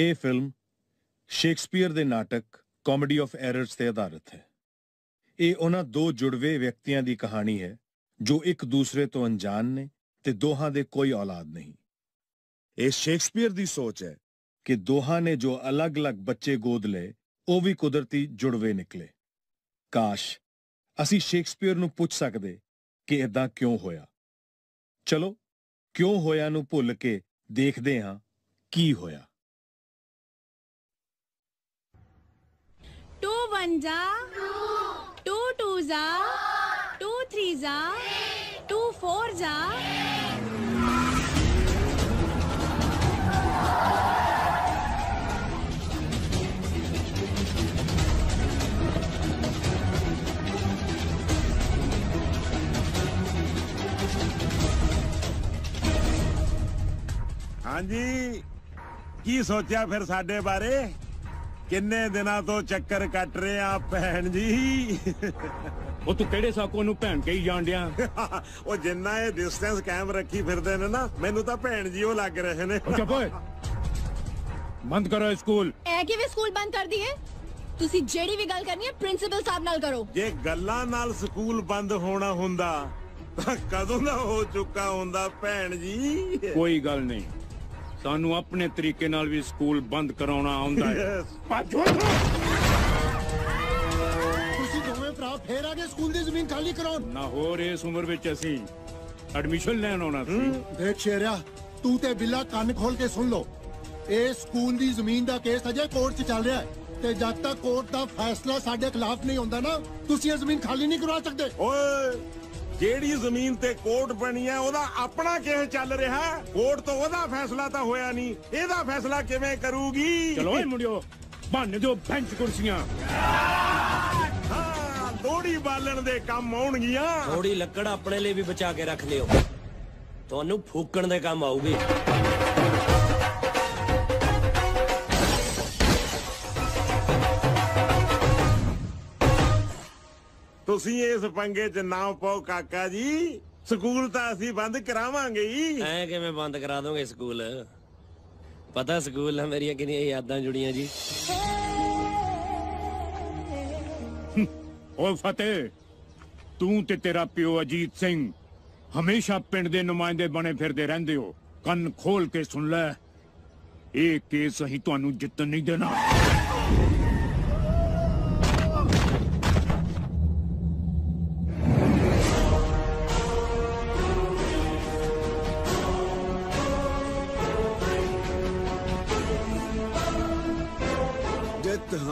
ਇਹ film Shakespeare ਦੇ ਨਾਟਕ ਕਾਮੇਡੀ ਆਫ ਐਰਰਸ ਤੇ ਆਧਾਰਿਤ ਹੈ। ਇਹ ਉਹਨਾਂ ਦੋ ਜੁੜਵੇ ਵਿਅਕਤੀਆਂ ਦੀ ਕਹਾਣੀ ਹੈ, ਜੋ ਇੱਕ ਦੂਸਰੇ ਤੋਂ ਅਣਜਾਣ ਨੇ ਤੇ ਦੋਹਾਂ ਦੇ ਕੋਈ ਔਲਾਦ ਨਹੀਂ। ਇਹ ਸ਼ੇਕਸਪੀਅਰ ਦੀ ਸੋਚ ਹੈ ਕਿ ਦੋਹਾਂ ਨੇ ਜੋ ਅਲੱਗ-ਅਲੱਗ ਬੱਚੇ ਗੋਦ ਲਏ, ਉਹ ਵੀ ਕੁਦਰਤੀ ਜੁੜਵੇ ਨਿਕਲੇ। ਕਾਸ਼ ਅਸੀਂ ਸ਼ੇਕਸਪੀਅਰ ਨੂੰ ਪੁੱਛ ਸਕਦੇ ਕਿ ਇਦਾਂ ਕਿਉਂ ਹੋਇਆ। ਚਲੋ, ਕਿਉਂ ਹੋਇਆ ਨੂੰ ਭੁੱਲ ਕੇ ਦੇਖਦੇ ਹਾਂ ਕੀ ਹੋਇਆ। टू वन जा, टू टू जा, टू थ्री जा, टू फोर जा। हाँ जी, की सोचा फिर साडे बारे? ਕਿੰਨੇ ਦਿਨਾਂ ਤੋਂ ਚੱਕਰ ਕੱਟ ਰਹੇ ਆ ਭੈਣ ਜੀ? ਉਹ ਤੂੰ ਕਿਹੜੇ ਸਾਕੋ ਨੂੰ ਭੈਣ ਕਹੀ ਜਾਣ ਡਿਆ? ਉਹ ਜਿੰਨਾ ਇਹ ਡਿਸਟੈਂਸ ਕਾਇਮ ਰੱਖੀ ਫਿਰਦੇ ਨੇ ਨਾ ਮੈਨੂੰ ਤਾਂ ਭੈਣ ਜੀ ਉਹ ਲੱਗ ਰਹੇ ਨੇ। ਉਹ ਚੁੱਪ ਓਏ ਬੰਦ ਕਰੋ ਸਕੂਲ। ਐ ਕਿਵੇਂ ਸਕੂਲ ਬੰਦ ਕਰ ਦਈਏ ਤੁਸੀਂ ਜਿਹੜੀ ਵੀ ਗੱਲ ਕਰਨੀ ਹੈ ਪ੍ਰਿੰਸੀਪਲ ਸਾਹਿਬ ਨਾਲ ਕਰੋ। ਜੇ ਗੱਲਾਂ ਨਾਲ ਸਕੂਲ ਬੰਦ ਹੋਣਾ ਹੁੰਦਾ ਤਾਂ ਕਦੋਂ ਦਾ ਹੋ ਚੁੱਕਾ ਹੁੰਦਾ ਭੈਣ ਜੀ? ਕੋਈ ਗੱਲ ਨਹੀਂ। ਸਾਨੂੰ ਆਪਣੇ ਤਰੀਕੇ ਨਾਲ ਵੀ ਸਕੂਲ ਬੰਦ ਕਰਾਉਣਾ ਆਉਂਦਾ ਹੈ. ਭੱਜੋ। ਤੁਸੀਂ ਦੋਵੇਂ ਭਰਾ ਫੇਰ ਆ ਗਏ ਸਕੂਲ ਦੀ ਜ਼ਮੀਨ ਖਾਲੀ ਕਰਾਉਣ। ਨਾ ਹੋਰ ਇਸ ਉਮਰ ਵਿੱਚ ਅਸੀਂ ਐਡਮਿਸ਼ਨ ਲੈਣ ਆਉਣਾ ਸੀ। ਦੇਖ ਸ਼ੇਰਿਆ ਤੂੰ ਤੇ ਬਿੱਲਾ ਕੰਨ ਖੋਲ ਕੇ ਸੁਣ ਲਓ। ਇਹ ਸਕੂਲ ਦੀ ਜ਼ਮੀਨ ਦਾ ਕੇਸ ਅਜੇ ਕੋਰਟ 'ਚ ਚੱਲ ਰਿਹਾ ਹੈ ਤੇ ਜਦ ਤੱਕ ਕੋਰਟ ਦਾ ਫੈਸਲਾ ਸਾਡੇ ਖਿਲਾਫ ਨਹੀਂ ਹੁੰਦਾ ਨਾ ਤੁਸੀਂ ਇਹ ਜ਼ਮੀਨ ਖਾਲੀ ਨਹੀਂ ਕਰਵਾ ਸਕਦੇ। ਓਏ ਜਿਹੜੀ ਜ਼ਮੀਨ ਤੇ ਕੋਰਟ ਬਣੀ ਹੈ ਉਹਦਾ ਆਪਣਾ ਕੇਸ ਚੱਲ ਰਿਹਾ। ਕੋਰਟ ਤੋਂ ਉਹਦਾ ਫੈਸਲਾ ਤਾਂ ਹੋਇਆ ਨਹੀਂ। ਇਹਦਾ ਫੈਸਲਾ ਕਿਵੇਂ ਕਰੂਗੀ? ਚਲੋ ਓਏ ਮੁੰਡਿਓ ਬੰਨ ਦਿਓ ਬੈਂਚ ਕੁਰਸੀਆਂ। ਹਾਂ ਲੋੜੀ ਬਾਲਣ ਦੇ ਕੰਮ ਆਉਣਗੀਆਂ। ਥੋੜੀ ਲੱਕੜ ਆਪਣੇ ਲਈ ਵੀ ਬਚਾ ਕੇ ਰੱਖ ਲਿਓ। ਤੁਹਾਨੂੰ ਫੂਕਣ ਦੇ ਕੰਮ ਆਊਗੀ। ਤੁਸੀਂ ਇਸ ਪੰਗੇ 'ਚ ਨਾ ਪਾਓ ਕਾਕਾ ਜੀ। ਸਕੂਲ ਤਾਂ ਅਸੀਂ ਬੰਦ ਕਰਾਵਾਂਗੇ ਹੀ ਐ ਕਿਵੇਂ ਬੰਦ ਕਰਾ ਦੋਗੇ ਸਕੂਲ? ਪਤਾ ਸਕੂਲ ਨਾਲ ਮੇਰੀਆਂ ਕਿੰਨੀਆਂ ਯਾਦਾਂ ਜੁੜੀਆਂ ਜੀ। ਓਏ ਫਤਿਹ ਤੂੰ ਤੇ ਤੇਰਾ ਪਿਓ ਅਜੀਤ ਸਿੰਘ ਹਮੇਸ਼ਾ ਪਿੰਡ ਦੇ ਨੁਮਾਇੰਦੇ ਬਣੇ ਫਿਰਦੇ ਰਹਿੰਦੇ ਹੋ। ਕੰਨ ਖੋਲ ਕੇ ਸੁਣ ਲੈ ਇਹ ਕੇਸ ਅਸੀਂ ਤੁਹਾਨੂੰ ਜਿੱਤਣ ਨਹੀਂ ਦੇਣਾ।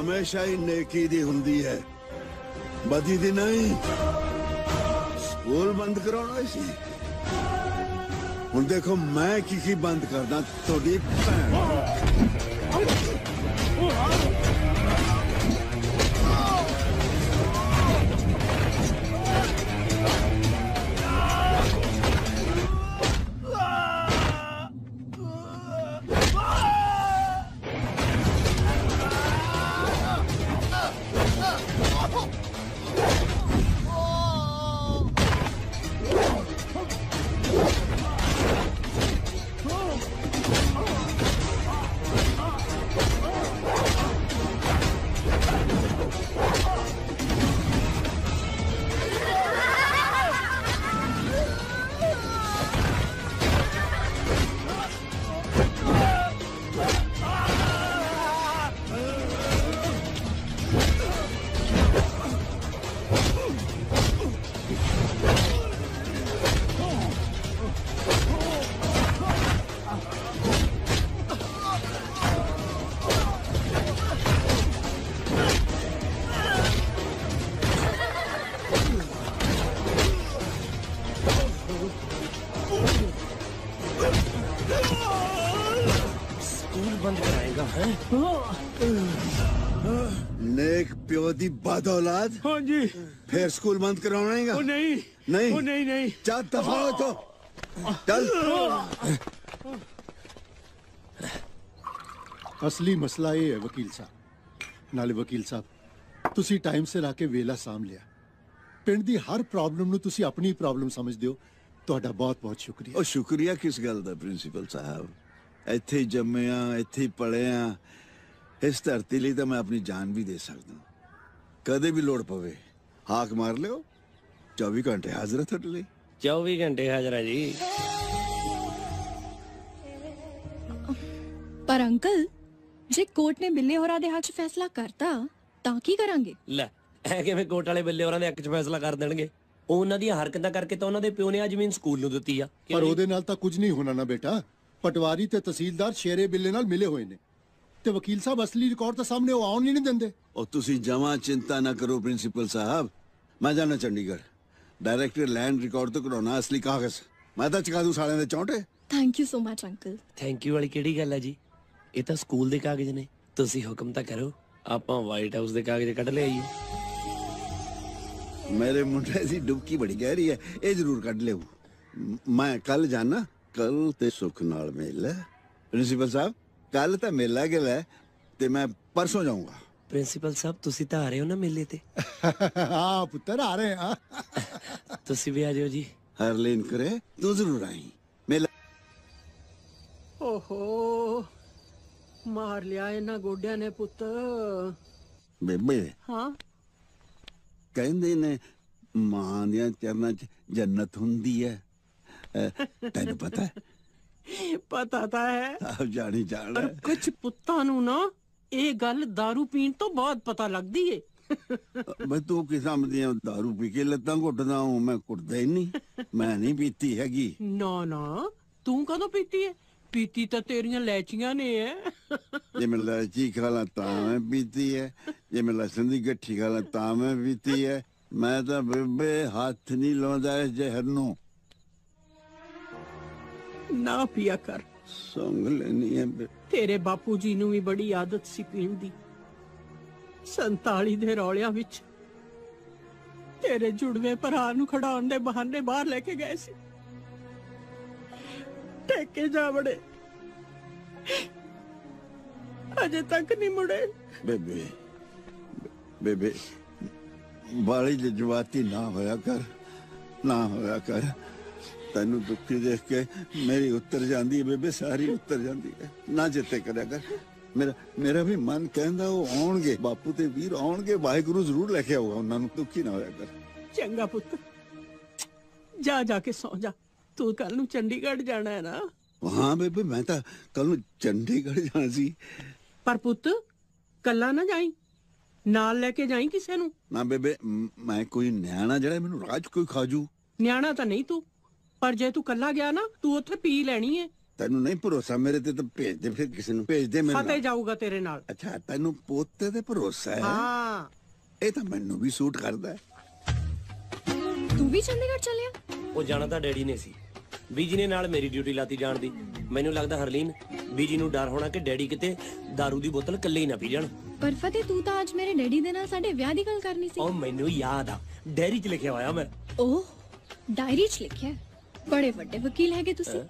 ਹਮੇਸ਼ਾ ਹੀ ਨੇਕੀ ਦੀ ਹੁੰਦੀ ਹੈ ਬਦੀ ਦੀ ਨਹੀਂ ਸਕੂਲ ਬੰਦ ਕਰਾਉਣਾ ਸੀ ਹੁਣ ਦੇਖੋ ਮੈਂ ਕੀ ਕੀ ਬੰਦ ਕਰਦਾ ਤੁਹਾਡੀ ਭੈਣ ਫਿਰ ਸਕੂਲ ਬੰਦ ਕਰਾਉਣਾ ਹੈਗਾ ਉਹ ਨਹੀਂ ਨਹੀਂ। ਉਹ ਨਹੀਂ ਨਹੀਂ ਚੱਲ ਦਫਾ ਹੋ ਤੋ ਚੱਲ ਅਸਲੀ ਮਸਲਾ ਇਹ ਹੈ ਵਕੀਲ ਸਾਹਿਬ ਨਾਲੇ ਵਕੀਲ ਸਾਹਿਬ ਤੁਸੀਂ ਟਾਈਮ ਸਿਰ ਆ ਕੇ ਵੇਲਾ ਸਾਂਭ ਲਿਆ ਪਿੰਡ ਦੀ ਹਰ ਪ੍ਰੋਬਲਮ ਨੂੰ ਤੁਸੀਂ ਆਪਣੀ ਪ੍ਰੋਬਲਮ ਸਮਝਦੇ ਹੋ ਤੁਹਾਡਾ ਬਹੁਤ ਬਹੁਤ ਸ਼ੁਕਰੀਆ ਉਹ ਸ਼ੁਕਰੀਆ ਕਿਸ ਗੱਲ ਦਾ ਪ੍ਰਿੰਸੀਪਲ ਸਾਹਿਬ ਇੱਥੇ ਹੀ ਜੰਮੇ ਆ ਇੱਥੇ ਹੀ ਪਲੇ ਆ ਇਸ ਧਰਤੀ ਲਈ ਤਾਂ ਮੈਂ ਆਪਣੀ ਜਾਨ ਵੀ ਦੇ ਸਕਦਾ ਕਦੇ ਵੀ ਲੋੜ ਪਵੇ ਹਾਕ ਮਾਰ ਲਿਓ। 24 ਘੰਟੇ ਹਾਜ਼ਰ ਹਾਂ ਤੁਹਾਡੇ ਲਈ। 24 ਘੰਟੇ ਹਾਜ਼ਰ ਆ ਜੀ। ਪਰ ਅੰਕਲ ਜੇ ਕੋਰਟ ਨੇ ਬਿੱਲੇ ਹੋਰਾਂ ਦੇ ਹੱਕ 'ਚ ਫੈਸਲਾ ਕਰਤਾ ਤਾਂ ਕੀ ਕਰਾਂਗੇ? ਲੈ ਐ ਕਿਵੇਂ ਕੋਟ ਵਾਲੇ ਬੱਲੇ ਹੋਰਾਂ ਦੇ ਹੱਕ 'ਚ ਫੈਸਲਾ ਕਰ ਦੇਣਗੇ? ਉਹ ਉਹਨਾਂ ਦੀਆਂ ਹਰਕਤਾਂ ਕਰਕੇ ਤਾਂ ਉਹਨਾਂ ਦੇ ਪਿਓ ਨੇ ਆ ਜ਼ਮੀਨ ਸਕੂਲ ਨੂੰ ਦਿੱਤੀ ਆ। ਪਰ ਉਹਦੇ ਨਾਲ ਤਾਂ ਕੁਝ ਨਹੀਂ ਹੋਣਾ ਨਾ ਬੇਟਾ। ਪਟਵਾਰੀ ਤੇ ਤਹਿਸੀਲਦਾਰ ਸ਼ੇਰੇ ਬਿੱਲੇ ਨਾਲ ਮਿਲੇ ਹੋਏ ਨੇ। ਤੇ ਵਕੀਲ ਸਾਹਿਬ ਅਸਲੀ ਰਿਕਾਰਡ ਤਾਂ ਸਾਹਮਣੇ ਉਹ ਆਉਣ ਹੀ ਨਹੀਂ ਦਿੰਦੇ। ਉਹ ਤੁਸੀਂ ਜਮਾ ਚਿੰਤਾ ਨਾ ਕਰੋ ਪ੍ਰਿੰਸੀਪਲ ਸਾਹਿਬ। ਮੈਂ ਜਾਣਾ ਚੰਡੀਗੜ੍ਹ। ਡਾਇਰੈਕਟਰ ਲੈਂਡ ਰਿਕਾਰਡ ਤੋਂ ਕਢਾਉਣਾ ਅਸਲੀ ਕਾਗਜ਼। ਮੈਂ ਤਾਂ ਚਕਾ ਦੂੰ ਸਾਲਿਆਂ ਦੇ ਚੌਂਟੇ। Thank you so much uncle thank you ਵਾਲੀ ਕਿਹੜੀ ਗੱਲ ਹੈ ਜੀ? ਇਹ ਤਾਂ ਸਕੂਲ ਦੇ ਕਾਗਜ਼ ਨੇ। ਤੁਸੀਂ ਹੁਕਮ ਤਾਂ ਕਰੋ ਆਪਾਂ ਵਾਈਟ ਹਾਊਸ ਦੇ ਕਾਗਜ਼ ਕੱਢ ਲਿਆਈਏ ਮੇਰੇ ਮੁੰਡੇ ਦੀ ਡੁਬਕੀ ਬੜੀ ਗਹਿਰੀ ਹੈ ਇਹ ਜ਼ਰੂਰ ਕੱਢ ਲਿਓ। ਮ- ਮੈਂ ਕੱਲ ਜਾਣਾ ਕੱਲ ਤੇ ਸੁਖ ਨਾਲ ਮੇਲ। ਪ੍ਰਿੰਸੀਪਲ ਸਾਹਿਬ ਕੱਲ ਤਾਂ ਮੇਲਾ ਗਿਆ ਤੇ ਮੈਂ ਪਰਸੋਂ ਜਾਊਂਗਾ। ਪ੍ਰਿੰਸੀਪਲ ਸਾਹਿਬ ਤੁਸੀਂ ਤਾਂ ਆ ਰਹੇ ਹੋ ਨਾ ਮੇਲੇ ਤੇ। ਹਾਂ ਪੁੱਤਰ ਆ ਰਹੇ ਆ ਤੁਸੀਂ ਵੀ ਆ ਜਾਓ ਜੀ। ਹਰਲੀਨ ਕਰੇ ਤੂੰ ਜ਼ਰੂਰ ਆਈ। ਮੇਲਾ ਓਹੋ ਮਾਰ ਲਿਆ ਇਹਨਾਂ ਗੋਡਿਆਂ ਨੇ ਪੁੱਤ। ਬੇਬੇ। ਹਾਂ। ਕਹਿੰਦੇ ਨੇ ਮਾਂ ਦੀਆਂ ਚਰਨਾਂ 'ਚ ਜੰਨਤ ਹੁੰਦੀ ਹੈ। ਤੈਨੂੰ ਪਤਾ ਹੈ ਪਤਾ ਤਾਂ ਹੈ। ਆਹ ਜਾਣੀ ਜਾਣ ਪਰ ਕੁਝ ਪੁੱਤਾਂ ਨੂੰ ਨਾ ਇਹ ਗੱਲ दारू ਪੀਣ ਤੋਂ ਬਾਅਦ ਪਤਾ ਲੱਗਦੀ ਏ। ਮੈਂ ਤੂੰ ਕਿਸਮ ਦੀਆਂ ਦਾਰੂ ਪੀ ਕੇ ਲੱਤਾਂ ਘੁੱਟਦਾ ਹੂੰ ਮੈਂ ਘੁੱਟਦਾ ਹੀ ਨਹੀਂ। ਮੈਂ ਨਹੀਂ ਪੀਤੀ ਹੈਗੀ। ਨਾ ਨਾ ਤੂੰ ਕਦੋਂ ਪੀਤੀ ਏ? ਪੀਤੀ ਤਾਂ ਤੇਰੀਆਂ ਲੈਚੀਆਂ ਨੇ ਐ। ਜੇ ਮੈਂ ਲਾਚੀ ਖਾ ਲਾਂ ਤਾਂ ਮੈਂ ਪੀਤੀ ਹੈ ਜੇ ਮੈਂ ਲਸਣ ਦੀ ਗੱਠੀ ਖਾ ਲਾਂ ਤਾਂ ਮੈਂ ਪੀਤੀ ਹੈ ਮੈਂ ਤਾਂ ਬੇਬੇ ਹੱਥ ਨਹੀਂ ਲਾਉਂਦਾ ਇਸ ਜ਼ਹਿਰ ਨੂੰ। ਨਾ ਪੀਆ ਕਰ। ਸੰਗ ਲੈਣੀ ਹੈ ਤੇਰੇ ਬਾਪੂ ਜੀ ਨੂੰ ਵੀ ਬੜੀ ਆਦਤ ਸੀ ਪੀਣ ਦੀ। 47 ਦੇ ਰੌਲਿਆਂ ਵਿੱਚ ਤੇਰੇ ਜੁੜਵੇਂ ਭਰਾ ਨੂੰ ਖੜਾਉਣ ਦੇ ਬਹਾਨੇ ਬਾਹਰ ਲੈ ਕੇ ਗਏ ਸੀ। ਟੇਕੇ ਜਾ ਵੜੇ। ਅਜੇ ਤੱਕ ਨਹੀਂ ਮੁੜੇ। ਬੇਬੇ ਬੇਬੇ ਬਾਲੀ ਜਜ਼ਬਾਤੀ ਨਾ ਹੋਇਆ ਕਰ ਨਾ ਹੋਇਆ ਕਰ। ਤੈਨੂੰ ਦੁੱਖੀ ਦੇਖ ਕੇ ਮੇਰੀ ਉੱਤਰ ਜਾਂਦੀ ਹੈ ਬੇਬੇ ਸਾਰੀ ਉੱਤਰ ਜਾਂਦੀ ਹੈ। ਨਾ ਜਿੱਤੇ ਕਰਿਆ ਕਰ। ਮੇਰਾ ਮੇਰਾ ਵੀ ਮਨ ਕਹਿੰਦਾ ਉਹ ਆਉਣਗੇ ਬਾਪੂ ਤੇ ਵੀਰ ਆਉਣਗੇ ਵਾਹਿਗੁਰੂ ਜ਼ਰੂਰ ਲੈ ਕੇ ਆਊਗਾ ਉਹਨਾਂ ਨੂੰ ਦੁੱਖੀ ਨਾ ਹੋਇਆ ਕਰ। ਚੰਗਾ ਪੁੱਤ। ਜਾ ਜਾ ਕੇ ਸੌ ਜਾ। ਤੂੰ ਕੱਲ ਨੂੰ ਚੰਡੀਗੜ੍ਹ ਜਾਣਾ ਹੈ ਨਾ। ਹਾਂ ਬੇਬੇ ਮੈਂ ਤਾਂ ਕੱਲ ਨੂੰ ਚੰਡੀਗੜ੍ਹ ਜਾਣਾ ਸੀ। ਪਰ ਪੁੱਤ ਕੱਲਾ ਨਾ ਜਾਈ। ਨਾਲ ਲੈ ਕੇ ਜਾਈ ਕਿਸੇ ਨੂੰ। ਨਾ ਬੇਬੇ ਮ- ਮੈਂ ਕੋਈ ਨਿਆਣਾ ਜਿਹੜਾ ਮੈਨੂੰ ਰਾਜ ਕੋਈ ਖਾਜੂ। ਨਿਆਣਾ ਤਾਂ ਨਹੀਂ ਤੂੰ। ਪਰ ਜੇ ਤੂੰ ਕੱਲਾ ਗਿਆ ਨਾ ਤੂੰ ਉੱਥੇ ਪੀ ਲੈਣੀ ਏ। ਤੈਨੂੰ ਨਹੀਂ ਭਰੋਸਾ ਮੇਰੇ ਤੇ ਤਾਂ ਭੇਜ ਦੇ ਫਿਰ ਕਿਸੇ ਨੂੰ ਭੇਜ ਦੇ ਮੈਨੂੰ। ਫਤਿਹ ਜਾਊਗਾ ਤੇਰੇ ਨਾਲ। ਅੱਛਾ ਤੈਨੂੰ ਪੋਤੇ ਤੇ ਭਰੋਸਾ ਹੈ? ਹਾਂ। ਇਹ ਤਾਂ ਮੈਨੂੰ ਵੀ ਸੂਟ ਕਰਦਾ ਹੈ। ਤੂੰ ਵੀ ਚੰਡੀਗੜ੍ਹ ਚੱਲਿਆ? ਉਹ ਜਾਣਾ ਤਾਂ ਡੈਡੀ ਨੇ ਸੀ। ਬੀਜੀ ਨੇ ਨਾਲ ਮੇਰੀ ਡਿਊਟੀ ਲਾਤੀ ਜਾਣ ਦੀ। ਮੈਨੂੰ ਲੱਗਦਾ ਹਰਲੀਨ ਬੀਜੀ ਨੂੰ ਡਰ ਹੋਣਾ ਕਿ ਡੈਡੀ ਕਿਤੇ दारू ਦੀ ਬੋਤਲ ਇਕੱਲੇ ਹੀ ਨਾ ਪੀ ਜਾਣ। ਪਰ ਫਤਿਹ ਤੂੰ ਤਾਂ ਅੱਜ ਮੇਰੇ ਡੈਡੀ ਦੇ ਨਾਲ ਸਾਡੇ ਵਿਆਹ ਦੀ ਗੱਲ ਕਰਨੀ ਸੀ। ਉਹ ਮੈਨੂੰ ਯਾਦ ਆ। ਡੈਰੀ 'ਚ ਲਿਖਿਆ ਹੋਇਆ ਮੈਂ। ਓਹ ਡਾਇਰੀ 'ਚ ਲਿਖਿਆ ਹੈ। ਬੜੇ ਵੱਡੇ ਵਕੀਲ ਹੈਗੇ ਤੁਸੀਂ।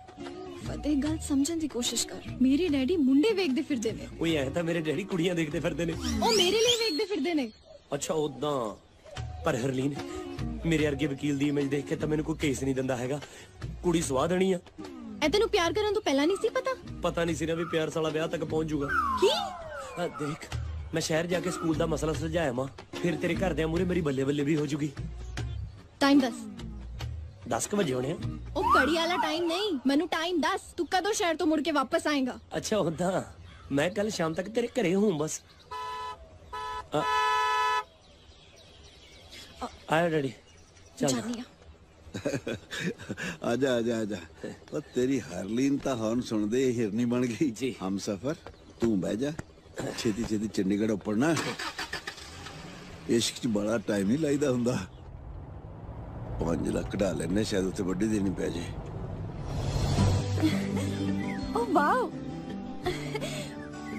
ਫਤਿਹ ਗੱਲ ਸਮਝਣ ਦੀ ਕੋਸ਼ਿਸ਼ ਕਰ। ਮੇਰੇ ਡੈਡੀ ਮੁੰਡੇ ਵੇਖਦੇ ਫਿਰਦੇ ਨੇ। ਉਹ ਐ ਤਾਂ ਮੇਰੇ ਡੈਡੀ ਕੁੜੀਆਂ ਦੇਖਦੇ ਫਿਰਦੇ ਨੇ। ਉਹ ਮੇਰੇ ਲਈ ਵੇਖਦੇ ਫਿਰਦੇ ਨੇ। ਅੱਛਾ ਉਦਾਂ ਪਰ ਹਰਲੀਨ ਮੇਰੇ ਵਰਗੇ ਵਕੀਲ ਦੀ ਇਮੇਜ ਦੇਖ ਕੇ ਤਾਂ ਮੈਨੂੰ ਕੋਈ ਕੇਸ ਨਹੀਂ ਦਿੰਦਾ ਹੈਗਾ। ਕੁੜੀ ਸਵਾਹ ਦੇਣੀ ਆ। ਇਹ ਤੈਨੂੰ ਪਿਆਰ ਕਰਨ ਤੋਂ ਪਹਿਲਾਂ ਨਹੀਂ ਸੀ ਪਤਾ? ਪਤਾ ਨਹੀਂ ਸੀ ਨਾ ਵੀ ਪਿਆਰ ਸਾਲਾ ਵਿਆਹ ਤੱਕ ਪਹੁੰਚ ਜਾਊਗਾ ਕੀ? ਆ ਦੇਖ ਮੈਂ ਸ਼ਹਿਰ ਜਾ ਕੇ ਸਕੂਲ ਦਾ ਮਸਲਾ ਸੁਲਝਾਇਆ ਮਾਂ ਫਿਰ ਤੇਰੇ ਘਰਦਿਆਂ ਮੂਰੇ ਮੇਰੀ ਬੱਲੇ ਬੱਲੇ ਵੀ ਹੋ ਜੂਗੀ। ਟਾਈਮ ਦੱਸ। 10 ਵਜੇ ਹੋਣੇ ਉਹ ਕੜੀ ਵਾਲਾ ਟਾਈਮ ਨਹੀਂ ਮੈਨੂੰ ਟਾਈਮ ਦੱਸ ਤੂੰ ਕਦੋਂ ਸ਼ਹਿਰ ਤੋਂ ਮੁੜ ਕੇ ਵਾਪਸ ਆਏਗਾ ਅੱਛਾ ਹੁੰਦਾ ਮੈਂ ਕੱਲ ਸ਼ਾਮ ਤੱਕ ਤੇਰੇ ਘਰੇ ਹੂੰ ਬਸ ਆਇਆ ਡੈਡੀ ਚੱਲ आजा आजा आजा। पर तेरी हरलीन ता हॉर्न सुन दे हिरनी बन गई। जी। हम सफ़र तू बह जा। छेती छेती चंडीगढ़ उपड़ना इश्क च बड़ा टाइम नहीं लाईदा हुंदा। 5 ਲੱਖ ਕਢਾ ਲੈਣੇ ਸ਼ਾਇਦ ਉੱਤੇ ਵੱਡੀ ਦੇਣੀ ਪੈ ਜੇ ਓ ਵਾਓ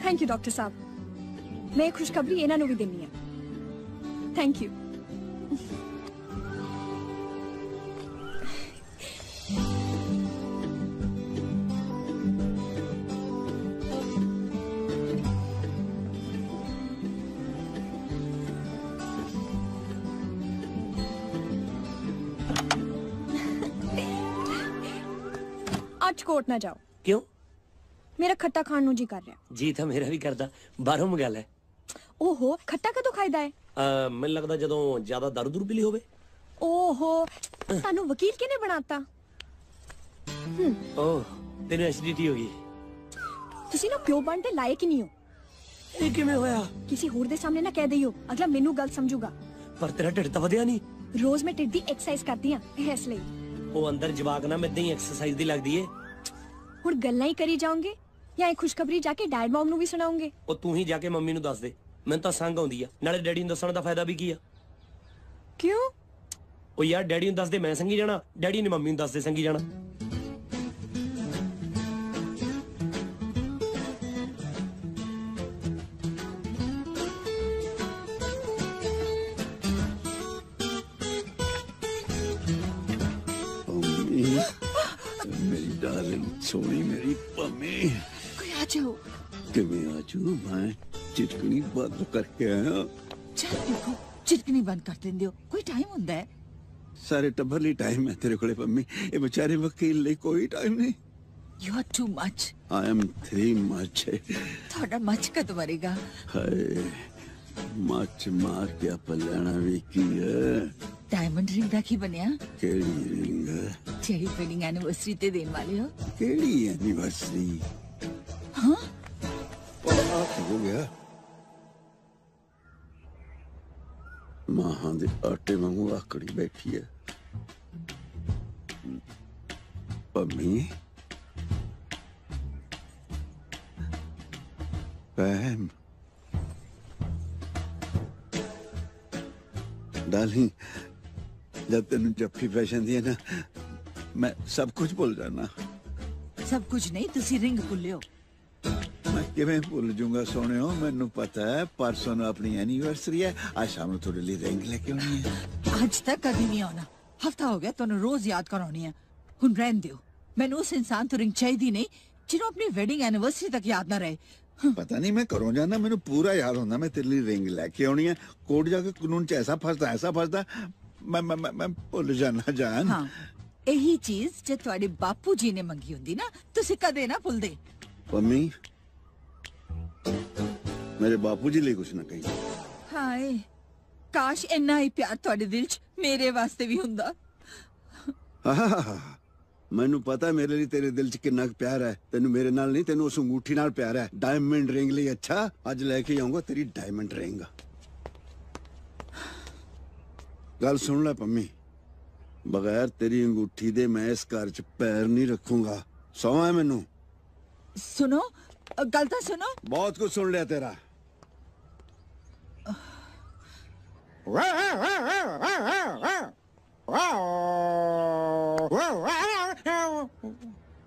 ਥੈਂਕ ਯੂ ਡਾਕਟਰ ਸਾਹਿਬ ਮੈਂ ਖੁਸ਼ਖਬਰੀ ਇਹਨਾਂ ਨੂੰ ਵੀ ਦੇਣੀ ਹੈ ਥੈਂਕ ਯੂ ਅੱਜ ਕੋਰਟ ਨਾ ਜਾਓ। ਕਿਉਂ? ਮੇਰਾ ਖੱਟਾ ਖਾਣ ਨੂੰ ਜੀ ਕਰ ਰਿਹਾ। ਜੀ ਤਾਂ ਮੇਰਾ ਵੀ ਕਰਦਾ। ਬਾਹਰੋਂ ਮੰਗਾ ਲੈ। ਓਹੋ ਖੱਟਾ ਕਦੋਂ ਖਾਈਦਾ ਹੈ? ਅਹ, ਮੈਨੂੰ ਲੱਗਦਾ ਜਦੋਂ ਜ਼ਿਆਦਾ ਦਾਰੂ ਦੂਰ ਪੀ ਲਈ ਹੋਵੇ। ਓਹੋ ਤੁਹਾਨੂੰ ਵਕੀਲ ਕਿਹਨੇ ਬਣਾਤਾ? ਓਹ ਤੈਨੂੰ ਐਸਿਡਿਟੀ ਹੋ ਗਈ। ਤੁਸੀਂ ਨਾ ਪਿਓ ਬਣ ਦੇ ਲਾਇਕ ਹੀ ਨਹੀਂ ਹੋ। ਇਹ ਕਿਵੇਂ ਹੋਇਆ? ਕਿਸੇ ਹੋਰ ਦੇ ਸਾਹਮਣੇ ਨਾ ਕਹਿ ਦਈਓ ਅਗਲਾ ਮੈਨੂੰ ਗਲਤ ਸਮਝੂਗਾ। ਪਰ ਤੇਰਾ ਢਿੱਡ ਤਾਂ ਵਧਿਆ ਨਹੀਂ। ਰੋਜ਼ ਮੈਂ ਢਿੱਡ ਦੀ ਐਕਸਰਸਾਈਜ਼ ਕਰਦੀ ਆ ਇਸ ਲਈ। ਉਹ ਅੰਦਰ ਜਵਾਕ ਨਾ ਮੈਦਾਂ ਹੀ ਐਕਸਰਸਾਈਜ਼ ਦੀ ਲੱਗਦੀ ਏ। ਹੁਣ ਗੱਲਾਂ ਹੀ ਕਰੀ ਜਾਓਗੇ ਜਾਂ ਇਹ ਖੁਸ਼ਖਬਰੀ ਜਾ ਕੇ ਡੈਡ ਮਮ ਨੂੰ ਵੀ ਸੁਣਾਓਗੇ? ਉਹ ਤੂੰ ਹੀ ਜਾ ਕੇ ਮੰਮੀ ਨੂੰ ਦੱਸ ਦੇ। ਮੈਨੂੰ ਤਾਂ ਸੰਗ ਆਉਂਦੀ ਆ। ਨਾਲੇ ਡੈਡੀ ਨੂੰ ਦੱਸਣ ਦਾ ਫਾਇਦਾ ਵੀ ਕੀ ਆ? ਕਿਉਂ? ਉਹ ਯਾਰ ਡੈਡੀ ਨੂੰ ਦੱਸ ਦੇ ਮੈਂ ਸੰਗੀ ਜਾਣਾ। ਡੈਡੀ ਨੇ ਮੰਮੀ ਨੂੰ ਦੱਸ ਦੇ ਸੰਗੀ ਜਾਣਾ। ਮੇਰੀ ਪੰਮੀ ਕੋਈ ਆ ਜਾਓ ਕਿਵੇਂ ਆਜੂ ਮੈਂ ਚਿਟਕਣੀ ਬੰਦ ਕਰਕੇ ਆਇਆ ਚੱਲ ਦੇਖੋ ਚਿਟਕਣੀ ਬੰਦ ਕਰ ਦਿੰਦੇ ਹੋ ਕੋਈ ਟਾਈਮ ਹੁੰਦਾ ਹੈ ਸਾਰੇ ਟੱਬਰ ਲਈ ਟਾਈਮ ਹੈ ਤੇਰੇ ਕੋਲੇ ਪੰਮੀ ਇਹ ਵਿਚਾਰੇ ਵਕੀਲ ਲਈ ਕੋਈ ਟਾਈਮ ਨਹੀਂ you are too much I am three much ਤੁਹਾਡਾ ਮੱਚ ਕਦ ਮਰੇਗਾ ਹਾਏ ਮੱਚ ਮਾਰ ਕੇ ਆਪਾਂ ਲੈਣਾ ਵੀ ਕੀ ਹੈ ਡਾਇਮੰਡ ਰਿੰਗ ਦਾ ਕੀ ਬਣਿਆ ਕਿਹੜੀ ਰਿੰਗ ਜਿਹੜੀ ਵੈਡਿੰਗ ਐਨੀਵਰਸਰੀ ਤੇ ਦੇਣ ਵਾਲੇ ਹੋ ਕਿਹੜੀ ਐਨੀਵਰਸਰੀ ਹਾਂ ਆ ਕੀ ਹੋ ਗਿਆ ਮਾਹਾਂ ਦੇ ਆਟੇ ਵਾਂਗੂ ਆਕੜੀ ਬੈਠੀ ਹੈ ਪੰਮੀ ਪੈਮ ਡਾਰਲਿੰਗ ਜਦ ਤੈਨੂੰ ਜੱਫੀ ਪੈ ਜਾਂਦੀ ਹੈ ਨਾ ਮੈਂ ਸਭ ਕੁਝ ਭੁੱਲ ਜਾਣਾ ਸਭ ਕੁਝ ਨਹੀਂ ਤੁਸੀਂ ਰਿੰਗ ਭੁੱਲਿਓ ਮੈਂ ਕਿਵੇਂ ਭੁੱਲ ਜਾਊਂਗਾ ਸੋਹਣਿਓ ਮੈਨੂੰ ਪਤਾ ਹੈ ਪਰਸੋਂ ਨੂੰ ਆਪਣੀ ਐਨੀਵਰਸਰੀ ਹੈ ਅੱਜ ਸ਼ਾਮ ਨੂੰ ਤੁਹਾਡੇ ਲਈ ਰਿੰਗ ਲੈ ਕੇ ਆਉਣੀ ਹੈ ਅੱਜ ਤੱਕ ਕਦੀ ਨਹੀਂ ਆਉਣਾ ਹਫਤਾ ਹੋ ਗਿਆ ਤੁਹਾਨੂੰ ਰੋਜ਼ ਯਾਦ ਕਰਾਉਣੀ ਹੈ ਹੁਣ ਰਹਿਣ ਦਿਓ ਮੈਨੂੰ ਉਸ ਇਨਸਾਨ ਤੋਂ ਰਿੰਗ ਚਾਹੀਦੀ ਨਹੀਂ ਜਿਹਨੂੰ ਆਪਣੀ ਵੈਡਿੰਗ ਐਨੀਵਰਸਰੀ ਤੱਕ ਯਾਦ ਨਾ ਰਹੇ ਪਤਾ ਨਹੀਂ ਮੈਂ ਘਰੋਂ ਜਾਣਾ ਮੈਨੂੰ ਪੂਰਾ ਯਾਦ ਹੁੰਦਾ ਮੈਂ ਤੇਰੇ ਲਈ ਰਿੰਗ ਲੈ ਕੇ ਆਉਣੀ ਹੈ ਕੋਰਟ ਜਾ ਕੇ ਕਾਨੂੰਨ ਚ ਐਸਾ ਫਸਦਾ ਐਸਾ ਫਸਦਾ ਮੈਂ ਮੈਂ ਮੈਂ- ਭੁੱਲ ਜਾਣਾ ਜਾਨ। ਹਾਂ। ਇਹੀ ਚੀਜ਼ ਜੇ ਤੁਹਾਡੇ ਬਾਪੂ ਜੀ ਨੇ ਮੰਗੀ ਹੁੰਦੀ ਨਾ ਤੁਸੀਂ ਕਦੇ ਨਾ ਭੁੱਲਦੇ। ਪੰਮੀ ਮੇਰੇ ਬਾਪੂ ਜੀ ਲਈ ਕੁਛ ਨਾ ਕਹੀ। ਹਾਏ ਕਾਸ਼ ਇੰਨਾ ਹੀ ਪਿਆਰ ਤੁਹਾਡੇ ਦਿਲ 'ਚ ਮੇਰੇ ਵਾਸਤੇ ਵੀ ਹੁੰਦਾ। ਮੈਨੂੰ ਪਤਾ ਮੇਰੇ ਲਈ ਤੇਰੇ ਦਿਲ 'ਚ ਕਿੰਨਾ ਪਿਆਰ ਹੈ। ਤੈਨੂੰ ਮੇਰੇ ਨਾਲ ਨਹੀਂ ਤੈਨੂੰ ਉਸ ਅੰਗੂਠੀ ਨਾਲ ਪਿਆਰ ਹੈ। ਡਾਇਮੰਡ ਰਿੰਗ ਲਈ ਅੱਛਾ ਅੱਜ ਲੈ ਕੇ ਆਉਂਗਾ ਤੇਰੀ ਡਾਇਮੰਡ ਰਿੰਗ ਗੱਲ ਸੁਣ ਲੈ ਪੰਮੀ ਬਗੈਰ ਤੇਰੀ ਅੰਗੂਠੀ ਦੇ ਮੈਂ ਇਸ ਘਰ 'ਚ ਪੈਰ ਨਹੀਂ ਰੱਖੂੰਗਾ ਸੌਂ ਹੈ ਮੈਨੂੰ ਸੁਣੋ ਅ, ਗੱਲ ਤਾਂ ਸੁਣੋ ਬਹੁਤ ਕੁਝ ਸੁਣ ਲਿਆ ਤੇਰਾ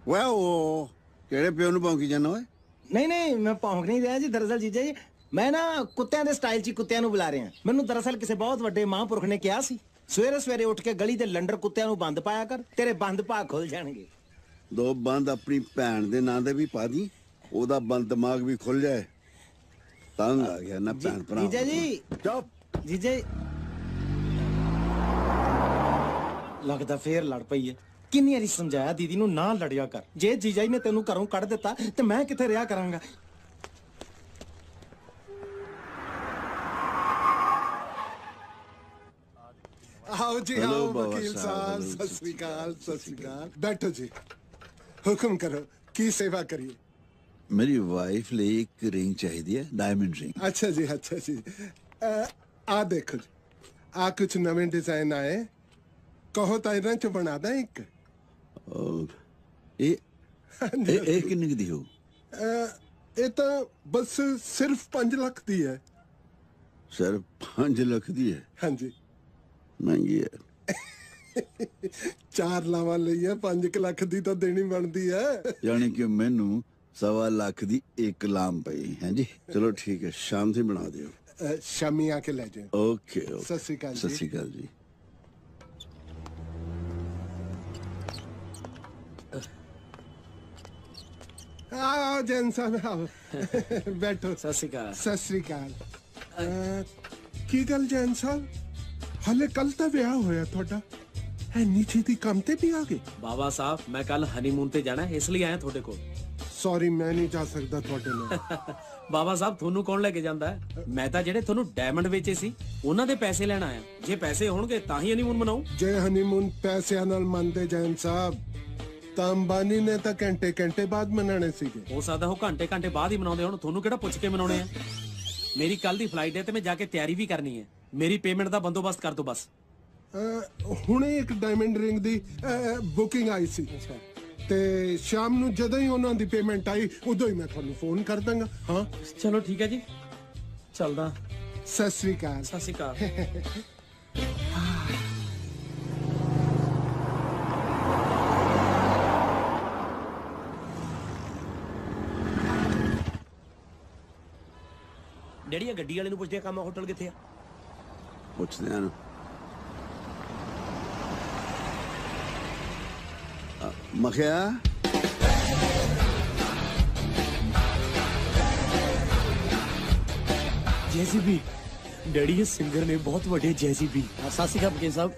ਵਾਓ ਕਿਹੜੇ ਪਿਓ ਨੂੰ ਭੌਂਕੀ ਜਾਣਾ ਓਏ ਨਹੀਂ ਨਹੀਂ ਮੈਂ ਭੌਂਕ ਨਹੀਂ ਰਿਹਾ ਜੀ ਦਰਅਸਲ ਜੀਜਾ ਜੀ ਮੈਂ ਨਾ ਕੁੱਤਿਆਂ ਦੇ ਸਟਾਈਲ 'ਚ ਹੀ ਕੁੱਤਿਆਂ ਨੂੰ ਬੁਲਾ ਰਿਹਾ। ਮੈਨੂੰ ਦਰਅਸਲ ਕਿਸੇ ਬਹੁਤ ਵੱਡੇ ਮਹਾਂਪੁਰਖ ਨੇ ਕਿਹਾ ਸੀ ਸਵੇਰੇ ਸਵੇਰੇ ਉੱਠ ਕੇ ਗਲੀ ਦੇ ਲੰਡਰ ਕੁੱਤਿਆਂ ਨੂੰ ਬੰਦ ਪਾਇਆ ਕਰ ਤੇਰੇ ਬੰਦ ਭਾਗ ਖੁੱਲ ਜਾਣਗੇ। ਦੋ ਬੰਦ ਆਪਣੀ ਭੈਣ ਦੇ ਨਾਂ ਦੇ ਵੀ ਪਾ ਦੀ ਉਹਦਾ ਬੰਦ ਦਿਮਾਗ ਵੀ ਖੁੱਲ ਜਾਏ। ਤੰਗ ਆ ਗਿਆ ਨਾ ਭੈਣ ਭਰਾ। ਜੀਜਾ ਜੀ। ਚੁੱਪ। ਜੀਜਾ ਜੀ। ਲੱਗਦਾ ਫੇਰ ਲੜ ਪਈ ਹੈ ਕਿੰਨੀ ਵਾਰੀ ਸਮਝਾਇਆ ਦੀਦੀ ਨੂੰ ਨਾ ਲੜਿਆ ਕਰ। ਜੇ ਜੀਜਾ ਜੀ ਨੇ ਤੈਨੂੰ ਘਰੋਂ ਕੱਢ ਦਿੱਤਾ ਤੇ ਮੈਂ ਕਿੱਥੇ ਰਿਹਾ ਕਰਾਂਗਾ? ਆਓ ਜੀ Hello, ਆਓ ਬਾਬਾ ਵਕੀਲ ਸਾਹਿਬ, ਸਾਹਿਬ hello, ਸਤਿ ਸ੍ਰੀ ਅਕਾਲ ਸਤਿ ਸ੍ਰੀ ਅਕਾਲ। ਬੈਠੋ ਜੀ ਹੁਕਮ ਕਰੋ ਕੀ ਸੇਵਾ ਕਰੀਏ? ਮੇਰੀ ਵਾਈਫ ਲਈ ਇੱਕ ਰਿੰਗ ਚਾਹੀਦੀ ਹੈ ਡਾਇਮੰਡ ਰਿੰਗ ਅੱਛਾ ਜੀ ਅੱਛਾ ਜੀ। ਅ, ਆ ਦੇਖੋ ਜੀ ਆ ਕੁਝ ਨਵੇਂ ਡਿਜ਼ਾਈਨ ਆਏ। ਕਹੋ ਤਾਂ ਇਹਨਾਂ ਚ ਬਣਾ ਦਾਂ ਇੱਕ। ਇਹ ਇਹ ਇਹ ਕਿੰਨੇ ਕੁ ਦੀ ਹੋ ਅ, ਇਹ ਤਾਂ ਬਸ ਸਿਰਫ 5 ਲੱਖ ਦੀ ਹੈ। ਸਰ 5 ਲੱਖ ਦੀ ਹੈ? ਹਾਂਜੀ। ਮਹਿੰਗੀ ਹੈ। ਚਾਰ ਲਾਵਾਂ ਲਈ ਹੈ 5 ਲੱਖ ਦੀ ਤਾਂ ਦੇਣੀ ਬਣਦੀ ਹੈ। ਯਾਨੀ ਕਿ ਮੈਨੂੰ ਸਵਾ ਲੱਖ ਦੀ ਇੱਕ ਲਾਮ ਪਈ ਹੈ ਜੀ ਚਲੋ ਠੀਕ ਹੈ ਸ਼ਾਮ ਦੀ ਬਣਾ ਦਿਓ। ਸ਼ਾਮੀ ਆ ਕੇ ਲੈ ਜਾਓ ਓਕੇ ਸਤਿ ਸ਼੍ਰੀ ਜੀ। ਸਤਿ ਸ਼੍ਰੀ ਜੀ। ਆਓ ਜਨ ਸਾਹਿਬ ਆਓ। ਬੈਠੋ। ਸਤਿ ਸ਼੍ਰੀ ਅਕਾਲ। ਸਤਿ ਸ਼੍ਰੀ ਅਕਾਲ। ਕੀ ਗੱਲ ਜਨ ਸਾਹਿਬ? ਹਲੇ ਕੱਲ ਤਾਂ ਵਿਆਹ ਹੋਇਆ ਤੁਹਾਡਾ। ਐਨੀ ਛੇਤੀ ਕੰਮ ਤੇ ਵੀ ਆ ਗਏ? ਬਾਬਾ ਸਾਹਿਬ ਮੈਂ ਕੱਲ ਹਨੀਮੂਨ ਤੇ ਜਾਣਾ ਇਸ ਲਈ ਆਇਆ ਤੁਹਾਡੇ ਕੋਲ। ਸੌਰੀ ਮੈਂ ਨਹੀਂ ਜਾ ਸਕਦਾ ਤੁਹਾਡੇ ਨਾਲ। ਬਾਬਾ ਸਾਹਿਬ ਤੁਹਾਨੂੰ ਕੌਣ ਲੈ ਕੇ ਜਾਂਦਾ ਹੈ? ਮੈਂ ਤਾਂ ਜਿਹੜੇ ਤੁਹਾਨੂੰ ਡਾਇਮੰਡ ਵੇਚੇ ਸੀ ਉਹਨਾਂ ਦੇ ਪੈਸੇ ਲੈਣ ਆਇਆ। ਜੇ ਪੈਸੇ ਹੋਣਗੇ ਤਾਂ ਹੀ ਹਨੀਮੂਨ ਮਨਾਉ ਜੇ ਹਨੀਮੂਨ ਪੈਸਿਆਂ ਨਾਲ ਮੰਨਦੇ ਜੈਨ ਸਾਹਿਬ ਤਾਂ ਅੰਬਾਨੀ ਨੇ ਤਾਂ ਘੰਟੇ ਘੰਟੇ ਬਾਅਦ ਮਨਾਣੇ ਸੀਗੇ। ਹੋ ਸਕਦਾ ਉਹ ਘੰਟੇ ਘੰਟੇ ਬਾਅਦ ਹੀ ਮਨਾਉਂਦੇ ਹੁਣ। ਤੁਹਾਨੂੰ ਕਿਹੜਾ ਪੁੱਛ ਕੇ ਮਨਾਉਣੇ ਆ? ਮੇਰੀ ਕੱਲ ਦੀ ਫਲਾਈਟ ਹੈ ਤੇ ਮੈਂ ਜਾ ਕੇ ਤਿਆਰੀ ਵੀ ਕਰਨੀ ਹੈ। ਮੇਰੀ ਪੇਮੈਂਟ ਦਾ ਬੰਦੋਬਸਤ ਕਰ ਦੋ ਬਸ। ਅਹ, ਹੁਣੇ ਇੱਕ ਡਾਇਮੰਡ ਰਿੰਗ ਦੀ ਬੁਕਿੰਗ ਆਈ ਸੀ। ਤੇ ਸ਼ਾਮ ਨੂੰ ਜਦੋਂ ਹੀ ਉਹਨਾਂ ਦੀ ਪੇਮੈਂਟ ਆਈ ਉਦੋਂ ਹੀ ਮੈਂ ਤੁਹਾਨੂੰ ਫੋਨ ਕਰ ਦਾਂਗਾ। ਹਾਂ? ਚਲੋ ਠੀਕ ਹੈ ਜੀ। ਚੱਲਦਾ। ਸਤਿ ਸ੍ਰੀ ਅਕਾਲ। ਸਤਿ ਸ਼੍ਰੀ ਅਕਾਲ। ਡੈਡੀ ਇਹ ਗੱਡੀ ਵਾਲੇ ਨੂੰ ਪੁੱਛਦੇ ਆ ਕੰਮ ਹੋਟਲ ਕਿੱਥੇ ਆ? ਪੁੱਛਦੇ ਹਨ ਮਖਿਆ ਜੈਸੀਬੀ ਡੈਡੀ ਇਹ ਸਿੰਗਰ ਨੇ ਬਹੁਤ ਵੱਡੇ ਜੈਸੀਬੀ ਸਤਿ ਸ਼੍ਰੀ ਅਕਾਲ ਵਕੀਲ ਸਾਹਿਬ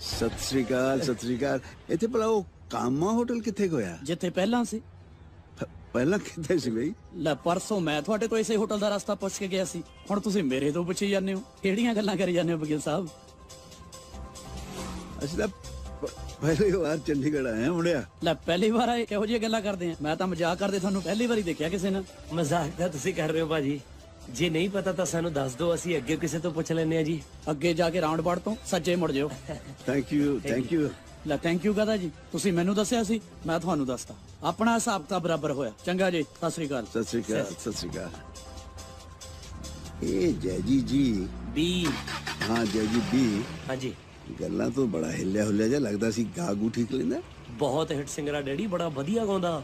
ਸਤਿ ਸ੍ਰੀ ਅਕਾਲ ਸਤਿ ਸ੍ਰੀ ਅਕਾਲ ਇੱਥੇ ਭਲਾ ਉਹ ਕਾਮਾ ਹੋਟਲ ਕਿੱਥੇ ਹੋਇਆ ਜਿੱਥੇ ਪਹਿਲਾਂ ਸੀ ਪਹਿਲਾਂ ਕਿੱਥੇ ਸੀ ਬਈ? ਲੈ ਪਰਸੋਂ ਮੈਂ ਤੁਹਾਡੇ ਤੋਂ ਇਸੇ ਹੋਟਲ ਦਾ ਰਸਤਾ ਪੁੱਛ ਕੇ ਗਿਆ ਸੀ। ਹੁਣ ਤੁਸੀਂ ਮੇਰੇ ਤੋਂ ਪੁੱਛੀ ਜਾਂਦੇ ਹੋ। ਕਿਹੜੀਆਂ ਗੱਲਾਂ ਕਰੀ ਜਾਂਦੇ ਹੋ ਵਕੀਲ ਸਾਹਿਬ? ਅਸੀਂ ਤਾਂ ਪਹਿਲੀ ਵਾਰ ਚੰਡੀਗੜ੍ਹ ਆਏ ਹਾਂ ਮੁੰਡਿਆ। ਲੈ ਪਹਿਲੀ ਵਾਰ ਆਏ ਕਿਹੋ ਜਿਹੀਆਂ ਗੱਲਾਂ ਕਰਦੇ ਆ? ਮੈਂ ਤਾਂ ਮਜ਼ਾਕ ਕਰਦੇ ਤੁਹਾਨੂੰ ਪਹਿਲੀ ਵਾਰੀ ਦੇਖਿਆ ਕਿਸੇ ਨੇ ਮਜ਼ਾਕ ਤਾਂ ਤੁਸੀਂ ਕਰ ਰਹੇ ਹੋ ਭਾਜੀ। ਜੇ ਨਹੀਂ ਪਤਾ ਤਾਂ ਸਾਨੂੰ ਦੱਸ ਦਿਓ ਅਸੀਂ ਅੱਗੇ ਕਿਸੇ ਤੋਂ ਪੁੱਛ ਲੈਂਦੇ ਆ ਜੀ। ਅੱਗੇ ਜਾ ਕੇ ਰਾਉਂਡ ਬਾੜ ਤੋਂ ਸੱਜੇ ਮੁੜ ਜਿਓ। ਥੈਂਕ ਯੂ ਥੈਂਕ ਯੂ ਲੈ ਥੈਂਕ ਯੂ ਕਹਦਾ ਜੀ। ਤੁਸੀਂ ਮੈਨੂੰ ਦੱਸਿਆ ਸੀ ਮੈਂ ਤੁਹਾਨੂੰ ਦੱਸਤਾ। ਆਪਣਾ ਹਿਸਾਬ ਤਾਂ ਬਰਾਬਰ ਹੋਇਆ। ਚੰਗਾ ਜੀ ਸਤਿ ਸ੍ਰੀ ਅਕਾਲ। ਸਤਿ ਸ੍ਰੀ ਅਕਾਲ ਸਤਿ ਸ੍ਰੀ ਅਕਾਲ। ਇਹ ਜੈਜੀ ਜੀ। ਬੀ ਹਾਂ ਜੈਜੀ ਬੀ ਹਾਂਜੀ। ਗੱਲਾਂ ਤੋਂ ਬੜਾ ਹਿੱਲਿਆ ਹੁੱਲਿਆ ਜਿਹਾ ਲੱਗਦਾ ਸੀ। ਗਾਗੂ ਠੀਕ ਲੈਂਦਾ? ਬਹੁਤ ਹਿੱਟ ਸਿੰਗਰ ਆ ਡੈਡੀ ਬੜਾ ਵਧੀਆ ਗਾਉਂਦਾ।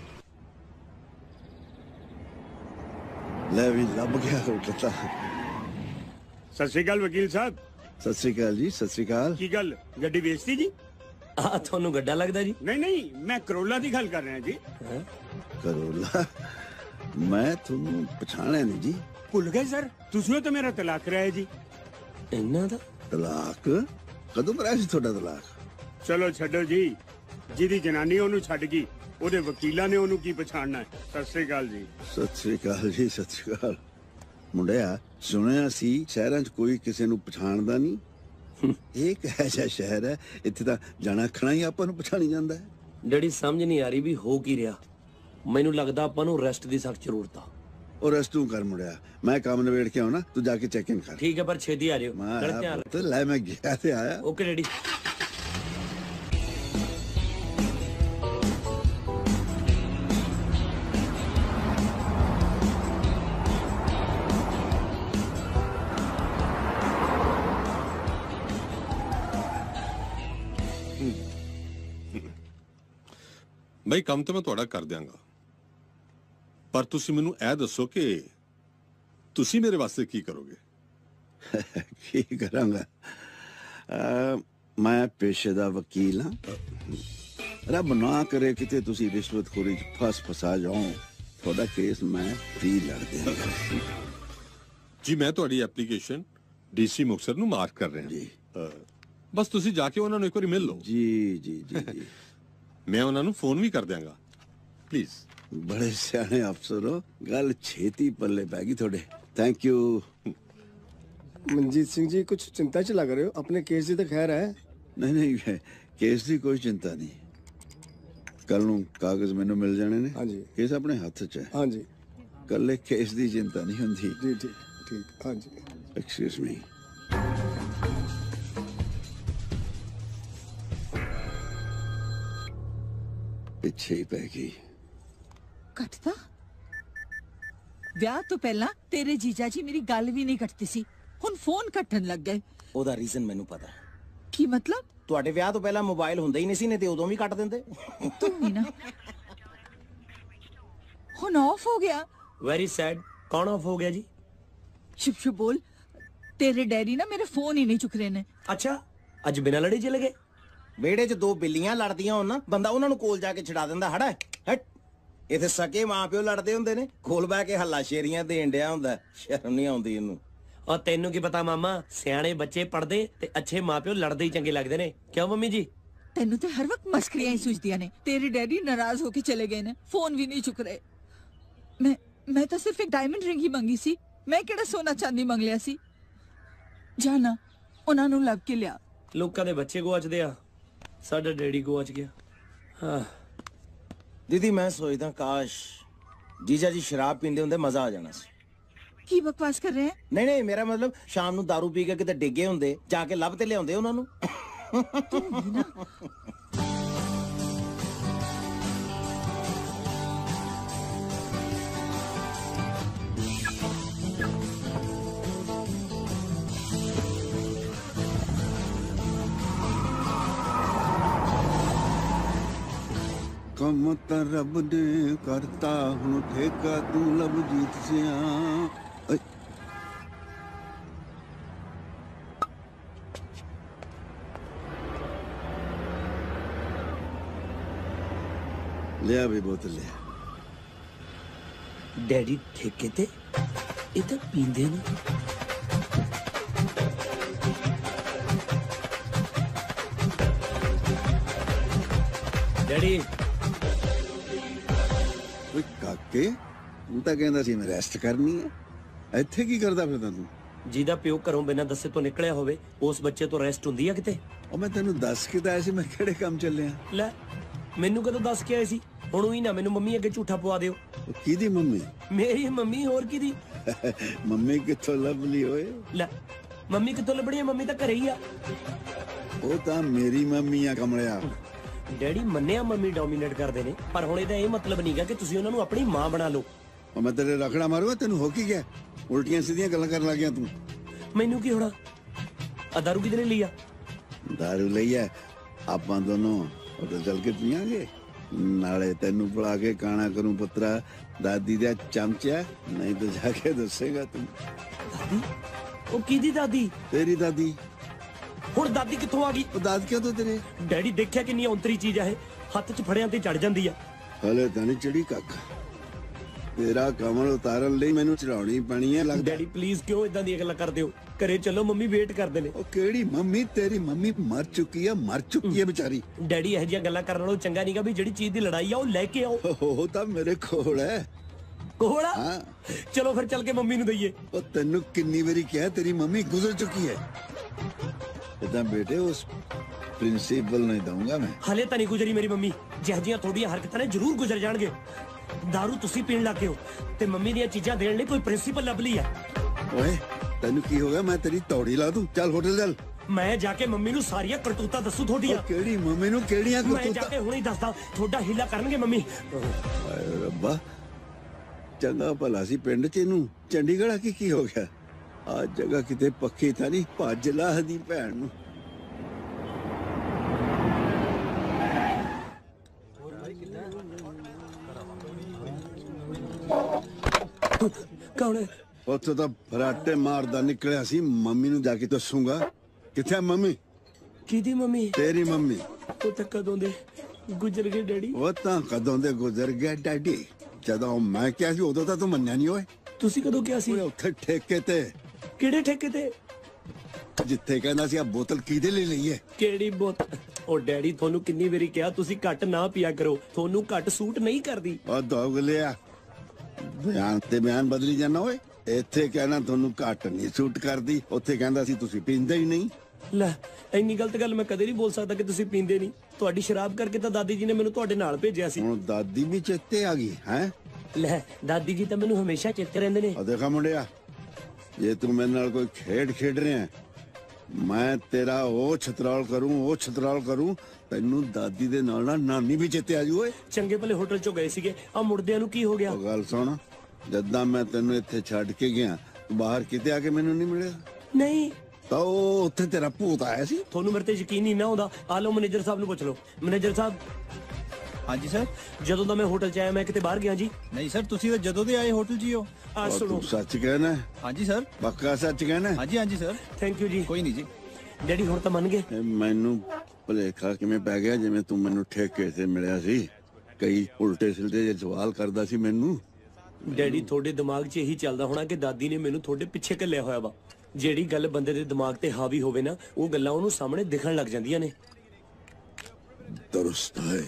ਲੈ ਵੀ ਲੱਭ ਗਿਆ ਹੋਟਲ ਤਾਂ ਸਤਿ ਸ਼੍ਰੀ ਅਕਾਲ ਵਕੀਲ ਸਾਹਿਬ। ਸਤਿ ਸ੍ਰੀ ਅਕਾਲ ਜੀ ਸਤਿ ਸ੍ਰੀ ਅਕਾਲ। ਕੀ ਗੱਲ? ਗੱਡੀ ਵੇਚਤੀ ਜੀ? ਆ ਤੁਹਾਨੂੰ ਗੱਡਾ ਲੱਗਦਾ ਜੀ? ਨਹੀਂ ਨਹੀਂ ਮੈਂ ਕਰੋਲਾ ਦੀ ਗੱਲ ਕਰ ਰਿਹਾ ਜੀ। ਕਰੋਲਾ? ਮੈਂ ਤੁਹਾਨੂੰ ਪਛਾਣਿਆ ਨਹੀਂ ਜੀ। ਭੁੱਲ ਗਏ ਸਰ ਤੁਸੀਂ ਤਾਂ ਮੇਰਾ ਤਲਾਕ ਕਰਾਇਆ ਜੀ। ਇਹਨਾਂ ਦਾ? ਤਲਾਕ? ਕਦੋਂ ਕਰਾਇਆ ਸੀ ਤੁਹਾਡਾ ਤਲਾਕ? ਚਲੋ ਛੱਡੋ ਜੀ ਜਿਹਦੀ ਜਨਾਨੀ ਉਹਨੂੰ ਛੱਡ ਗਈ ਉਹਦੇ ਵਕੀਲਾਂ ਨੇ ਉਹਨੂੰ ਕੀ ਪਛਾਣਨਾ ਹੈ? ਸਤਿ ਸ੍ਰੀ ਅਕਾਲ ਜੀ। ਸਤਿ ਸ੍ਰੀ ਅਕਾਲ ਜੀ ਸਤਿ ਸ੍ਰੀ ਅਕਾਲ। ਮੁੰਡਿਆ ਸੁਣਿਆ ਸੀ ਸ਼ਹਿਰਾਂ 'ਚ ਕੋਈ ਕਿਸੇ ਨੂੰ ਪਛਾਣਦਾ ਨਹੀਂ? ਇਹ ਇੱਕ ਐਸਾ ਸ਼ਹਿਰ ਹੈ ਇੱਥੇ ਤਾਂ ਜਾਣਾ ਖਣਾ ਹੀ ਆਪਾਂ ਨੂੰ ਪਛਾਣੀ ਜਾਂਦਾ ਹੈ। ਡੈਡੀ ਸਮਝ ਨਹੀਂ ਆ ਰਹੀ ਵੀ ਹੋ ਕੀ ਰਿਹਾ। ਮੈਨੂੰ ਲੱਗਦਾ ਆਪਾਂ ਨੂੰ ਰੈਸਟ ਦੀ ਸਖਤ ਜ਼ਰੂਰਤ ਆ। ਉਹ ਰੈਸਟ ਤੂੰ ਕਰ ਮੁੰਡਿਆ ਮੈਂ ਕੰਮ ਨਿਬੇੜ ਕੇ ਆਉਣਾ ਤੂੰ ਜਾ ਕੇ ਚੈੱਕ ਇਨ ਕਰ। ਠੀਕ ਹੈ ਪਰ ਛੇਤੀ ਆ ਜਿਓ। ਮੈਂ ਆਇਆ ਧਿਆਨ ਪੁੱਤ, ਲੈ ਮੈਂ ਗਿਆ ਤੇ ਆਇਆ। Okay daddy. ਬਈ ਕੰਮ ਤਾਂ ਮੈਂ ਤੁਹਾਡਾ ਕਰ ਦਿਆਂਗਾ। ਪਰ ਤੁਸੀਂ ਮੈਨੂੰ ਇਹ ਦੱਸੋ ਕਿ ਤੁਸੀਂ ਮੇਰੇ ਵਾਸਤੇ ਕੀ ਕਰੋਗੇ? ਕੀ ਕਰਾਂਗਾ? ਅਹ, ਮੈਂ ਪੇਸ਼ੇ ਦਾ ਵਕੀਲ ਹਾਂ। ਰੱਬ ਨਾ ਕਰੇ ਕਿਤੇ ਤੁਸੀਂ ਰਿਸ਼ਵਤਖੋਰੀ 'ਚ ਫਸ ਫਸਾ ਜਾਓ। ਤੁਹਾਡਾ ਕੇਸ ਮੈਂ ਫ੍ਰੀ ਲੜ ਦਿਆਂਗਾ। ਜੀ ਮੈਂ ਤੁਹਾਡੀ ਐਪਲੀਕੇਸ਼ਨ ਡੀਸੀ ਮੁਕਤਸਰ ਨੂੰ ਮਾਰਕ ਕਰ ਰਿਹਾ। ਜੀ। ਬਸ ਤੁਸੀਂ ਜਾ ਕੇ ਉਹਨਾਂ ਨੂੰ ਇੱਕ ਵਾਰੀ ਮਿਲ ਲਓ। ਜੀ ਜੀ ਜੀ ਜੀ। ਮੈਂ ਉਹਨਾਂ ਨੂੰ ਫੋਨ ਵੀ ਕਰ ਦਿਆਂਗਾ। ਪਲੀਜ਼ ਬੜੇ ਸਿਆਣੇ ਅਫਸਰ ਹੋ। ਗੱਲ ਛੇਤੀ ਪੱਲੇ ਪੈ ਗਈ ਤੁਹਾਡੇ। ਥੈਂਕ ਯੂ ਮਨਜੀਤ ਸਿੰਘ ਜੀ ਕੁਝ ਚਿੰਤਾ ਚ ਲੱਗ ਰਹੇ ਹੋ? ਆਪਣੇ ਕੇਸ ਦੀ ਤਾਂ ਖੈਰ ਹੈ। ਨਹੀਂ ਨਹੀਂ ਕੇਸ ਦੀ ਕੋਈ ਚਿੰਤਾ ਨਹੀਂ। ਕੱਲ ਨੂੰ ਕਾਗਜ਼ ਮੈਨੂੰ ਮਿਲ ਜਾਣੇ ਨੇ। ਹਾਂਜੀ। ਕੇਸ ਆਪਣੇ ਹੱਥ 'ਚ ਹੈ। ਹਾਂਜੀ। ਕੱਲੇ ਕੇਸ ਦੀ ਚਿੰਤਾ ਨਹੀਂ ਹੁੰਦੀ। ਜੀ ਜੀ ਠੀਕ ਹਾਂਜੀ। ਐਕਸਕਿਊਜ਼ ਮੀ ਪਿੱਛੇ ਹੀ ਪੈ ਗਈ। ਕੱਟਦਾ ਵਿਆਹ ਤੋਂ ਪਹਿਲਾਂ ਤੇਰੇ ਜੀਜਾ ਜੀ ਮੇਰੀ ਗੱਲ ਵੀ ਨਹੀਂ ਕੱਟਦੇ ਸੀ। ਹੁਣ ਫੋਨ ਕੱਟਣ ਲੱਗ ਗਏ। ਉਹਦਾ ਰੀਜ਼ਨ ਮੈਨੂੰ ਪਤਾ ਕੀ ਮਤਲਬ? ਤੁਹਾਡੇ ਵਿਆਹ ਤੋਂ ਪਹਿਲਾਂ ਮੋਬਾਈਲ ਹੁੰਦਾ ਹੀ ਨਹੀਂ ਸੀ ਨੇ ਤੇ ਉਦੋਂ ਵੀ ਕੱਟ ਦਿੰਦੇ। ਤੂੰ ਵੀ ਨਾ। ਹੁਣ ਆਫ ਹੋ ਗਿਆ। ਵੈਰੀ ਸੈਡ ਕੌਣ ਆਫ ਹੋ ਗਿਆ ਜੀ? ਚੁੱਪ ਚੁੱਪ ਬੋਲ। ਤੇਰੇ ਡੈਡੀ ਨਾ ਮੇਰੇ ਫੋਨ ਹੀ ਨਹੀਂ ਚੁੱਕ ਰਹੇ ਨੇ। ਅੱਛਾ ਅੱਜ ਬਿਨਾਂ ਲੜੇ ਚਲੇ ਗਏ? ਵਿਹੜੇ 'ਚ ਦੋ ਬਿੱਲੀਆਂ ਲੜਦੀਆਂ ਹੋਣ ਨਾ ਬੰਦਾ ਉਹਨਾਂ ਨੂੰ ਕੋਲ ਜਾ ਕੇ ਛਡਾ ਦਿੰਦਾ ਹੜਾ ਹਟ। ਇਥੇ ਸਕੇ ਮਾਪਿਓ ਲੜਦੇ ਹੁੰਦੇ ਨੇ ਕੋਲ ਬਹਿ ਕੇ ਹੱਲਾ ਸ਼ੇਰੀਆਂ ਦੇਣ ਡਿਆ ਹੁੰਦਾ ਸ਼ਰਮ ਨਹੀਂ ਆਉਂਦੀ ਇਹਨੂੰ। ਔਰ ਤੈਨੂੰ ਕੀ ਪਤਾ ਮਾਮਾ ਸਿਆਣੇ ਬੱਚੇ ਪੜਦੇ ਤੇ ਅੱਛੇ ਮਾਪਿਓ ਲੜਦੇ ਹੀ ਚੰਗੇ ਲੱਗਦੇ ਨੇ। ਕਿਉਂ ਮੰਮੀ ਜੀ? ਤੈਨੂੰ ਤੇ ਹਰ ਵਕਤ ਮਸਕਰੀਆਂ ਹੀ ਸੁਝਦੀਆਂ ਨੇ। ਤੇਰੇ ਡੈਡੀ ਨਾਰਾਜ਼ ਹੋ ਕੇ ਚਲੇ ਗਏ ਨੇ ਫੋਨ ਵੀ ਨਹੀਂ ਚੁੱਕ ਰਹੇ। ਮੈਂ ਮੈਂ ਤਾਂ ਸਿਰਫ ਇੱਕ ਡਾਇਮੰਡ ਰਿੰਗ ਹੀ ਮੰਗੀ ਸੀ। ਮੈਂ ਕਿਹੜਾ ਸੋਨਾ ਚਾਂਦੀ ਮੰਗ ਲਿਆ ਸੀ? ਜਾਨਾ ਉਹਨਾਂ ਨੂੰ ਲੱਭ ਕੇ ਲਿਆ। ਲੋਕਾਂ ਦੇ ਬੱਚੇ ਗਵਾਚਦੇ ਆ। ਸਾਡਾ ਡੈਡੀ ਗਵਾਚ ਗਿਆ। ਹਾਂ। ਦੀਦੀ ਮੈਂ ਸੋਚਦਾ ਕਾਸ਼ ਜੀਜਾ ਜੀ ਸ਼ਰਾਬ ਪੀਂਦੇ ਹੁੰਦੇ ਮਜ਼ਾ ਆ ਜਾਣਾ ਸੀ। ਕੀ ਬਕਵਾਸ ਕਰ ਰਹੇ ਹੈ? ਨਹੀਂ ਨਹੀਂ ਮੇਰਾ ਮਤਲਬ ਸ਼ਾਮ ਨੂੰ दारू ਪੀ ਕੇ ਕਿਤੇ ਡਿੱਗੇ ਹੁੰਦੇ ਜਾ ਕੇ ਲੱਭ ਤੇ ਲਿਆਉਂਦੇ ਉਹਨਾਂ ਨੂੰ ਕੰਮ ਤਾਂ ਰੱਬ ਨੇ ਕਰਤਾ ਹੁਣ ਠੇਕਾ ਤੂੰ ਲਬ ਜੀਤ ਸਿਆ ਓਏ ਲਿਆ ਵੀ ਬੋਤਲ ਲਿਆ ਡੈਡੀ ਠੇਕੇ ਤੇ ਇਹ ਤਾਂ ਪੀਂਦੇ ਨੇ ਡੈਡੀ ਓਏ ਕਾਕੇ ਤੂੰ ਤਾਂ ਕਹਿੰਦਾ ਸੀ ਮੈਂ ਰੈਸਟ ਕਰਨੀ ਹੈ। ਇੱਥੇ ਕੀ ਕਰਦਾ ਫਿਰਦਾ ਤੂੰ? ਜਿਹਦਾ ਪਿਓ ਘਰੋਂ ਬਿਨਾਂ ਦੱਸੇ ਤੋਂ ਨਿਕਲਿਆ ਹੋਵੇ ਉਸ ਬੱਚੇ ਤੋਂ ਰੈਸਟ ਹੁੰਦੀ ਆ ਕਿਤੇ? ਉਹ ਮੈਂ ਤੈਨੂੰ ਦੱਸ ਕੇ ਤਾਂ ਆਇਆ ਸੀ ਮੈਂ ਕਿਹੜੇ ਕੰਮ ਚੱਲਿਆ? ਲੈ ਮੈਨੂੰ ਕਦੋਂ ਦੱਸ ਕੇ ਆਏ ਸੀ? ਹੁਣ ਹੀ ਨਾ ਮੈਨੂੰ ਮੰਮੀ ਅੱਗੇ ਝੂਠਾ ਪਵਾ ਦਿਓ। ਉਹ ਕਿਹਦੀ ਮੰਮੀ? ਮੇਰੀ ਮੰਮੀ ਹੋਰ ਕਿਹਦੀ? ਮੰਮੀ ਕਿੱਥੋਂ ਲੱਭ ਲਈ ਓਏ? ਲੈ ਮੰਮੀ ਕਿੱਥੋਂ ਲੱਭਣੀ ਮੰਮੀ ਤਾਂ ਘਰੇ ਹੀ ਆ। ਉਹ ਤਾਂ ਮੇਰੀ ਮੰਮੀ ਆ ਕਮਲਿਆ। ਡੈਡੀ ਮੰਨਿਆ ਮੰਮੀ ਡੋਮੀਨੇਟ ਕਰਦੇ ਨੇ ਪਰ ਹੁਣ ਇਹਦਾ ਇਹ ਮਤਲਬ ਨਹੀਂਗਾ ਕਿ ਤੁਸੀਂ ਉਹਨਾਂ ਨੂੰ ਆਪਣੀ ਮਾਂ ਬਣਾ ਲਓ। ਉਹ ਮੈਂ ਤੇਰੇ ਰਖੜਾ ਮਾਰੂਗਾ ਤੈਨੂੰ ਹੋ ਕੀ ਗਿਆ? ਉਲਟੀਆਂ ਸਿੱਧੀਆਂ ਗੱਲਾਂ ਕਰਨ ਲੱਗ ਗਿਆ ਤੂੰ। ਮੈਨੂੰ ਕੀ ਹੋਣਾ? ਆ ਦਾਰੂ ਕਿਹਦੇ ਨੇ ਲਈ ਆ? ਦਾਰੂ ਲਈ ਐ ਆਪਾਂ ਦੋਨੋਂ ਉਧਰ ਚੱਲ ਕੇ ਪੀਾਂਗੇ ਨਾਲੇ ਤੈਨੂੰ ਬੁਲਾ ਕੇ ਕਾਣਾ ਕਰੂੰ ਪੁੱਤਰਾ। ਦਾਦੀ ਦਾ ਚਮਚਾ ਨਹੀਂ ਤਾਂ ਜਾ ਕੇ ਦੱਸੇਗਾ ਤੂੰ। ਦਾਦੀ? ਉਹ ਕਿਹਦੀ ਦਾਦੀ? ਤੇਰੀ ਦਾਦੀ। ਹੁਣ ਦਾਦੀ ਕਿੱਥੋਂ ਆ ਗਈ? ਉਹ ਦਾਦ ਕਿਉਂ ਤੋਂ ਤੇਰੇ ਡੈਡੀ ਦੇਖਿਆ ਕਿੰਨੀ ਔਂਤਰੀ ਚੀਜ਼ ਆ ਇਹ। ਹੱਥ 'ਚ ਫੜਿਆਂ ਤੇ ਚੜ ਜਾਂਦੀ ਆ। ਹਲੇ ਤਾਂ ਨਹੀਂ ਚੜੀ ਕੱਖ। ਤੇਰਾ ਕਮਲ ਉਤਾਰਨ ਲਈ ਮੈਨੂੰ ਚੜਾਉਣੀ ਪੈਣੀ ਹੈ ਲੱਗਦਾ। ਡੈਡੀ ਪਲੀਜ਼ ਕਿਉਂ ਇਦਾਂ ਦੀਆਂ ਗੱਲਾਂ ਕਰਦੇ ਹੋ? ਘਰੇ ਚੱਲੋ ਮੰਮੀ ਵੇਟ ਕਰਦੇ ਨੇ। ਉਹ ਕਿਹੜੀ ਮੰਮੀ? ਤੇਰੀ ਮੰਮੀ ਮਰ ਚੁੱਕੀ ਆ ਮਰ ਚੁੱਕੀ ਹੈ। ਵਿਚਾਰੀ। ਡੈਡੀ ਇਹੋ ਜਿਹੀਆਂ ਗੱਲਾਂ ਕਰਨ ਨਾਲੋਂ ਚੰਗਾ ਨਹੀਂਗਾ ਵੀ ਜਿਹੜੀ ਚੀਜ਼ ਦੀ ਲੜਾਈ ਆ ਉਹ ਲੈ ਕੇ ਆਓ। ਉਹ ਤਾਂ ਮੇਰੇ ਕੋਲ ਹੈ। ਕੋਹੜਾ ਹਾਂ। ਚਲੋ ਫਿਰ ਚੱਲ ਕੇ ਮੰਮੀ ਨੂੰ ਦਈਏ। ਉਹ ਤੈਨੂੰ ਕਿੰਨੀ ਵਾਰੀ ਕਿਹਾ ਤੇਰੀ ਮੰਮੀ ਗੁਜ਼ਰ ਚੁੱਕੀ ਹੈ। ਇਦਾਂ ਬੇਟੇ ਉਸ ਪ੍ਰਿੰਸੀਪਲ ਨਹੀਂ ਦਊਂਗਾ ਮੈਂ। ਹਲੇ ਤਾਂ ਨਹੀਂ ਗੁਜ਼ਰੀ ਮੇਰੀ ਮੰਮੀ। ਜਿਹੋ ਜਿਹੀਆਂ ਤੁਹਾਡੀਆਂ ਹਰਕਤਾਂ ਨੇ ਜ਼ਰੂਰ ਗੁਜ਼ਰ ਜਾਣਗੇ। दारू ਤੁਸੀਂ ਪੀਣ ਲੱਗੇ ਹੋ ਤੇ ਮੰਮੀ ਦੀਆਂ ਚੀਜ਼ਾਂ ਦੇਣ ਲਈ ਕੋਈ ਪ੍ਰਿੰਸੀਪਲ ਲੱਭ ਲਈ ਆ। ਓਏ ਤੈਨੂੰ ਕੀ ਹੋ ਗਿਆ? ਮੈਂ ਤੇਰੀ ਤੌੜੀ ਲਾ ਦੂੰ। ਚੱਲ ਹੋਟਲ ਚੱਲ। ਮੈਂ ਜਾ ਕੇ ਮੰਮੀ ਨੂੰ ਸਾਰੀਆਂ ਕਰਤੂਤਾਂ ਦੱਸੂ ਤੁਹਾਡੀਆਂ। ਕਿਹੜੀ ਮੰਮੀ ਨੂੰ ਕਿਹੜੀਆਂ ਮੈਂ ਜਾ ਕਰਤੂਤਾਂ? ਕੇ ਹੁਣੇ ਦੱਸਦਾ ਤੁਹਾਡਾ ਹੀਲਾ ਕਰਨਗੇ ਮੰਮੀ। ਰੱਬਾ ਚੰਗਾ ਭਲਾ ਸੀ ਪਿੰਡ ਚ ਇਹਨੂੰ। ਚੰਡੀਗੜ੍ਹ ਆ ਕੇ ਕੀ ਹੋ ਗਿਆ? ਆ ਜਗ੍ਹਾ ਕਿਤੇ ਪੱਕੀ ਤਾਂ ਨਹੀਂ ਭੱਜ ਲਾਹ ਦੀ ਭੈਣ ਨੂੰ। ਕੌਣ ਹੈ? ਉੱਥੇ ਤਾਂ ਫਰਾਟੇ ਮਾਰਦਾ ਨਿਕਲਿਆ ਸੀ ਮੰਮੀ ਨੂੰ ਜਾ ਕੇ ਦੱਸੂਗਾ। ਕਿੱਥੇ ਆ ਮੰਮੀ? ਕਿਹਦੀ ਮੰਮੀ? ਤੇਰੀ ਮੰਮੀ। ਉਹ ਤਾਂ ਕਦੋਂ ਦੇ ਗੁਜ਼ਰ ਗਏ ਡੈਡੀ। ਉਹ ਤਾਂ ਕਦੋਂ ਦੇ ਗੁਜ਼ਰ ਗਿਆ ਡੈਡੀ। ਜਦੋਂ ਮੈਂ ਕਿਹਾ ਸੀ ਉਦੋਂ ਤਾਂ ਤੂੰ ਮੰਨਿਆ ਨਹੀਂ ਓਏ। ਤੁਸੀਂ ਕਦੋਂ ਕਿਹਾ ਸੀ? ਓਏ ਉੱਥੇ ਠੇਕੇ ਤੇ। ਕਿਹੜੇ ਠੇਕੇ ਤੇ? ਜਿੱਥੇ ਕਹਿੰਦਾ ਸੀ ਆ ਬੋਤਲ ਕਿਹਦੇ ਲਈ ਲਈ ਹੈ? ਕਿਹੜੀ ਬੋਤ ਉਹ ਡੈਡੀ ਤੁਹਾਨੂੰ ਕਿੰਨੀ ਵਾਰੀ ਕਿਹਾ ਤੁਸੀਂ ਘੱਟ ਨਾ ਪੀਆ ਕਰੋ। ਤੁਹਾਨੂੰ ਘੱਟ ਸੂਟ ਨਹੀਂ ਕਰਦੀ। ਉਹ ਦੋਗਲਿਆ ਬਿਆਨ ਤੇ ਬਿਆਨ ਬਦਲੀ ਜਾਣਾ ਓਏ। ਇੱਥੇ ਕਹਿਣਾ ਤੁਹਾਨੂੰ ਘੱਟ ਨਹੀਂ ਸੂਟ ਕਰਦੀ। ਉੱਥੇ ਕਹਿੰਦਾ ਸੀ ਤੁਸੀਂ ਪੀਂਦੇ ਹੀ ਨਹੀਂ। ਲੈ ਇੰਨੀ ਗਲਤ ਗੱਲ ਮੈਂ ਕਦੇ ਨਹੀਂ ਬੋਲ ਸਕਦਾ ਕਿ ਤੁਸੀਂ ਪੀਂਦੇ ਨਹੀਂ। ਤੁਹਾਡੀ ਸ਼ਰਾਬ ਕਰਕੇ ਤਾਂ ਦਾਦੀ ਜੀ ਨੇ ਮੈਨੂੰ ਤੁਹਾਡੇ ਨਾਲ ਭੇਜਿਆ ਸੀ। ਹੁਣ ਦਾਦੀ ਵੀ ਚੇਤੇ ਆ ਗਈ ਹੈ? ਲੈ ਦਾਦੀ ਜੀ ਤਾਂ ਮੈਨੂੰ ਹਮੇਸ਼ਾ ਚੇਤੇ ਰਹਿੰਦੇ ਨੇ। ਆ ਦੇਖਾ ਮੁੰਡਿਆ ਜੇ ਤੂੰ ਮੇਰੇ ਨਾਲ ਕੋਈ ਖੇਡ ਖੇਡ ਰਿਹਾ ਹੈ, ਮੈਂ ਤੇਰਾ ਉਹ ਛਤਰਾਲ ਕਰੂੰ ਉਹ ਛਤਰਾਲ ਕਰੂੰ ਤੈਨੂੰ ਦਾਦੀ ਦੇ ਨਾਲ ਨਾਲ ਨਾਨੀ ਵੀ ਚੇਤੇ ਆ ਜੂ ਓਏ ਚੰਗੇ ਭਲੇ ਹੋਟਲ ਚੋਂ ਗਏ ਸੀਗੇ ਆ ਮੁਰਦਿਆਂ ਨੂੰ ਕੀ ਹੋ ਗਿਆ ਉਹ ਗੱਲ ਸੁਣ ਜਦਾਂ ਮੈਂ ਤੈਨੂੰ ਇੱਥੇ ਛੱਡ ਕੇ ਗਿਆ ਤੂੰ ਬਾਹਰ ਕਿਤੇ ਆ ਕੇ ਮੈਨੂੰ ਨਹੀਂ ਮਿਲਿਆ ਨਹੀਂ ਤਾਂ ਉਹ ਉੱਥੇ ਤੇਰਾ ਭੂਤ ਆਇਆ ਸੀ ਤੁਹਾਨੂੰ ਮੇਰੇ ਤੇ ਯਕੀਨ ਨਹੀਂ ਨਾ ਆਉਂਦਾ ਆ ਲਓ ਮੈਨੇਜਰ ਸਾਹਿਬ ਨੂੰ ਪੁੱਛ ਲਓ ਮੈਨੇਜਰ ਸਾਹਿਬ ਹਾਂਜੀ ਸਰ ਜਦੋਂ ਦਾ ਮੈਂ ਹੋਟਲ ਚ ਆਇਆ ਮੈਂ ਕਿਤੇ ਬਾਹਰ ਗਿਆ ਜੀ ਨਹੀਂ ਸਰ ਤੁਸੀਂ ਤਾਂ ਜਦੋਂ ਦੇ ਆਏ ਹੋਟਲ 'ਚ ਹੀ ਹੋ ਆ ਉਹ ਸੁਣੋ ਤੂੰ ਸੱਚ ਕਹਿਣਾ ਹੈ? ਹਾਂਜੀ ਸਰ ਪੱਕਾ ਸੱਚ ਕਹਿਣਾ ਹੈ? ਹਾਂਜੀ ਹਾਂਜੀ ਸਰ ਥੈਂਕ ਯੂ ਜੀ ਕੋਈ ਨਹੀਂ ਜੀ ਡੈਡੀ ਹੁਣ ਤਾਂ ਮੰਨ ਗਏ ਇਹ ਮੈਨੂੰ ਭੁਲੇਖਾ ਕਿਵੇਂ ਪੈ ਗਿਆ ਜਿਵੇਂ ਤੂੰ ਮੈਨੂੰ ਠੇਕੇ ਤੇ ਮਿਲਿਆ ਸੀ ਕਈ ਉਲਟੇ ਸਿਲਟੇ ਜਿਹੇ ਸਵਾਲ ਕਰਦਾ ਸੀ ਮੈਨੂੰ ਡੈਡੀ ਤੁਹਾਡੇ ਦਿਮਾਗ 'ਚ ਇਹੀ ਚੱਲਦਾ ਹੋਣਾ ਕਿ ਦਾਦੀ ਨੇ ਮੈਨੂੰ ਤੁਹਾਡੇ ਪਿੱਛੇ ਘੱਲਿਆ ਹੋਇਆ ਵਾ ਜਿਹੜੀ ਗੱਲ ਬੰਦੇ ਦੇ ਦਿਮਾਗ ਤੇ ਹਾਵੀ ਹੋਵੇ ਨਾ ਉਹ ਗੱਲਾਂ ਉਹਨੂੰ ਸਾਹਮਣੇ ਦਿਖਣ ਲੱਗ ਜਾਂਦੀਆਂ ਨੇ ਦਰੁਸਤ ਹੈ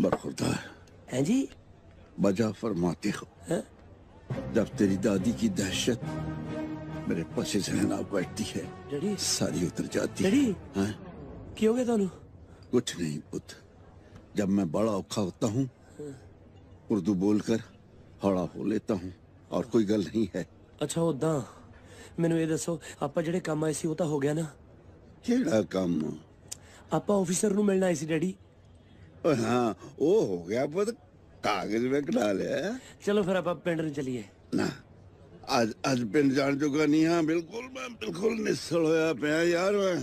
ਬਰਖੁਰਦਾ ਹੈ ਜੀ वजह फरमाते हो जब तेरी दादी की दहशत मेरे पसे जहन आ बैठती है डैडी सारी उतर जाती डैडी है ਕੀ ਹੋ ਗਿਆ ਤੁਹਾਨੂੰ कुछ नहीं पुत्र जब मैं बड़ा औखा होता हूँ उर्दू बोलकर हौला हो लेता हूँ और कोई गल नहीं है ਅੱਛਾ ਉਦਾਂ ਮੈਨੂੰ ਇਹ ਦੱਸੋ ਆਪਾਂ ਜਿਹੜੇ ਕੰਮ ਆਏ ਸੀ ਉਹ ਤਾਂ ਹੋ ਗਿਆ ਨਾ ਕਿਹੜਾ ਕੰਮ ਆਪਾਂ ਆਫੀਸਰ ਨੂੰ ਮਿਲਣਾ ਆਏ ਸੀ ਡੈਡੀ ਓਏ ਹਾਂ ਉਹ ਹੋ ਗਿਆ ਪੁੱਤ ਕਾਗਜ਼ ਵਿੱਚ ਕਢਾ ਲਿਆ। ਚਲੋ ਫਿਰ ਆਪਾਂ ਪਿੰਡ ਨੂੰ ਚੱਲੀਏ। ਨਾ ਅੱਜ ਅੱਜ ਪਿੰਡ ਜਾਣ ਜੋਗਾ ਨਹੀਂ ਹਾਂ ਬਿਲਕੁਲ ਮੈਂ ਬਿਲਕੁਲ ਨਿਸਲ ਹੋਇਆ ਪਿਆ ਯਾਰ ਮੈਂ।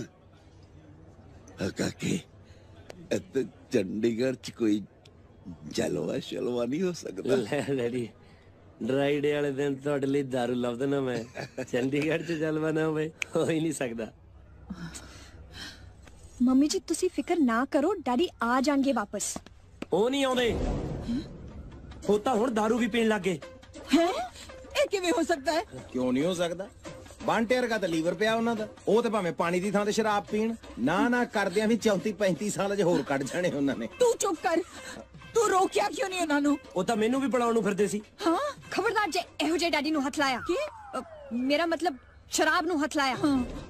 ਕਾਕੇ ਇੱਥੇ ਚੰਡੀਗੜ੍ਹ ਚ ਕੋਈ ਜਲਵਾ ਸ਼ਲਵਾ ਨਹੀਂ ਹੋ ਸਕਦਾ। ਲੈ ਡੈਡੀ ਡਰਾਈ ਡੇ ਵਾਲੇ ਦਿਨ ਤੁਹਾਡੇ ਲਈ ਦਾਰੂ ਲੱਭ ਦੇਣਾ ਮੈਂ। ਚੰਡੀਗੜ੍ਹ 'ਚ ਜਲਵਾ ਨਾ ਹੋਵੇ ਹੋ ਹੀ ਨਹੀਂ ਸਕਦਾ। ਮੰਮੀ ਜੀ ਤੁਸੀਂ ਫਿਕਰ ਨਾ ਕਰੋ ਡੈਡੀ ਆ ਜਾਣਗੇ ਵਾਪਸ। ਉਹ ਨਹੀਂ ਆਉਂਦੇ। ਉਹ ਤਾਂ ਹੁਣ ਦਾਰੂ ਵੀ ਪੀਣ ਲੱਗੇ ਹੈ? ਇਹ ਕਿਵੇਂ ਹੋ ਸਕਦਾ ਹੈ? ਕਿਉਂ ਨਹੀਂ ਹੋ ਸਕਦਾ? ਬਾਂਟੇ ਵਰਗਾ ਤਾਂ ਲੀਵਰ ਪਿਆ ਉਹਨਾਂ ਦਾ। ਉਹ ਤੇ ਭਾਵੇਂ ਪਾਣੀ ਦੀ ਥਾਂ ਤੇ ਸ਼ਰਾਬ ਪੀਣ ਨਾ ਨਾ ਕਰਦਿਆਂ ਵੀ 34 35 ਸਾਲ ਜੇ ਹੋਰ ਕੱਢ ਜਾਣੇ ਉਹਨਾਂ ਨੇ। ਤੂੰ ਚੁੱਪ ਕਰ। ਤੂੰ ਰੋਕਿਆ ਕਿਉਂ ਨਹੀਂ ਉਹਨਾਂ ਨੂੰ? ਉਹ ਤਾਂ ਮੈਨੂੰ ਵੀ ਬੁਲਾਉਣ ਨੂੰ ਫਿਰਦੇ ਸੀ। ਹਾਂ? ਖਬਰਦਾਰ ਜੇ ਇਹੋ ਜਿਹੇ ਡੈਡੀ ਨੂੰ ਹੱਥ ਲਾਇਆ। ਕੀ? ਮੇਰਾ ਮਤਲਬ ਸ਼ਰਾਬ ਨੂੰ ਹੱਥ ਲਾਇਆ।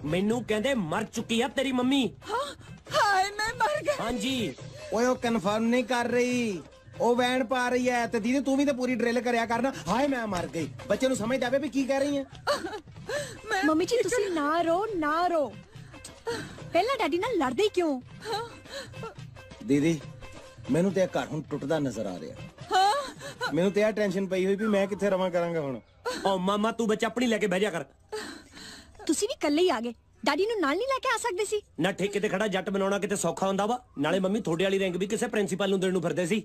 ਮੈਨੂੰ ਕਹਿੰਦੇ ਮਰ ਚੁੱਕੀ ਆ ਤੇਰੀ ਮੰਮੀ। ਹਾਏ ਮੈਂ ਮਰ ਗਿਆ ਹਾਂਜੀ। ਓਏ ਉਹ ਕਨਫਰਮ ਨਹੀਂ ਕਰ ਰਹੀ। ਉਹ ਵੈਨ ਪਾ ਰਹੀ ਹੈ ਤੇ ਦੀਦੀ ਤੂੰ ਵੀ ਤਾਂ ਪੂਰੀ ਡਰਿਲ ਕਰਿਆ ਕਰਨਾ। ਹਾਏ ਮੈਂ ਮਰ ਗਈ। ਬੱਚੇ ਨੂੰ ਸਮਝ ਆਵੇ ਵੀ ਕੀ ਕਹਿ ਰਹੀ ਹੈ ਮੰਮੀ ਜੀ ਤੁਸੀਂ ਨਾ ਰੋ ਨਾ ਰੋ। ਪਹਿਲਾਂ ਡੈਡੀ ਨਾਲ ਲੜਦੇ ਹੀ ਕਿਉਂ? ਦੀਦੀ ਮੈਨੂੰ ਤੇ ਇਹ ਘਰ ਹੁਣ ਟੁੱਟਦਾ ਨਜ਼ਰ ਆ ਰਿਹਾ। ਮੈਨੂੰ ਤੇ ਇਹ ਟੈਨਸ਼ਨ ਪਈ ਹੋਈ ਵੀ ਮੈਂ ਕਿੱਥੇ ਰਵਾਂ ਕਰਾਂਗਾ ਹੁਣ। ਓ ਮਾਮਾ ਤੂੰ ਬੱਚਾ ਆਪਣੀ ਲੈ ਕੇ ਬਹਿ ਜਾ ਕਰ। ਤੁਸੀਂ ਵੀ ਇਕੱਲੇ ਹੀ ਆ ਗਏ। ਡੈਡੀ ਨੂੰ ਨਾਲ ਨਹੀਂ ਲੈ ਕੇ ਆ ਸਕਦੇ ਸੀ? ਨਾ ਠੇਕੇ ਤੇ ਖੜਾ ਜੱਟ ਬਣਾਉਣਾ ਕਿਤੇ ਸੌਖਾ ਹੁੰਦਾ ਵਾ। ਨਾਲੇ ਮੰਮੀ ਤੁਹਾਡੇ ਵਾਲੀ ਰਿੰਗ ਵੀ ਕਿਸੇ ਪ੍ਰਿੰਸੀਪਲ ਨੂੰ ਦੇਣ ਨੂੰ ਫਿਰਦੇ ਸੀ।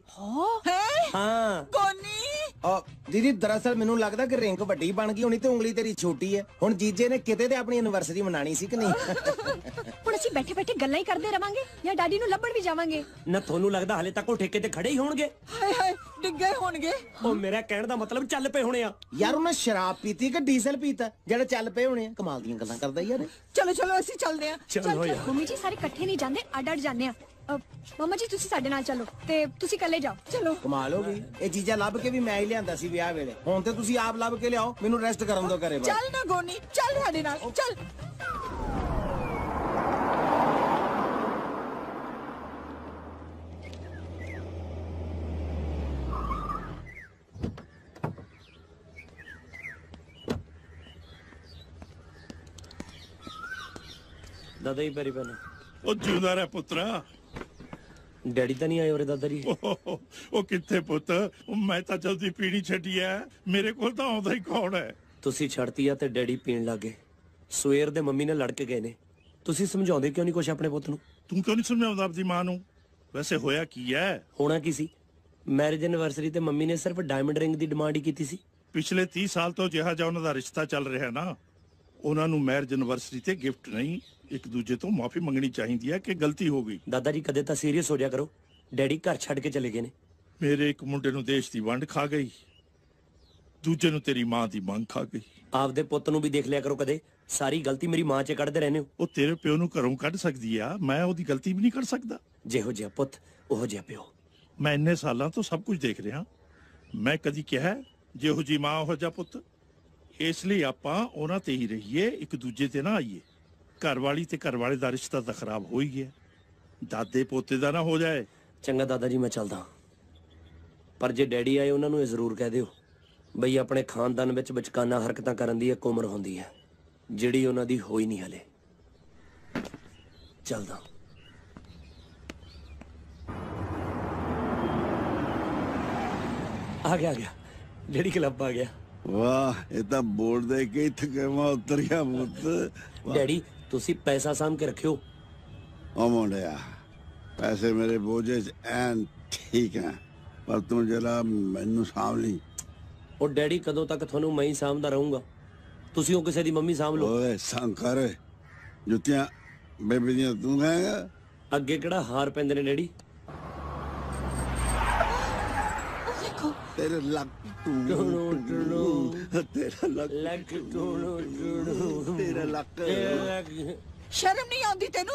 ਹੈ। ਹਾਂ। ਕੋਨੀ ਆ ਦੀਦੀ ਦਰਅਸਲ ਮੈਨੂੰ ਲੱਗਦਾ ਕਿ ਰਿੰਗ ਵੱਡੀ ਬਣ ਗਈ ਹੋਣੀ ਤੇ ਉਂਗਲੀ ਤੇਰੀ ਛੋਟੀ ਹੈ ਹੁਣ ਜੀਜੇ ਨੇ ਕਿਤੇ ਤੇ ਆਪਣੀ ਐਨਵਰਸਰੀ ਮਨਾਣੀ ਸੀ ਕਿ ਨਹੀਂ? ਹੁਣ ਅਸੀਂ ਬੈਠੇ ਬੈਠੇ ਗੱਲਾਂ ਹੀ ਕਰਦੇ ਰਵਾਂਗੇ ਜਾਂ ਡੈਡੀ ਨੂੰ ਲੱਭਣ ਵੀ ਜਾਵਾਂਗੇ। ਨਾ ਤੁਹਾਨੂੰ ਲੱਗਦਾ ਹਲੇ ਤੱਕ ਉਹ ਠੇਕੇ ਤੇ ਖੜੇ ਹੀ ਹੋਣਗੇ? ਹਾਏ ਹਾਏ ਡਿੱਗੇ ਹੋਣਗੇ। ਉਹ ਮੇਰਾ ਕਹਿਣ ਦਾ ਮਤਲਬ ਚੱਲ ਪਏ ਹੋਣੇ ਆ। ਯਾਰ ਉਹਨਾਂ ਸ਼ਰਾਬ ਪੀਤੀ ਕਿ ਡੀਜ਼ਲ ਪੀਤਾ? ਜਿਹੜੇ ਚੱਲ ਪਏ ਹੋਣੇ ਆ ਕਮਾਲ ਦੀਆਂ ਗੱਲਾਂ ਕਰਦਾ ਯਾਰ। ਚਲੋ ਚਲੋ ਅਸੀਂ ਚੱਲਦੇ ਹਾਂ ਚਲੋ ਯਾਰ ਮੰਮੀ ਜੀ ਸਾਰੇ ਇਕੱਠੇ ਨਹੀਂ ਜਾਂਦੇ ਅੱਡ ਅੱਡ ਜਾਂਦੇ ਆ। ਮੰਮਾ ਜੀ ਤੁਸੀਂ ਸਾਡੇ ਨਾਲ ਚੱਲੋ ਤੇ ਤੁਸੀਂ ਇਕੱਲੇ ਜਾਓ। ਚਲੋ। ਕਮਾਲ ਹੋ ਗਈ। ਇਹ ਚੀਜ਼ਾਂ ਲੱਭ ਕੇ ਵੀ ਮੈਂ ਹੀ ਲਿਆਂਦਾ ਸੀ ਵਿਆਹ ਵੇਲੇ। ਹੁਣ ਤੇ ਤੁਸੀਂ ਆਪ ਲੱਭ ਕੇ ਲਿਆਓ ਮੈਨੂੰ ਰੈਸਟ ਕਰਨ ਦਿਓ ਘਰੇ ਬਸ। ਚੱਲ ਨਾ ਗੋਨੀ ਚੱਲ ਸਾਡੇ ਨਾਲ ਚੱਲ। ਦਾਦਾ ਹੀ ਪੈਰੀ ਪੈਣਾ। ਉਹ ਜਿਉਂਦਾ ਰਹਿ ਪੁੱਤਰਾ। ਡੈਡੀ ਤਾਂ ਨਹੀਂ ਆਏ ਉਰੇ ਦਾਦਾ ਜੀ? ਉਹ ਕਿੱਥੇ ਪੁੱਤ? ਉਹ ਮੈਂ ਤਾਂ ਜਲਦੀ ਪੀਣੀ ਛੱਡੀ ਐ। ਮੇਰੇ ਕੋਲ ਤਾਂ ਆਉਂਦਾ ਹੀ ਕੌਣ ਹੈ ਤੁਸੀਂ ਛੱਡਤੀ ਆ ਤੇ ਡੈਡੀ ਪੀਣ ਲੱਗੇ ਸਵੇਰ ਦੇ ਮੰਮੀ ਨਾਲ ਲੜ ਕੇ ਗਏ ਨੇ। ਤੁਸੀਂ ਸਮਝਾਉਂਦੇ ਕਿਉਂ ਨਹੀਂ ਕੁਛ ਆਪਣੇ ਪੁੱਤ ਨੂੰ? ਤੂੰ ਕਿਉਂ ਨਹੀਂ ਸਮਝਾਉਂਦਾ ਆਪਣੀ ਮਾਂ ਨੂੰ? ਵੈਸੇ ਹੋਇਆ ਕੀ ਐ? ਹੋਣਾ ਕੀ ਸੀ? ਮੈਰਿਜ ਐਨਵਰਸਰੀ ਤੇ ਮੰਮੀ ਨੇ ਸਿਰਫ ਡਾਇਮੰਡ ਰਿੰਗ ਦੀ ਡਿਮਾਂਡ ਹੀ ਕੀਤੀ ਸੀ। ਪਿਛਲੇ 30 ਸਾਲ ਤੋਂ ਜਿਹਾ ਜਿਹਾ ਉਹਨਾਂ ਦਾ ਰਿਸ਼ਤਾ ਚੱਲ ਰਿਹਾ ਨਾ। ਉਹਨਾਂ ਨੂੰ ਮੈਰਿਜ ਐਨਵਰਸਰੀ ਤੇ ਗਿਫਟ ਨਹੀਂ ਇੱਕ ਦੂਜੇ ਤੋਂ ਮਾਫੀ ਮੰਗਣੀ ਚਾਹੀਦੀ ਹੈ ਕਿ ਗਲਤੀ ਹੋ ਗਈ। ਦਾਦਾ ਜੀ ਕਦੇ ਤਾਂ ਸੀਰੀਅਸ ਹੋ ਜਾ ਕਰੋ। ਡੈਡੀ ਘਰ ਛੱਡ ਕੇ ਚਲੇ ਗਏ ਨੇ। ਮੇਰੇ ਇੱਕ ਮੁੰਡੇ ਨੂੰ ਦੇਸ਼ ਦੀ ਵੰਡ ਖਾ ਗਈ। ਦੂਜੇ ਨੂੰ ਤੇਰੀ ਮਾਂ ਦੀ ਮੰਗ ਖਾ ਗਈ। ਆਪਦੇ ਪੁੱਤ ਨੂੰ ਵੀ ਦੇਖ ਲਿਆ ਕਰੋ ਕਦੇ। ਸਾਰੀ ਗਲਤੀ ਮੇਰੀ ਮਾਂ 'ਚ ਕੱਢਦੇ ਰਹਿੰਦੇ ਹੋ। ਉਹ ਤੇਰੇ ਪਿਓ ਨੂੰ ਘਰੋਂ ਕੱਢ ਸਕਦੀ ਆ। ਮੈਂ ਉਹਦੀ ਗਲਤੀ ਵੀ ਨਹੀਂ ਕਰ ਸਕਦਾ। ਜਿਹੋ ਜਿਹਾ ਪੁੱਤ ਉਹੋ ਜਿਹਾ ਪਿਓ। ਮੈਂ ਇੰਨੇ ਸਾਲਾਂ ਤੋਂ ਸਭ ਕੁਝ ਦੇਖ ਰਿਹਾ। ਮੈਂ ਕਦੀ ਕਿਹਾ ਜਿਹੋ ਜੀ ਮਾਂ ਉਹ ਜਿਹਾ ਪੁੱਤ। ਇਸ ਲਈ ਆਪਾਂ ਉਹਨਾਂ ਤੇ ਹੀ ਰਹੀਏ, ਇੱਕ ਦੂਜੇ ਤੇ ਨਾ ਆਈਏ। ਘਰ ਵਾਲੀ ਤੇ ਘਰ ਵਾਲੇ ਦਾ ਰਿਸ਼ਤਾ ਤਾਂ ਖਰਾਬ ਹੋ ਹੀ ਗਿਆ। ਦਾਦੇ ਪੋਤੇ ਦਾ ਨਾ ਹੋ ਜਾਏ। ਚੰਗਾ ਦਾਦਾ ਜੀ, ਮੈਂ ਚੱਲਦਾ ਪਰ ਜੇ ਡੈਡੀ ਆਏ, ਉਹਨਾਂ ਨੂੰ ਇਹ ਜ਼ਰੂਰ ਕਹਿ ਦਿਓ। ਬਈ ਆਪਣੇ ਖਾਨਦਾਨ ਵਿੱਚ ਬਚਕਾਨਾ ਹਰਕਤਾਂ ਕਰਨ ਦੀ ਇੱਕ ਉਮਰ ਹੁੰਦੀ ਹੈ, ਜਿਹੜੀ ਉਹਨਾਂ ਦੀ ਹੋਈ ਨਹੀਂ ਹਲੇ। ਚੱਲਦਾ ਆ ਗਿਆ ਆ ਗਿਆ। ਜਿਹੜੀ ਕਲੱਬ ਆ ਗਿਆ। ਵਾਹ ਇਹ ਤਾਂ ਬੋਰਡ ਦੇ ਕੇ ਥਕੇਵਾ ਉਤਰ ਗਿਆ ਪੁੱਤ। ਡੈਡੀ ਤੁਸੀਂ ਪੈਸਾ ਸਾਂਭ ਕੇ ਰੱਖਿਓ। ਉਹ ਮੁੰਡਿਆ ਪੈਸੇ ਮੇਰੇ ਬੋਝੇ 'ਚ ਐਨ ਠੀਕ ਹੈ ਪਰ ਤੂੰ ਜਰਾ ਮੈਨੂੰ ਸਾਂਭ ਲਈ। ਉਹ ਡੈਡੀ ਕਦੋਂ ਤੱਕ ਤੁਹਾਨੂੰ ਮੈਂ ਹੀ ਸਾਂਭਦਾ ਰਹੂੰਗਾ? ਤੁਸੀਂ ਉਹ ਕਿਸੇ ਦੀ ਮੰਮੀ ਸਾਂਭ ਲਓ। ਓਏ ਸੰਕਰ ਜੁੱਤੀਆਂ ਬੇਬੇ ਦੀਆਂ ਤੂੰ ਖਾਏਗਾ? ਅੱਗੇ ਕਿਹੜਾ ਹਾਰ ਪੈਂਦੇ ਨੇ ਡੈਡੀ? ਤੇਰੇ ਲੱਕ ਟੂ ਤੇਰਾ ਲੱਕ ਲੱਕ ਟੂ ਤੇਰਾ ਲੱਕ ਸ਼ਰਮ ਨਹੀਂ ਆਉਂਦੀ ਤੈਨੂੰ?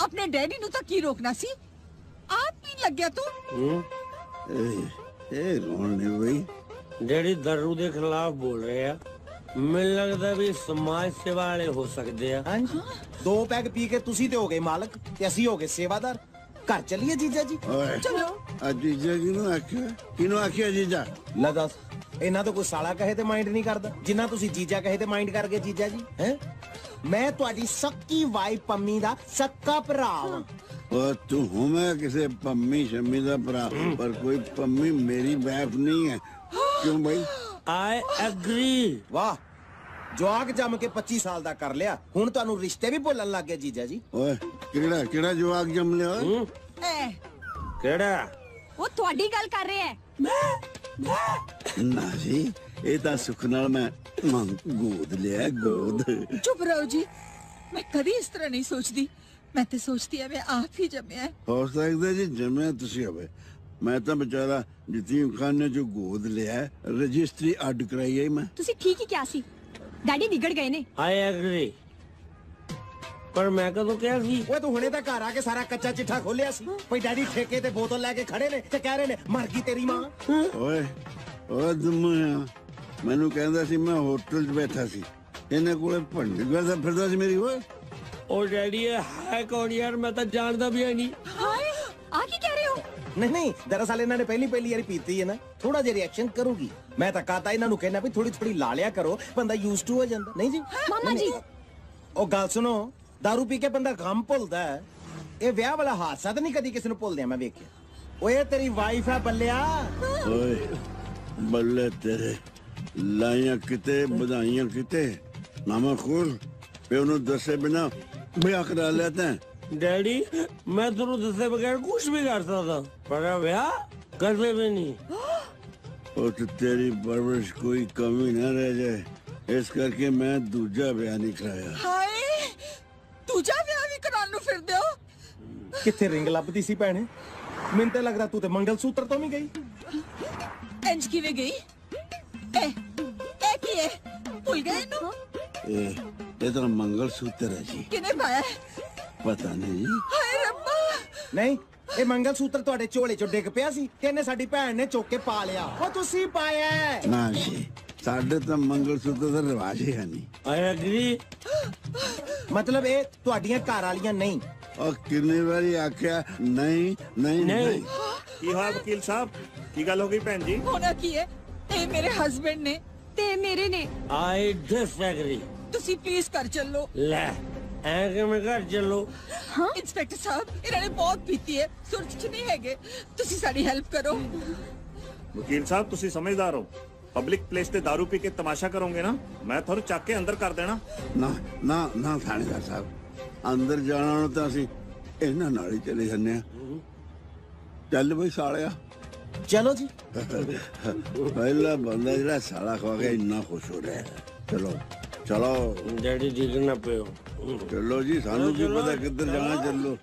ਆਪਣੇ ਡੈਡੀ ਨੂੰ ਤਾਂ ਕੀ ਰੋਕਣਾ ਸੀ? ਆਪ ਪੀਣ ਲੱਗਿਆ ਤੂੰ? ਹੂੰ? ਏ, ਇਹ ਰੋਣ ਨਹੀਂ ਬਈ ਜਿਹੜੀ ਦਾਰੂ ਦੇ ਖਿਲਾਫ ਬੋਲ ਰਹੇ ਆ। ਮੈਨੂੰ ਲੱਗਦਾ ਵੀ ਸਮਾਜ ਸੇਵਾ ਵਾਲੇ ਹੋ ਸਕਦੇ ਆ। ਹਾਂਜੀ। ਦੋ ਪੈਗ ਪੀ ਕੇ ਤੁਸੀਂ ਤੇ ਹੋ ਗਏ ਮਾਲਕ ਤੇ ਅਸੀਂ ਹੋ ਗਏ ਸੇਵਾਦਾਰ। ਘਰ ਚੱਲੀਏ ਜੀਜਾ ਜੀ। ਓਏ। ਆ ਜੀਜਾ ਕਿਨੂੰ ਆਖਿਆ? ਕਿਨੂੰ ਆਖਿਆ ਜੀਜਾ? ਲੈ ਦੱਸ ਇਹਨਾਂ ਤੋਂ ਕੋਈ ਸਾਲਾ ਕਹੇ ਤੇ ਮਾਈਂਡ ਨਹੀਂ ਕਰਦਾ? ਜਿੰਨਾ ਤੁਸੀਂ ਜੀਜਾ ਕਹੇ ਤੇ ਮਾਈਂਡ ਕਰ ਗਏ ਜੀਜਾ ਜੀ ਹੈ? ਮੈਂ ਤੁਹਾਡੀ ਸੱਕੀ ਵਾਈ ਪੰਮੀ ਦਾ ਸੱਕਾ ਭਰਾ ਵਾਂ। ਉਹ ਤੂੰ ਹੂੰ ਮੈਂ ਕਿਸੇ ਪੰਮੀ ਸ਼ਮੀ ਦਾ ਭਰਾ ਪਰ ਕੋਈ ਪੰਮੀ ਮੇਰੀ ਵਾਈਫ ਨਹੀਂ ਹੈ। ਕਿਉਂ ਬਈ? ਆਈ ਐਗਰੀ ਵਾਹ ਜਵਾਕ ਜੰਮ ਕੇ 25 ਸਾਲ ਦਾ ਕਰ ਲਿਆ। ਹੁਣ ਤੁਹਾਨੂੰ ਰਿਸ਼ਤੇ ਵੀ ਭੁੱਲਣ ਲੱਗ ਗਏ ਜੀਜਾ ਜੀ। ਓਏ ਕਿਹੜਾ ਕਿਹੜਾ ਜਵਾਕ ਜੰਮ ਲਿਆ ਕਿਹੜਾ? ਉਹ ਤੁਹਾਡੀ ਗੱਲ ਕਰ ਰਿਹਾ ਹੈ ਨਾ ਜੀ ਇਹ ਤਾਂ ਸੁੱਖ ਨਾਲ ਮੈਂ ਮੰਗ ਗੋਦ ਲਿਆ ਗੋਦ। ਚੁੱਪ ਰਹੋ ਜੀ। ਮੈਂ ਕਦੀ ਇਸ ਤਰ੍ਹਾਂ ਨਹੀਂ ਸੋਚਦੀ। ਮੈਂ ਤੇ ਸੋਚਦੀ ਆ ਮੈਂ ਆਪ ਹੀ ਜੰਮਿਆ ਹੈ। ਹੋ ਸਕਦਾ ਜੀ ਜੰਮਿਆ ਤੁਸੀਂ ਹੋਵੇ। ਮੈਂ ਤਾਂ ਵਿਚਾਰਾ ਯਤੀਮ ਖਾਨੇ ਚੋਂ ਗੋਦ ਲਿਆ ਰਜਿਸਟਰੀ ਅੱਡ ਕਰਾਈ ਹੈ ਮੈਂ। ਤੁਸੀਂ ਠੀਕ ਹੀ ਕਿਹਾ ਸੀ। ਡੈਡੀ ਵਿਗੜ ਗਏ ਨੇ। ਆਈ ਐਗਰੀ ਪਰ ਮੈਂ ਕਦੋਂ ਕਿਹਾ ਸੀ? ਓਏ ਤੂੰ ਹੁਣੇ ਤਾਂ ਘਰ ਆ ਕੇ ਸਾਰਾ ਕੱਚਾ ਚਿੱਠਾ ਖੋਲਿਆ ਸੀ। ਭਈ ਡੈਡੀ ਠੇਕੇ ਤੇ ਬੋਤਲ ਲੈ ਕੇ ਖੜੇ ਨੇ ਤੇ ਕਹਿ ਰਹੇ ਨੇ ਮਰ ਗਈ ਤੇਰੀ ਮਾਂ। ਓਏ ਓਏ ਦਮਿਆ ਮੈਨੂੰ ਕਹਿੰਦਾ ਸੀ ਮੈਂ ਹੋਟਲ 'ਚ ਬੈਠਾ ਸੀ। ਇਹਨੇ ਕੋਲੇ ਭੰਡਗਾ ਦਾ ਫਿਰਦਾ ਸੀ ਮੇਰੀ ਓਏ। ਉਹ ਡੈਡੀ ਇਹ ਹੈ ਕੌਣ ਯਾਰ? ਮੈਂ ਤਾਂ ਜਾਣਦਾ ਵੀ ਨਹੀਂ। ਹਾਏ ਆ ਕੀ ਕਹਿ ਰਹੇ ਹੋ? ਨਹੀਂ ਨਹੀਂ ਦਰਅਸਲ ਇਹਨਾਂ ਨੇ ਪਹਿਲੀ ਪਹਿਲੀ ਵਾਰੀ ਪੀਤੀ ਹੈ ਨਾ। ਥੋੜਾ ਜਿਹਾ ਰਿਐਕਸ਼ਨ ਕਰੂਗੀ। ਮੈਂ ਤਾਂ ਕਹਤਾ ਇਹਨਾਂ ਨੂੰ ਕਹਿਣਾ ਵੀ ਥੋੜੀ ਥੋੜੀ ਲਾ ਲਿਆ ਕਰੋ ਬੰਦਾ ਯੂਜ਼ ਟੂ ਹੋ ਜਾਂਦਾ। ਨਹੀਂ ਜੀ? ਮਾਮਾ ਜੀ। ਉਹ ਗੱਲ ਸੁਣੋ। दारू ਪੀ ਕੇ ਬੰਦਾ ਗਮ ਭੁੱਲਦਾ ਹੈ ਇਹ ਵਿਆਹ ਵਾਲਾ ਹਾਦਸਾ ਤਾਂ ਨਹੀਂ ਕਦੀ ਕਿਸੇ ਨੂੰ ਭੁੱਲਦਿਆ ਮੈਂ ਵੇਖਿਆ ਓਏ ਤੇਰੀ ਵਾਈਫ ਹੈ ਬੱਲਿਆ ਓਏ ਬੱਲੇ ਤੇਰੇ ਲਾਈਆਂ ਕਿਤੇ ਵਧਾਈਆਂ ਕਿਤੇ ਨਾਮਾ ਖੋਲ ਪਿਓ ਨੂੰ ਦੱਸੇ ਬਿਨਾ ਵਿਆਹ ਕਰਾ ਲਿਆ ਤੈਂ ਡੈਡੀ ਮੈਂ ਤੁਹਾਨੂੰ ਦੱਸੇ ਬਗੈਰ ਕੁਝ ਵੀ ਕਰ ਸਕਦਾ ਪਰ ਵਿਆਹ ਕਰਦੇ ਵੀ ਨਹੀਂ ਉਹ ਤੇ ਤੇਰੀ ਪਰਵਰਿਸ਼ ਕੋਈ ਕਮੀ ਨਾ ਰਹਿ ਜਾਏ ਇਸ ਕਰਕੇ ਮੈਂ ਦੂਜਾ ਵਿਆਹ ਨਹੀਂ ਕਰਾਇਆ ਹਾਏ ਦੂਜਾ ਵਿਆਹ ਵੀ ਕਰਾਉਣ ਨੂੰ ਫਿਰਦੇ ਹੋ? ਕਿੱਥੇ ਰਿੰਗ ਲੱਭਦੀ ਸੀ ਭੈਣੇ? ਮੈਨੂੰ ਤਾਂ ਲੱਗਦਾ ਤੂੰ ਤੇ ਮੰਗਲ ਸੂਤਰ ਤੋਂ ਵੀ ਗਈ। ਇੰਜ ਕਿਵੇਂ ਗਈ? ਇਹ ਇਹ ਕੀ ਹੈ? ਭੁੱਲ ਗਏ ਇਹਨੂੰ? ਇਹ ਇਹ ਤਾਂ ਮੰਗਲ ਸੂਤਰ ਹੈ ਜੀ। ਕਿਨੇ ਪਾਇਆ? ਹੈ? ਪਤਾ ਨਹੀਂ। ਜੀ ਹਾਏ ਰੱਬਾ! ਨਹੀਂ ਇਹ ਮੰਗਲ ਸੂਤਰ ਤੁਹਾਡੇ ਝੋਲੇ ਚੋਂ ਡਿੱਗ ਪਿਆ ਸੀ। ਤੇ ਇਹਨੇ ਸਾਡੀ ਭੈਣ ਨੇ ਚੁੱਕ ਕੇ ਪਾ ਲਿਆ। ਉਹ ਤੁਸੀਂ ਪਾਇਆ ਹੈ। ਨਾ ਜੀ ਸਾਡੇ ਤਾਂ ਮੰਗਲ ਸੂਤਰ ਦਾ ਰਿਵਾਜ ਹੀ ਹੈ ਨਹੀਂ ਆਈ ਐਗਰੀ ਮਤਲਬ ਇਹ ਤੁਹਾਡੀਆਂ ਘਰ ਵਾਲੀਆਂ ਨਹੀਂ ਉਹ ਕਿੰਨੀ ਵਾਰੀ ਆਖਿਆ ਨਹੀਂ ਨਹੀਂ ਨਹੀਂ ਕੀ ਹੋਇਆ ਵਕੀਲ ਸਾਹਿਬ ਕੀ ਗੱਲ ਹੋ ਗਈ ਭੈਣ ਜੀ ਹੋਣਾ ਕੀ ਹੈ ਇਹ ਮੇਰੇ ਹਸਬੰਡ ਨੇ ਤੇ ਮੇਰੇ ਨੇ ਆਈ ਡਿਸਐਗਰੀ ਤੁਸੀਂ ਪਲੀਜ਼ ਕਰ ਚੱਲੋ ਲੈ ਐ ਕਿਵੇਂ ਘਰ ਚੱਲੋ ਹਾਂ ਇੰਸਪੈਕਟਰ ਸਾਹਿਬ ਇਹਨਾਂ ਨੇ ਬਹੁਤ ਪੀਤੀ ਹੈ ਸੁਰਤ ਚ ਨਹੀਂ ਹੈਗੇ ਤੁਸੀਂ ਸਾਡੀ ਹੈਲਪ ਕਰੋ ਵਕੀਲ ਸਾਹਿਬ ਤੁਸੀਂ ਸਮਝਦਾਰ ਹੋ ਪਬਲਿਕ ਪਲੇਸ ਤੇ दारू ਪੀ ਕੇ ਤਮਾਸ਼ਾ ਕਰੋਗੇ ਨਾ ਮੈਂ ਤੁਹਾਨੂੰ ਚੱਕ ਕੇ ਅੰਦਰ ਕਰ ਦੇਣਾ। ਨਾ ਨਾ ਨਾ ਥਾਣੇਦਾਰ ਸਾਹਿਬ ਅੰਦਰ ਜਾਣਾ ਨੂੰ ਤਾਂ ਅਸੀਂ ਇਹਨਾਂ ਨਾਲ ਹੀ ਚਲੇ ਜੰਨੇ ਆ ਚੱਲ ਬਈ ਸਾਲਿਆ। ਚਲੋ ਜੀ। ਪਹਿਲਾ ਬੰਦਾ ਜਿਹੜਾ ਸਾਲਾ ਖਵਾ ਕੇ ਇੰਨਾ ਖੁਸ਼ ਹੋ ਰਿਹਾ। ਚਲੋ ਚਲੋ। ਡੈਡੀ ਠੀਕ ਨਾ ਪਿਓ। ਚਲੋ ਜੀ ਸਾਨੂੰ ਕੀ ਪਤਾ ਕਿੱਧਰ ਜਾਣਾ ਚੱਲੋ।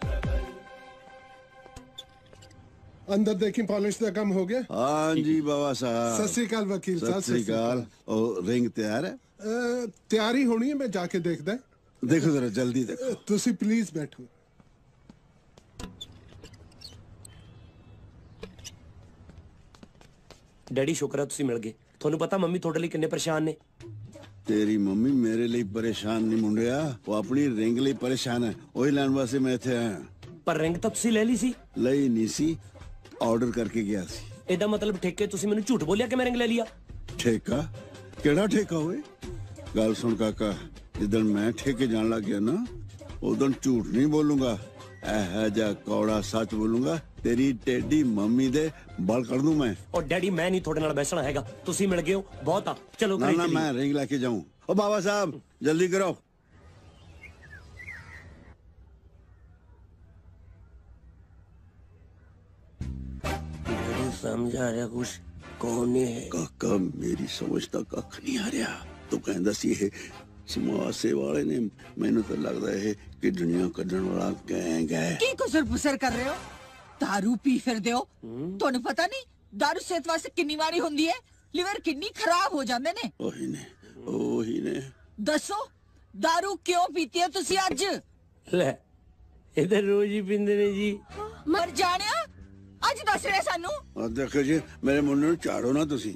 ਅੰਦਰ ਦੇਖੀ ਪਾਲਿਸ਼ ਦਾ ਕੰਮ ਹੋ ਗਿਆ ਹਾਂ ਜੀ ਬਾਬਾ ਸਾਹਿਬ ਸਤਿ ਸ੍ਰੀ ਅਕਾਲ ਵਕੀਲ ਸਾਹਿਬ, ਸਤਿ ਸ੍ਰੀ ਅਕਾਲ ਉਹ ਰਿੰਗ ਤਿਆਰ ਹੈ ਅਹ, ਤਿਆਰੀ ਹੋਣੀ ਹੈ ਮੈਂ ਜਾ ਕੇ ਦੇਖਦਾ ਦੇਖੋ ਜ਼ਰਾ ਜਲਦੀ ਦੇਖੋ ਅਹ, ਤੁਸੀਂ ਪਲੀਜ਼ ਬੈਠੋ ਡੈਡੀ ਸ਼ੁਕਰ ਹੈ ਤੁਸੀਂ ਮਿਲ ਗਏ ਤੁਹਾਨੂੰ ਪਤਾ ਮੰਮੀ ਤੁਹਾਡੇ ਲਈ ਕਿੰਨੇ ਪਰੇਸ਼ਾਨ ਨੇ ਤੇਰੀ ਮੰਮੀ ਮੇਰੇ ਲਈ ਪਰੇਸ਼ਾਨ ਨਹੀਂ ਮੁੰਡਿਆ ਉਹ ਆਪਣੀ ਰਿੰਗ ਲਈ ਪਰੇਸ਼ਾਨ ਹੈ ਉਹੀ ਲੈਣ ਵਾਸਤੇ ਮੈਂ ਇੱਥੇ ਆਇਆ ਪਰ ਰਿੰਗ ਤਾਂ ਤੁਸੀਂ ਲੈ ਲਈ ਸੀ ਲਈ ਨਹੀਂ ਸੀ ਆਰਡਰ ਕਰਕੇ ਗਿਆ ਸੀ। ਇਹਦਾ ਮਤਲਬ ਠੇਕੇ ਤੁਸੀਂ ਮੈਨੂੰ ਝੂਠ ਬੋਲਿਆ ਕਿ ਮੈਂ ਰਿੰਗ ਲੈ ਲਿਆ? ਠੇਕਾ? ਕਿਹੜਾ ਠੇਕਾ ਹੋਏ ਗੱਲ ਸੁਣ ਕਾਕਾ ਜਿੱਦਣ ਮੈਂ ਠੇਕੇ ਜਾਣ ਲੱਗ ਗਿਆ ਨਾ ਉਦੋਂ ਝੂਠ ਨਹੀਂ ਬੋਲੂੰਗਾ। ਇਹ ਜਾ ਕੌੜਾ ਸੱਚ ਬੋਲੂੰਗਾ ਤੇਰੀ ਟੇਡੀ ਮੰਮੀ ਦੇ ਬਲ ਕਰ ਦੂੰ ਮੈਂ। ਉਹ ਡੈਡੀ ਮੈਂ ਨਹੀਂ ਤੁਹਾਡੇ ਨਾਲ ਬੈਸਣਾ ਹੈਗਾ। ਤੁਸੀਂ ਮਿਲ ਗਏ ਹੋ ਬਹੁਤ ਆ। ਚਲੋ ਨਾ ਘਰੇ ਨਾ ਚੱਲੀਏ। ਮੈਂ ਰਿੰਗ ਲੈ ਕੇ ਜਾਊਂ। ਓ ਬਾਬਾ ਸਾਹਿਬ ਜਲਦੀ ਕਰੋ। ਸਮਝ ਆ ਰਿਹਾ ਕੁਛ ਕੌਣ ਹੈ ਕਾਕਾ ਮੇਰੀ ਸਮਝ ਤਾਂ ਕੱਖ ਨਹੀਂ ਆ ਰਿਹਾ ਤੂੰ ਕਹਿੰਦਾ ਸੀ ਇਹ ਸਮਾਜ ਸੇਵਾ ਵਾਲੇ ਨੇ ਮੈਨੂੰ ਤਾਂ ਲੱਗਦਾ ਇਹ ਕਿਡਨੀਆਂ ਕੱਢਣ ਵਾਲਾ ਗੈਂਗ ਹੈ ਕੀ ਕੁਸਰ ਪੁਸਰ ਕਰ ਰਹੇ ਹੋ दारू ਪੀ ਫਿਰਦੇ ਹੋ ਤੁਹਾਨੂੰ ਪਤਾ ਨਹੀਂ दारू ਸਿਹਤ ਵਾਸਤੇ ਕਿੰਨੀ ਮਾੜੀ ਹੁੰਦੀ ਹੈ ਲਿਵਰ ਕਿੰਨੀ ਖਰਾਬ ਹੋ ਜਾਂਦੇ ਨੇ ਉਹੀ ਨੇ ਉਹੀ ਨੇ ਦੱਸੋ दारू ਕਿਉਂ ਪੀਤੀ ਹੈ ਤੁਸੀਂ ਅੱਜ ਲੈ ਇਹਦੇ ਰੋਜ਼ ਹੀ ਪਿੰਦੇ ਨੇ ਜੀ ਮਰ ਜਾਣਿਆ ਅੱਜ ਦੱਸ ਰਿਹਾ ਸਾਨੂੰ। ਆ ਦੇਖੋ ਜੀ ਮੇਰੇ ਮੁੰਡੇ ਨੂੰ ਝਾੜੋ ਨਾ ਤੁਸੀਂ।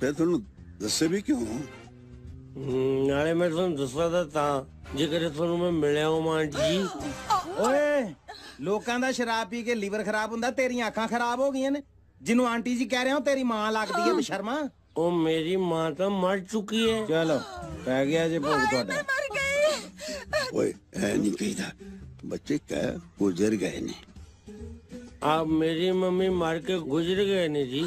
ਫਿਰ ਤੁਹਾਨੂੰ ਦੱਸੇ ਵੀ ਕਿਉਂ? ਨਾਲੇ ਮੈਂ ਤੁਹਾਨੂੰ ਦੱਸਦਾ ਤਾਂ ਤਾਂ ਜੇ ਕਰੇ ਤੁਹਾਨੂੰ ਮੈਂ ਮਿਲਿਆ ਹਾਂ ਆਂਟੀ ਜੀ ਓਏ ਲੋਕਾਂ ਦਾ ਸ਼ਰਾਬ ਪੀ ਕੇ ਲੀਵਰ ਖਰਾਬ ਹੁੰਦਾ ਤੇਰੀਆਂ ਅੱਖਾਂ ਖਰਾਬ ਹੋ ਗਈਆਂ ਨੇ। ਜਿਹਨੂੰ ਆਂਟੀ ਜੀ ਕਹਿ ਰਹੇ ਹੋ ਤੇਰੀ ਮਾਂ ਲੱਗਦੀ ਹੈ ਬਸ਼ਰਮਾ। ਉਹ ਮੇਰੀ ਮਾਂ ਤਾਂ ਮਰ ਚੁੱਕੀ ਹੈ। ਚਲੋ ਪੈ ਗਿਆ ਜੇ ਭੋਗ ਤੁਹਾਡਾ। ਓਏ ਐ ਨਹੀਂ ਕਹੀਦਾ। ਬੱਚੇ ਕਹਿ ਗੁਜ਼ਰ ਗਏ ਨੇ। ਆ ਮੇਰੀ ਮੰਮੀ ਮਰ ਕੇ ਗੁਜ਼ਰ ਗਏ ਨੇ ਜੀ।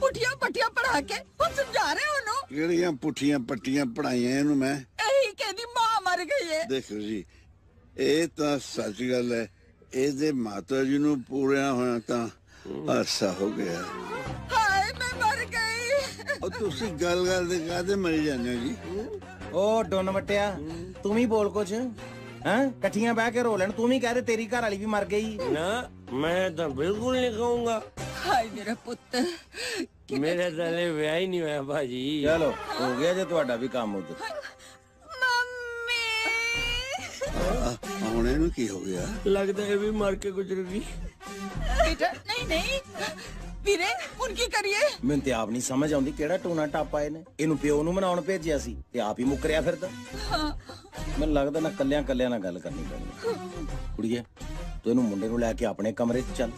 ਪੁੱਠੀਆਂ ਪੱਟੀਆਂ ਪੜਾ ਕੇ ਹੁਣ ਸਮਝਾ ਰਹੇ ਹੋ ਉਹਨੂੰ? ਕਿਹੜੀਆਂ ਪੁੱਠੀਆਂ ਪੱਟੀਆਂ ਪੜਾਈਆਂ ਇਹਨੂੰ ਮੈਂ? ਇਹੀ ਕਹਿੰਦੀ ਮਾਂ ਮਰ ਗਈ ਹੈ ਦੇਖੋ ਜੀ ਇਹ ਤਾਂ ਸੱਚ ਗੱਲ ਹੈ ਇਹਦੇ ਮਾਤਾ ਜੀ ਨੂੰ ਪੂਰਿਆ ਹੋਇਆ ਤਾਂ ਅਰਸਾ ਹੋ ਗਿਆ। ਹਾਏ ਮੈਂ ਮਰ ਗਈ। ਉਹ ਤੁਸੀਂ ਗੱਲ ਗੱਲ ਦੇ ਕਾਹਦੇ ਮਰੀ ਜਾਂਦੇ ਹੋ ਜੀ? ਓ ਡੋਨ ਵਟਿਆ ਤੂੰ ਵੀ ਬੋਲ ਕੁਛ। ਹੈਂ? ਇਕੱਠੀਆਂ ਬਹਿ ਕੇ ਰੋ ਲੈਣ। ਤੂੰ ਵੀ ਕਹਿ ਦੇ ਤੇਰੀ ਘਰ ਵਾਲੀ ਵੀ ਮਰ ਗਈ। ਨਾ ਮੈਂ ਤਾਂ ਬਿਲਕੁਲ ਨਹੀਂ ਕਹੂੰਗਾ। ਹਾਏ ਮੇਰਾ ਪੁੱਤ ਮੇਰੇ ਤਾਂ ਵਿਆਹ ਹੀ ਨਹੀਂ ਹੋਇਆ ਭਾਜੀ। ਚਲੋ ਹੋ ਗਿਆ ਜੇ ਤੁਹਾਡਾ ਵੀ ਕੰਮ ਉਧਰ। ਹੁਣ ਇਹਨੂੰ ਕੀ ਹੋ ਗਿਆ? ਲੱਗਦਾ ਇਹ ਵੀ ਮਰ ਕੇ ਗੁਜ਼ਰ ਗਈ। ਬੇਟਾ ਨਹੀਂ ਨਹੀਂ। ਵੀਰੇ ਹੁਣ ਕੀ ਕਰੀਏ? ਮੈਨੂੰ ਤੇ ਆਪ ਨਹੀਂ ਸਮਝ ਆਉਂਦੀ ਕਿਹੜਾ ਟੂਣਾ ਟਾਪਾ ਇਹਨੇ। ਇਹਨੂੰ ਪਿਓ ਨੂੰ ਮਨਾਉਣ ਭੇਜਿਆ ਸੀ ਤੇ ਆਪ ਹੀ ਮੁੱਕਰਿਆ ਫਿਰਦਾ ਮੈਨੂੰ ਲੱਗਦਾ ਨਾ ਕੱਲਿਆਂ ਕੱਲਿਆਂ ਨਾਲ ਗੱਲ ਕਰਨੀ ਪੈਣੀ ਹੈ। ਕੁੜੀਏ ਤੂੰ ਇਹਨੂੰ ਮੁੰਡੇ ਨੂੰ ਲੈ ਕੇ ਆਪਣੇ ਕਮਰੇ 'ਚ ਚੱਲ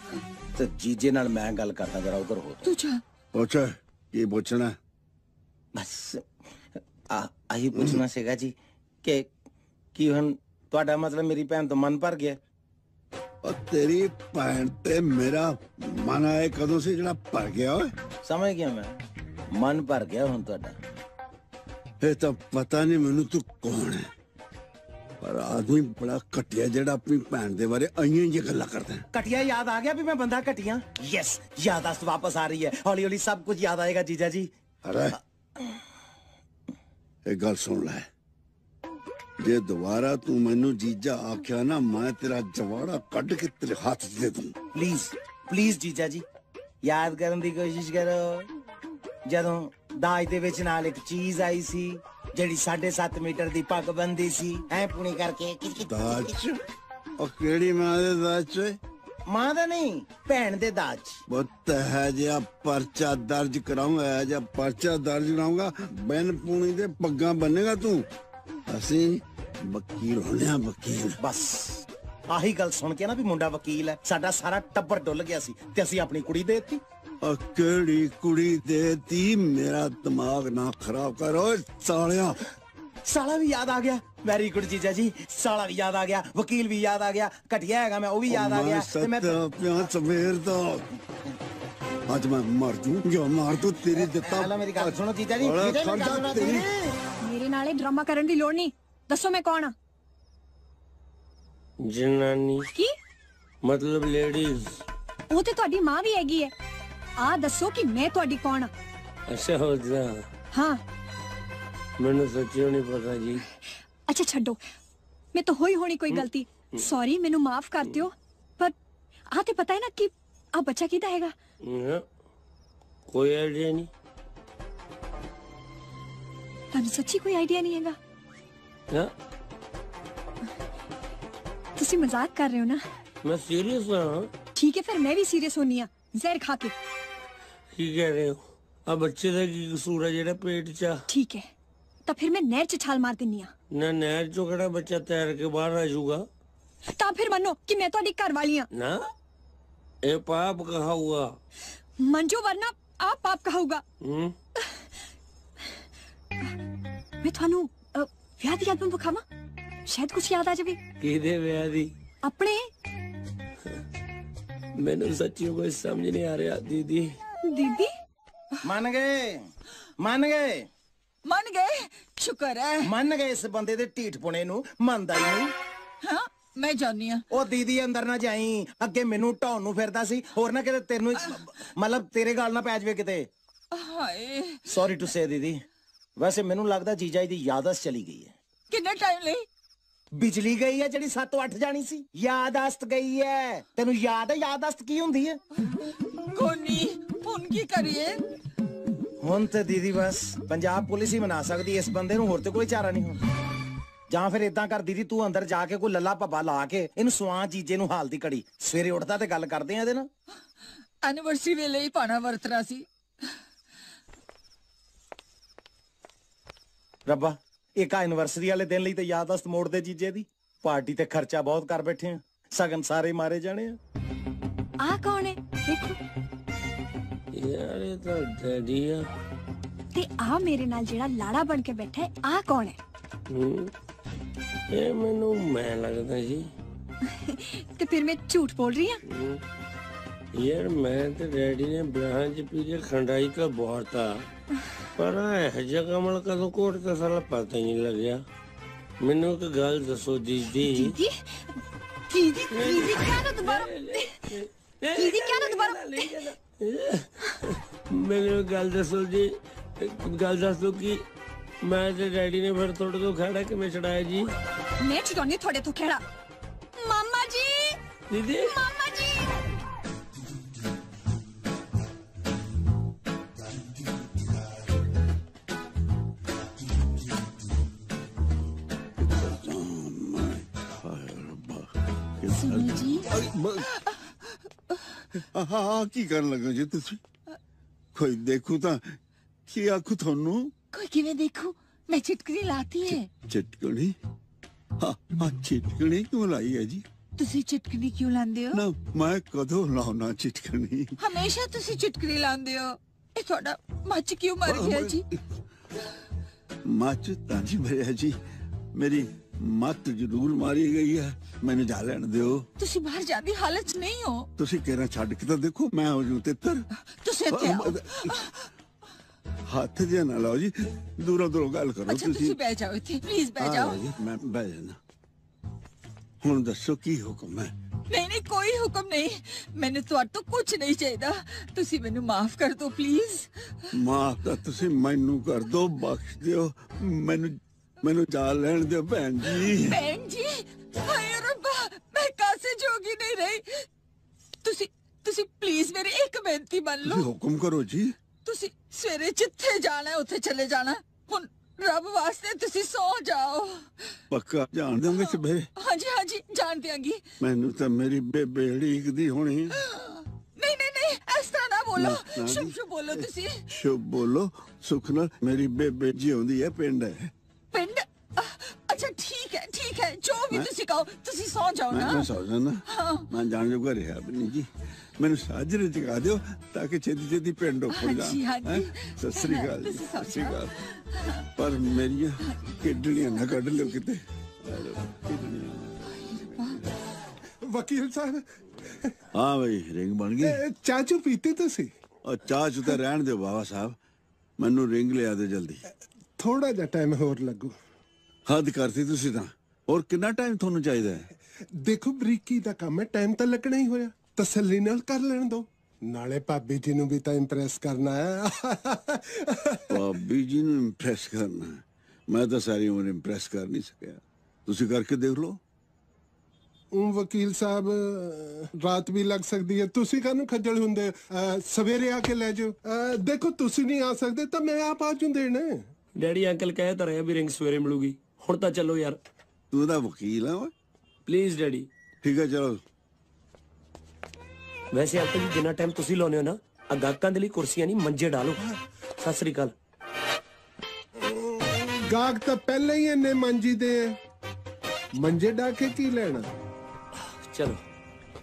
ਤੇ ਜੀਜੇ ਨਾਲ ਮੈਂ ਗੱਲ ਕਰਦਾ ਜਰਾ ਉਧਰ ਹੋ ਤੂੰ ਜਾ। ਪੁੱਛ ਕੀ ਪੁੱਛਣਾ? ਬਸ ਆ ਆਹੀ ਪੁੱਛਣਾ ਸੀਗਾ ਜੀ ਕਿ ਕੀ ਹੁਣ ਤੁਹਾਡਾ ਮਤਲਬ ਮੇਰੀ ਭੈਣ ਤੋਂ ਮਨ ਭਰ ਗਿਆ? ਉਹ ਤੇਰੀ ਭੈਣ ਤੇ ਮੇਰਾ ਮਨ ਆਏ ਕਦੋਂ ਸੀ ਜਿਹੜਾ ਭਰ ਗਿਆ ਓਏ? ਸਮਝ ਗਿਆ ਮੈਂ। ਮਨ ਭਰ ਗਿਆ ਹੁਣ ਤੁਹਾਡਾ। ਇਹ ਤਾਂ ਪਤਾ ਨਹੀਂ ਮੈਨੂੰ ਤੂੰ ਕੌਣ ਹੈ। ਪਰ ਆਦਮੀ ਬੜਾ ਘਟਿਆ ਜਿਹੜਾ ਆਪਣੀ ਭੈਣ ਦੇ ਬਾਰੇ ਆਈਆਂ ਹੀ ਗੱਲਾਂ ਕਰਦਾ ਹੈ। ਕਟਿਆ ਯਾਦ ਆ ਗਿਆ ਵੀ ਮੈਂ ਬੰਦਾ ਕਟਿਆ ਯੈਸ ਯਾਦਾਸ਼ਤ ਵਾਪਸ ਆ ਰਹੀ ਹੈ। ਹੌਲੀ ਹੌਲੀ ਸਭ ਕੁਝ ਯਾਦ ਆਏਗਾ ਜੀਜਾ ਜੀ। ਅਰੇ ਇਹ ਗੱਲ ਸੁਣ ਲੈ। ਜੇ ਦੁਬਾਰਾ ਤੂੰ ਮੈਨੂੰ ਜੀਜਾ ਆਖਿਆ ਨਾ ਮੈਂ ਤੇਰਾ ਜਵਾੜਾ ਕੱਢ ਕੇ ਤੇਰੇ ਹੱਥ ਦੇ ਦੂੰ। ਪਲੀਜ਼ ਪਲੀਜ਼ ਜੀਜਾ ਜੀ ਯਾਦ ਕਰਨ ਦੀ ਕੋਸ਼ਿਸ਼ ਕਰੋ। ਜਦੋਂ ਦਾਜ ਦੇ ਵਿੱਚ ਨਾਲ ਇੱਕ ਚੀਜ਼ ਆਈ ਸੀ ਜਿਹੜੀ 7.5 ਮੀਟਰ ਦੀ ਪੱਗ ਬੰਦੀ ਸੀ ਐ ਪੂਣੀ ਕਰਕੇ ਦਾਜ? ਉਹ ਕਿਹੜੀ ਮਾਂ ਦੇ ਦਾਜ ਮਾਂ ਦਾ ਨਹੀਂ ਭੈਣ ਦੇ ਦਾਜ ਬੁੱਤ ਹੈ ਜਿਹਾ ਪਰਚਾ ਦਰਜ ਕਰਾਉਂਗਾ ਜਾਂ ਪਰਚਾ ਦਰਜ ਕਰਾਉਂਗਾ ਬੈਨ ਪੂਣੀ ਦੇ ਪੱਗਾਂ ਬੰਨੇਗਾ ਤੂੰ। ਅਸੀਂ ਵਕੀਲ ਹੋਣੇ ਆ ਵਕੀਲ। ਬਸ। ਆਹੀ ਗੱਲ ਸੁਣ ਕੇ ਨਾ ਵੀ ਮੁੰਡਾ ਵਕੀਲ ਹੈ। ਸਾਡਾ ਸਾਰਾ ਟੱਬਰ ਡੁੱਲ ਗਿਆ ਸੀ ਤੇ ਅਸੀਂ ਆਪਣੀ ਕੁੜੀ ਦੇ ਦਿੱਤੀ। ਆ ਕਿਹੜੀ ਕੁੜੀ ਦੇਤੀ? ਮੇਰਾ ਦਿਮਾਗ ਨਾ ਖਰਾਬ ਕਰੋ। ਸਾਲਿਆ। ਸਾਲਾ ਵੀ ਯਾਦ ਆ ਗਿਆ। ਵੈਰੀ ਗੁੱਡ ਜੀਜਾ ਜੀ। ਸਾਲਾ ਵੀ ਯਾਦ ਆ ਗਿਆ। ਵਕੀਲ ਵੀ ਯਾਦ ਆ ਗਿਆ। ਘਟਿਆ ਹੈਗਾ ਮੈਂ ਉਹ ਵੀ ਯਾਦ ਆ ਗਿਆ। ਤੇ ਮੈਂ ਪਿਆ ਸਵੇਰ ਦਾ। ਅੱਜ ਮੈਂ ਮਰ ਜੂ। ਜੋ ਮਾਰ ਤੂੰ ਤੇਰੀ ਦਿੱਤਾ। ਮੇਰੀ ਗੱਲ ਸੁਣੋ ਜੀਜਾ ਜੀ। ਤੇਰੀ। ਮੇਰੇ ਨਾਲ ਇਹ ਡਰਾਮਾ ਕਰਨ ਦੀ ਲੋੜ ਨਹੀਂ। ਦੱਸੋ ਮੈਂ ਕੌਣ ਆ? ਜਨਾਨੀ। ਕੀ? ਮਤਲਬ ਲੇਡੀਜ਼ ਉਹ ਤੇ ਤੁਹਾਡੀ ਮਾਂ ਵੀ ਹੈਗੀ ਹੈ। ਆ ਦੱਸੋ ਕਿ ਮੈਂ ਤੁਹਾਡੀ ਕੌਣ ਆ? ਅੱਛਾ ਹੋ ਜਾ ਹਾਂ। ਮੈਨੂੰ ਸੱਚੀ ਨਹੀਂ ਪਤਾ ਜੀ। ਅੱਛਾ ਛੱਡੋ। ਮੈਂ ਤਾਂ ਹੋਈ ਹੋਣੀ ਕੋਈ ਗਲਤੀ। ਸੌਰੀ ਮੈਨੂੰ ਮਾਫ ਕਰ ਦਿਓ। ਪਰ ਆ ਤੇ ਪਤਾ ਹੈ ਨਾ ਕਿ ਆ ਬੱਚਾ ਕਿਹਦਾ ਹੈਗਾ? ਕੋਈ ਆਈਡੀਆ ਨਹੀਂ ਤੁਹਾਨੂੰ ਸੱਚੀ ਕੋਈ ਆਈਡੀਆ ਨਹੀਂ ਹੈਗਾ ਨਾ ਤੁਸੀਂ ਮਜ਼ਾਕ ਕਰ ਰਹੇ ਹੋ ਨਾ ਮੈਂ ਸੀਰੀਅਸ ਹਾਂ ਠੀਕ ਹੈ ਫਿਰ ਮੈਂ ਵੀ ਸੀਰੀਅਸ ਹੋਣੀ ਆ ਜ਼ਹਿਰ ਖਾ ਕੇ ਕੀ ਕਹਿ ਰਹੇ ਹੋ ਆ ਬੱਚੇ ਦਾ ਕੀ ਕਸੂਰ ਹੈ ਜਿਹੜਾ ਪੇਟ 'ਚ ਆ ਠੀਕ ਹੈ ਤਾਂ ਫਿਰ ਮੈਂ ਨਹਿਰ 'ਚ ਛਾਲ ਮਾਰ ਦਿੰਨੀ ਆ ਨਾ ਨਹਿਰ ਚੋਂ ਕਿਹੜਾ ਬੱਚਾ ਤੈਰ ਕੇ ਬਾਹਰ ਆ ਜਾਊਗਾ ਤਾਂ ਫਿਰ ਮੰਨੋ ਕਿ ਮੈਂ ਤੁਹਾਡੀ ਘਰ ਵਾਲੀ ਆ ਨਾ ਇਹ ਪਾਪ ਕਹਾਊਗਾ ਮੰਜੋ ਵਰਨਾ ਆ ਪਾਪ ਕਹਾਊਗਾ ਹੂੰ ਮੈਂ ਤੁਹਾਨੂੰ ਅ, ਵਿਆਹ ਦੀ ਐਲਬਮ ਵਿਖਾਵਾਂ ਸ਼ਾਇਦ ਕੁਝ ਯਾਦ ਆ ਜਾਵੇ। ਕਿਹਦੇ ਵਿਆਹ ਦੀ? ਆਪਣੇ? ਮੈਨੂੰ ਸੱਚੀ ਕੋਈ ਸਮਝ ਨਹੀਂ ਆ ਰਿਹਾ ਦੀਦੀ। ਦੀਦੀ? ਮੰਨ ਗਏ। ਮੰਨ ਗਏ। ਮੰਨ ਗਏ? ਸ਼ੁਕਰ ਹੈ। ਮੰਨ ਗਏ ਇਸ ਬੰਦੇ ਦੇ ਢੀਠ ਪੁਣੇ ਨੂੰ ਮੰਨਦਾ ਹੀ ਨਹੀਂ। ਹਾਂ ਮੈਂ ਜਾਣੀ ਆ ਉਹ ਦੀਦੀ ਅੰਦਰ ਨਾ ਜਾਈ ਅੱਗੇ ਮੈਨੂੰ ਢਾਉਣ ਨੂੰ ਫਿਰਦਾ ਸੀ ਹੋਰ ਨਾ ਕਿਤੇ ਤੈਨੂੰ ਮਤਲਬ ਤੇਰੇ ਗੱਲ ਨਾ ਪੈ ਜਾਵੇ ਕਿਤੇ। ਹਾਏ। ਸੌਰੀ ਟੂ ਸੇ ਦੀਦੀ। ਵੈਸੇ ਮੈਨੂੰ ਲੱਗਦਾ ਜੀਜਾ ਜੀ ਦੀ ਯਾਦਸ ਚਲੀ ਗਈ ਹੈ। ਕਿੰਨੇ ਟਾਈਮ ਲਈ? ਬਿਜਲੀ ਗਈ ਹੈ ਜਿਹੜੀ 7-8 ਜਾਣੀ ਸੀ। ਯਾਦਾਸ਼ਤ ਗਈ ਹੈ। ਤੈਨੂੰ ਯਾਦ ਹੈ ਯਾਦਾਸ਼ਤ ਕੀ ਹੁੰਦੀ ਹੈ? ਕੋਨੀ ਹੁਣ ਕੀ ਕਰੀਏ? ਹੁਣ ਤੇ ਦੀਦੀ ਬਸ ਪੰਜਾਬ ਪੁਲਿਸ ਹੀ ਮਨਾ ਸਕਦੀ ਇਸ ਬੰਦੇ ਨੂੰ ਹੋਰ ਤੇ ਕੋਈ ਚਾਰਾ ਨਹੀਂ ਹੁਣ ਜਾਂ ਫਿਰ ਇਦਾਂ ਕਰ ਦੀਦੀ ਤੂੰ ਅੰਦਰ ਜਾ ਕੇ ਕੋਈ ਲੱਲਾ ਭੱਬਾ ਲਾ ਕੇ ਇਹਨੂੰ ਸਵਾਂ ਚੀਜੇ ਨੂੰ ਹਾਲ ਦੀ ਘੜੀ। ਸਵੇਰੇ ਉੱਠਦਾ ਤੇ ਗੱਲ ਕਰਦੇ ਆ ਇਹਦੇ ਨਾਲ। ਐਨੀਵਰਸਰੀ ਵੇਲੇ ਹੀ ਪਾਣਾ ਵਰਤਣਾ ਸੀ। ਰੱਬਾ ਇੱਕ ਐਨਵਰਸਰੀ ਵਾਲੇ ਦਿਨ ਲਈ ਤੇ ਯਾਦਸਤ ਮੋੜ ਦੇ ਜੀਜੇ ਦੀ। ਪਾਰਟੀ ਤੇ ਖਰਚਾ ਬਹੁਤ ਕਰ ਬੈਠੇ ਆ। ਸਗਨ ਸਾਰੇ ਮਾਰੇ ਜਾਣੇ ਆ। ਆ ਕੌਣ ਹੈ? ਦੇਖੋ। ਯਾਰ ਇਹ ਤਾਂ ਡੈਡੀ ਆ। ਤੇ ਆ ਮੇਰੇ ਨਾਲ ਜਿਹੜਾ ਲਾੜਾ ਬਣ ਕੇ ਬੈਠਾ ਹੈ ਆ ਕੌਣ ਹੈ। ਇਹ ਮੈਨੂੰ ਮੈਂ ਲੱਗਦਾ ਜੀ। ਤੇ ਫਿਰ ਮੈਂ ਝੂਠ ਬੋਲ ਰਹੀ ਹਾਂ? ਹੂੰ। ਯਾਰ ਮੈਂ ਤੇ ਡੈਡੀ ਨੇ ਵਿਆਹਾਂ 'ਚ ਪੀ ਕੇ ਖੰਡਾਈ ਤਾਂ ਬਹੁਤ ਆ ਪਰ ਇਹ ਜਿਹਾ ਕਮਲ ਕਦੋਂ ਕੋਟ ਤੇ ਸਾਲਾ ਪਤਾ ਹੀ ਨਹੀਂ ਲੱਗਿਆ ਮੈਨੂੰ ਇੱਕ ਗੱਲ ਦੱਸੋ ਦੀਦੀ ਦੀਦੀ ਦੀਦੀ ਦੀਦੀ ਕਿਆ ਨਾ ਦੁਬਾਰਾ ਦੀਦੀ ਕਿਆ ਨਾ ਦੁਬਾਰਾ ਮੈਨੂੰ ਇੱਕ ਗੱਲ ਦੱਸੋ ਜੀ ਇੱਕ ਗੱਲ ਦੱਸੋ ਕਿ ਮੈਂ ਤੇ ਡੈਡੀ ਨੇ ਫਿਰ ਤੁਹਾਡੇ ਤੋਂ ਖੜਾ ਕਿਵੇਂ ਛਡਾਇਆ ਜੀ ਮੈਂ ਛਡਾਉਣੀ ਤੁਹਾਡੇ ਤੋਂ ਖੇੜਾ ਮਾਮਾ ਜੀ ਦੀਦੀ ਮਾਮਾ ਆਹ ਕੀ ਕਰਨ ਲੱਗੇ ਜੀ ਤੁਸੀਂ? ਕੋਈ ਦੇਖੂ ਤਾਂ ਕੀ ਆਖੂ ਤੁਹਾਨੂੰ? ਕੋਈ ਕਿਵੇਂ ਦੇਖੂ? ਮੈਂ ਚਿਟਕਰੀ ਲਾਤੀ ਹੈ। ਚਟਕਣੀ ਹਾਂ ਹਾਂ ਚਟਕਣੀ ਕਿਉਂ ਲਾਈ ਹੈ ਜੀ? ਤੁਸੀਂ ਚਿਟਕਣੀ ਕਿਉਂ ਲਾਉਂਦੇ ਹੋ? ਨਾ ਮੈਂ ਕਦੋਂ ਲਾਉਣਾ ਚਟਕਣੀ ਹਮੇਸ਼ਾ ਤੁਸੀਂ ਚਿਟਕਰੀ ਲਾਉਂਦੇ ਹੋ। ਇਹ ਤੁਹਾਡਾ ਮੱਚ ਕਿਉਂ ਮਰ ਗਿਆ ਜੀ? ਮੱਚ ਤਾਂ ਜੀ ਭਰਿਆ ਜੀ। ਮੇਰੀ ਮੱਤ ਜ਼ਰੂਰ ਮਾਰੀ ਗਈ ਹੈ। ਮੈਨੂੰ ਜਾ ਲੈਣ ਦਿਓ। ਤੁਸੀਂ ਬਾਹਰ ਜਾਣ ਦੀ ਹਾਲਤ 'ਚ ਨਹੀਂ ਹੋ। ਤੁਸੀਂ ਕਹਿਣਾ ਛੱਡ ਕੇ ਤਾਂ ਦੇਖੋ ਮੈਂ ਹੋ ਜੂ ਤਿੱਤਰ। ਤੁਸੀਂ ਇੱਥੇ ਆਓ। ਹੱਥ ਜਿਹਾ ਨਾ ਲਾਓ ਜੀ ਦੂਰੋਂ ਦੂਰੋਂ ਗੱਲ ਕਰੋ ਅੱਛਾ ਤੁਸੀਂ। ਬਹਿ ਜਾਓ ਇੱਥੇ ਪਲੀਜ਼ ਬਹਿ ਜਾਓ। ਮੈਂ ਬਹਿ ਜਾਣਾ। ਹੁਣ ਦੱਸੋ ਕੀ ਹੁਕਮ ਹੈ? ਨਹੀਂ ਨਹੀਂ ਕੋਈ ਹੁਕਮ ਨਹੀਂ। ਮੈਨੂੰ ਤੁਹਾਡੇ ਤੋਂ ਕੁਝ ਨਹੀਂ ਚਾਹੀਦਾ। ਤੁਸੀਂ ਮੈਨੂੰ ਮਾਫ ਕਰ ਦਿਓ ਪਲੀਜ਼ ਮਾਫ ਤਾਂ ਤੁਸੀਂ ਮੈਨੂੰ ਕਰ ਦਿਓ ਬਖਸ਼ ਦਿਓ। ਮੈਨੂੰ ਮੈਨੂੰ ਜਾ ਲੈਣ ਦਿਓ ਭੈਣ ਜੀ। ਭੈਣ ਜੀ ਹਾਏ ਰੱਬਾ ਮੈਂ ਕਾਸੇ ਜੋਗੀ ਨਹੀਂ ਰਹੀ। ਤੁਸੀਂ ਤੁਸੀਂ ਪਲੀਜ਼ ਮੇਰੀ ਇੱਕ ਬੇਨਤੀ ਮੰਨ ਲਓ। ਹੁਕਮ ਕਰੋ ਜੀ। ਤੁਸੀਂ ਸਵੇਰੇ ਜਿੱਥੇ ਜਾਣਾ ਹੈ ਉੱਥੇ ਚਲੇ ਜਾਣਾ। ਹੁਣ ਰੱਬ ਵਾਸਤੇ ਤੁਸੀਂ ਸੌ ਜਾਓ। ਪੱਕਾ ਜਾਣ ਦੋਗੇ ਸਵੇਰੇ? ਹਾਂਜੀ ਹਾਂਜੀ ਜਾਣ ਦਿਆਂਗੀ। ਮੈਨੂੰ ਤਾਂ ਮੇਰੀ ਬੇਬੇ ਢੀਕਦੀ ਹੋਣੀ। ਨਹੀਂ ਨਹੀਂ ਨਹੀਂ ਇਸ ਤਰ੍ਹਾਂ ਨਾ ਬੋਲੋ। ਨਾ, ਨਾ। ਸ਼ੁਭ। ਸ਼ੁਭ ਬੋਲੋ ਤੁਸੀਂ। ਸ਼ੁਭ ਬੋਲੋ। ਸੁਖ ਨਾਲ ਮੇਰੀ ਬੇਬੇ ਜਿਉਂਦੀ ਹੈ ਪਿੰਡ ਹੈ। ਪਿੰਡ? ਅੱਛਾ ਠੀਕ ਹੈ ਠੀਕ ਹੈ। ਜੋ ਵੀ ਤੁਸੀਂ ਕਹੋ ਤੁਸੀਂ ਸੌ ਜਾਓ ਮੈਂ ਨਾ। ਮੈਂ ਸੌ ਜਾਣਾ ਹਾਂ। ਮੈਂ ਜਾਣ ਜੋਗਾ ਰਿਹਾ ਵੀ ਨਹੀਂ ਜੀ। ਮੈਨੂੰ ਸਾਜਰੇ ਜਗਾ ਦਿਓ ਤਾਂ ਕਿ ਛੇਤੀ ਛੇਤੀ ਪਿੰਡ ਉੱਪਰ ਜਾ ਹਾਂਜੀ, ਹਾਂਜੀ। ਸਤਿ ਸ੍ਰੀ ਅਕਾਲ ਜੀ ਤੁਸੀਂ ਸਤਿ ਸ੍ਰੀ ਅਕਾਲ। ਪਰ ਮੇਰੀਆਂ ਕਿਡਨੀਆਂ ਨਾ ਕੱਢ ਲਿਓ ਕਿਤੇ। ਵਕੀਲ ਸਾਹਿਬ। ਹਾਂ ਬਈ ਰਿੰਗ ਬਣ ਗਈ। ਇਹ ਚਾਚੂ ਪੀਤੇ ਤੁਸੀਂ? ਉਹ ਚਾਹ ਚੁ ਤਾਂ ਰਹਿਣ ਦਿਓ ਬਾਬਾ ਸਾਹਿਬ। ਮੈਨੂੰ ਰਿੰਗ ਲਿਆ ਦੇ ਜਲਦੀ। ਥੋੜਾ ਜਿਹਾ ਟਾਈਮ ਹੋਰ ਲੱਗੂ। ਹੱਦ ਕਰਤੀ ਤੁਸੀਂ ਤਾਂ। ਹੋਰ ਕਿੰਨਾ ਟਾਈਮ ਤੁਹਾਨੂੰ ਚਾਹੀਦਾ ਹੈ? ਦੇਖੋ ਬਰੀਕੀ ਦਾ ਕੰਮ ਹੈ। ਟਾਈਮ ਤਾਂ ਲੱਗਣਾ ਹੀ ਹੋਇਆ। ਤਸੱਲੀ ਨਾਲ ਕਰ ਲੈਣ ਦੋ। ਨਾਲੇ ਭਾਬੀ ਜੀ ਨੂੰ ਵੀ ਤਾਂ ਇੰਪ੍ਰੈਸ ਕਰਨਾ ਹੈ। ਭਾਬੀ ਜੀ ਨੂੰ ਇੰਪ੍ਰੈਸ ਕਰਨਾ। ਮੈਂ ਤਾਂ ਸਾਰੀ ਉਮਰ ਇੰਪ੍ਰੈਸ ਕਰ ਨਹੀਂ ਸਕਿਆ। ਤੁਸੀਂ ਕਰਕੇ ਦੇਖ ਲਓ। ਉਹ ਵਕੀਲ ਸਾਹਿਬ ਰਾਤ ਵੀ ਲੱਗ ਸਕਦੀ ਹੈ। ਤੁਸੀਂ ਕਾਹਨੂੰ ਖੱਜਲ ਹੁੰਦੇ ਸਵੇਰੇ ਆ ਕੇ ਲੈ ਜਾਓ। ਦੇਖੋ ਤੁਸੀਂ ਨਹੀਂ ਆ ਸਕਦੇ ਤਾਂ ਮੈਂ ਆਪ ਆ ਜੂ ਦੇਣ। ਡੈਡੀ ਅੰਕਲ ਕਹਿ ਤਾਂ ਰਹੇ ਆ ਵੀ ਰਿੰਗ ਸਵੇਰੇ ਮਿਲੂਗੀ। ਹੁਣ ਤਾਂ ਚੱਲੋ ਯਾਰ। ਤੂੰ ਤਾਂ ਵਕੀਲ ਆ ਓਏ। Please daddy. ਠੀਕ ਹੈ ਚਲੋ। ਵੈਸੇ ਅੰਕਲ ਜੀ ਜਿੰਨਾ ਟਾਈਮ ਤੁਸੀਂ ਲਾਉਨੇ ਹੋ ਨਾ ਆ ਗਾਹਕਾਂ ਦੇ ਲਈ ਕੁਰਸੀਆਂ ਨਹੀਂ ਮੰਜੇ ਡਾਲੋ ਸਤਿ ਸ੍ਰੀ ਅਕਾਲ। ਗਾਹਕ ਤਾਂ ਪਹਿਲਾਂ ਹੀ ਇੰਨੇ ਮੰਜੀ ਦੇ। ਮੰਜੇ ਡਾ ਕੇ ਕੀ ਲੈਣਾ? ਚਲੋ।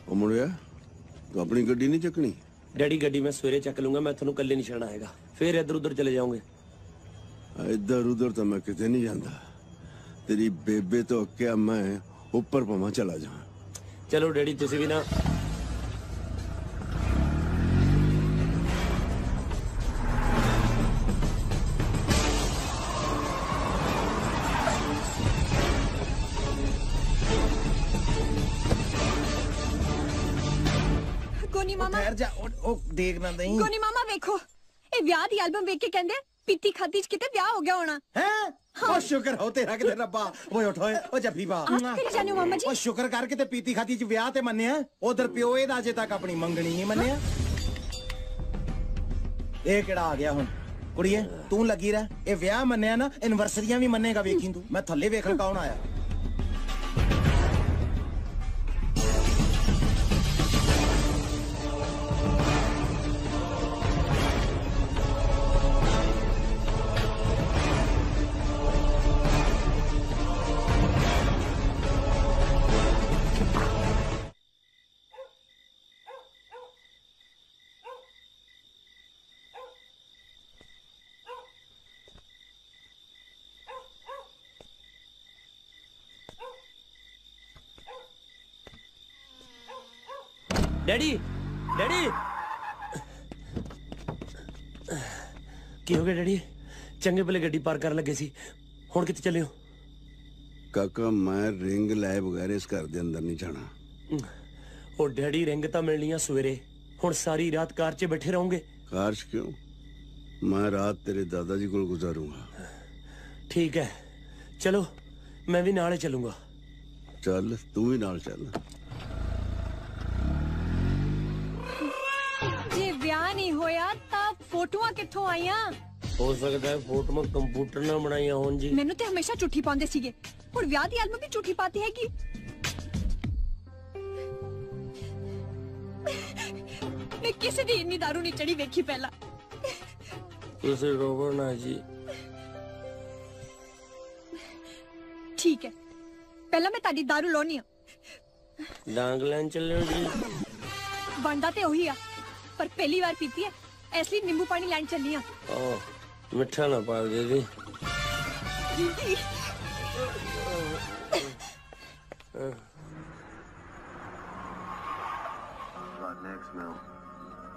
ਉਹ ਮੁੜਿਆ ਤੂੰ ਆਪਣੀ ਗੱਡੀ ਨਹੀਂ ਚੱਕਣੀ? ਡੈਡੀ ਗੱਡੀ ਮੈਂ ਸਵੇਰੇ ਚੱਕ ਲੂੰਗਾ ਮੈਂ ਤੁਹਾਨੂੰ ਇਕੱਲੇ ਨਹੀਂ ਛੱਡਣਾ ਹੈਗਾ। ਫੇਰ ਇੱਧਰ ਉੱਧਰ ਚਲੇ ਜਾਓਗੇ। ਇੱਧਰ ਉਧਰ ਤਾਂ ਮੈਂ ਕਿਤੇ ਨਹੀਂ ਜਾਂਦਾ ਤੇਰੀ ਬੇਬੇ ਤੋਂ ਕਿਹਾ ਮੈਂ ਉੱਪਰ ਪਵਾਂ ਚਲਾ ਜਾ ਚਲੋ ਡੈਡੀ ਤੁਸੀਂ ਵੀ ਨਾ ਗੋਨੀ ਮਾਮਾ ਠਹਿਰ ਜਾ ਉਹ ਉਹ ਦੇਖ ਨਾ ਦਈ ਗੋਨੀ ਮਾਮਾ ਵੇਖੋ ਇਹ ਵਿਆਹ ਦੀ ਐਲਬਮ ਵੇਖ ਕੇ ਕਹਿੰਦੇ ਪੀਤੀ ਖਾਦੀ ਚ ਕਿਤੇ ਵਿਆਹ ਹੋ ਗਿਆ ਹੋਣਾ? ਹੈ? ਉਹ ਸ਼ੁਕਰ ਹੋ ਤੇਰਾ ਕਿਤੇ ਰੱਬਾ। ਓਏ ਉੱਠ ਓਏ ਉਹ ਜੱਫੀ ਪਾ। ਜਾਂਦੇ ਹੋ ਮਾਮਾ ਜੀ? ਉਹ ਸ਼ੁਕਰ ਕਰ ਕਿਤੇ ਪੀਤੀ ਖਾਤੀ ਚ ਵਿਆਹ ਤੇ ਮੰਨਿਆ? ਉਧਰ ਪਿਓ ਇਹਦਾ ਅਜੇ ਤੱਕ ਆਪਣੀ ਮੰਗਣੀ ਨਹੀਂ ਮੰਨਿਆ। ਇਹ ਕਿਹੜਾ ਆ ਗਿਆ ਹੁਣ? ਕੁੜੀਏ ਤੂੰ ਲੱਗੀ ਰਹਿ। ਇਹ ਵਿਆਹ ਮੰਨਿਆ ਨਾ ਐਨਵਰਸਰੀਆਂ ਵੀ ਮੰਨੇਗਾ ਵੇਖੀ ਤੂੰ। ਮੈਂ ਥੱਲੇ ਵੇਖਣ ਕੌਣ ਆਇਆ? Daddy daddy. ਕੀ ਹੋ ਗਿਆ ਡੈਡੀ? ਚੰਗੇ ਭਲੇ ਗੱਡੀ ਪਾਰ ਕਰਨ ਲੱਗੇ ਸੀ। ਹੁਣ ਕਿੱਥੇ ਚੱਲੇ ਹੋ? ਕਾਕਾ ਮੈਂ ਰਿੰਗ ਲੈ ਬਗੈਰ ਇਸ ਘਰ ਦੇ ਅੰਦਰ ਨਹੀਂ ਜਾਣਾ। ਉਹ ਡੈਡੀ ਰਿੰਗ ਤਾਂ ਮਿਲਣੀ ਆ ਸਵੇਰੇ। ਹੁਣ ਸਾਰੀ ਰਾਤ ਕਾਰ 'ਚ ਬੈਠੇ ਰਹੋਗੇ। ਕਾਰ 'ਚ ਕਿਉਂ? ਮੈਂ ਰਾਤ ਤੇਰੇ ਦਾਦਾ ਜੀ ਕੋਲ ਗੁਜ਼ਾਰੂੰਗਾ। ਠੀਕ ਹੈ। ਚਲੋ ਮੈਂ ਵੀ ਨਾਲੇ ਚੱਲੂੰਗਾ। ਚੱਲ ਤੂੰ ਵੀ ਨਾਲ ਚੱਲ ਜੇ ਵਿਆਹ ਨਹੀਂ ਹੋਇਆ ਤਾਂ ਫੋਟੋਆਂ ਕਿੱਥੋਂ ਆਈਆਂ? ਹੋ ਸਕਦਾ ਹੈ ਫੋਟੋਆਂ ਕੰਪਿਊਟਰ ਨਾਲ ਬਣਾਈਆਂ ਹੋਣ ਜੀ। ਮੈਨੂੰ ਤੇ ਹਮੇਸ਼ਾ ਝੂਠੀ ਪਾਉਂਦੇ ਸੀਗੇ। ਹੁਣ ਵਿਆਹ ਦੀ ਐਲਬਮ ਵੀ ਝੂਠੀ ਪਾਤੀ ਹੈਗੀ। ਮੈਂ ਕਿਸੇ ਦੀ ਇੰਨੀ ਦਾਰੂ ਨਹੀਂ ਚੜੀ ਵੇਖੀ ਪਹਿਲਾਂ। ਤੁਸੀਂ ਰੋਵੋ ਨਾ ਜੀ। ਠੀਕ ਹੈ। ਪਹਿਲਾਂ ਮੈਂ ਤੁਹਾਡੀ ਦਾਰੂ ਲਾਉਣੀ ਆ ਡਾਂਗ ਲੈਣ ਚੱਲੇ ਹੋ ਜੀ। ਬਣਦਾ ਤੇ ਉਹੀ ਆ। ਪਰ ਪਹਿਲੀ ਵਾਰ ਪੀਤੀ ਹੈ। ਇਸ ਲਈ ਨਿੰਬੂ ਪਾਣੀ ਲੈਣ ਚੱਲੀ ਆ। ਓ ਮਿੱਠਾ ਨਾ ਪਾ ਦੇ ਜੀ।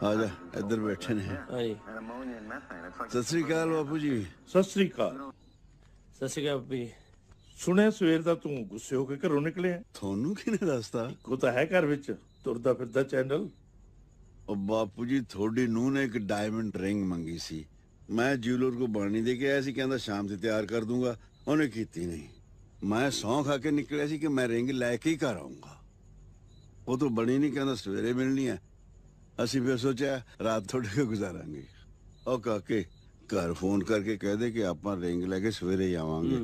ਆ ਜਾ ਇੱਧਰ ਬੈਠੇ ਨੇ। ਹਾਂਜੀ। ਸਤਿ ਸ੍ਰੀ ਅਕਾਲ ਬਾਪੂ ਜੀ। ਸਤਿ ਸ੍ਰੀ ਅਕਾਲ ਸਤਿ ਸ਼੍ਰੀ ਅਕਾਲ ਵੀ ਸੁਣਿਆ ਸਵੇਰ ਦਾ ਤੂੰ ਗੁੱਸੇ ਹੋ ਕੇ ਘਰੋਂ ਨਿਕਲਿਆ? ਤੁਹਾਨੂੰ ਕਿਹਨੇ ਦੱਸਤਾ? ਕੋ ਤਾਂ ਹੈ ਘਰ ਵਿੱਚ ਤੁਰਦਾ ਫਿਰਦਾ ਚੈਨਲ ਉਹ ਬਾਪੂ ਜੀ ਤੁਹਾਡੀ ਨੂੰਹ ਨੇ ਇੱਕ ਡਾਇਮੰਡ ਰਿੰਗ ਮੰਗੀ ਸੀ। ਮੈਂ ਜਿਊਲਰ ਕੋ ਬਾਣੀ ਦੇ ਕੇ ਆਇਆ ਸੀ ਕਹਿੰਦਾ ਸ਼ਾਮ ਤੇ ਤਿਆਰ ਕਰ ਦੂੰਗਾ। ਉਹਨੇ ਕੀਤੀ ਨਹੀਂ। ਮੈਂ ਸੌਂ ਖਾ ਕੇ ਨਿਕਲਿਆ ਸੀ ਕਿ ਮੈਂ ਰਿੰਗ ਲੈ ਕੇ ਹੀ ਘਰ ਆਉਂਗਾ ਉਹ ਤਾਂ ਬਣੀ ਨਹੀਂ ਕਹਿੰਦਾ ਸਵੇਰੇ ਮਿਲਣੀ ਹੈ। ਅਸੀਂ ਫਿਰ ਸੋਚਿਆ ਰਾਤ ਤੁਹਾਡੇ ਕੋਲ ਗੁਜ਼ਾਰਾਂਗੇ। ਉਹ ਕਾਕੇ ਘਰ ਫੋਨ ਕਰਕੇ ਕਹਿ ਦੇ ਕਿ ਆਪਾਂ ਰਿੰਗ ਲੈ ਕੇ ਸਵੇਰੇ ਆਵਾਂਗੇ।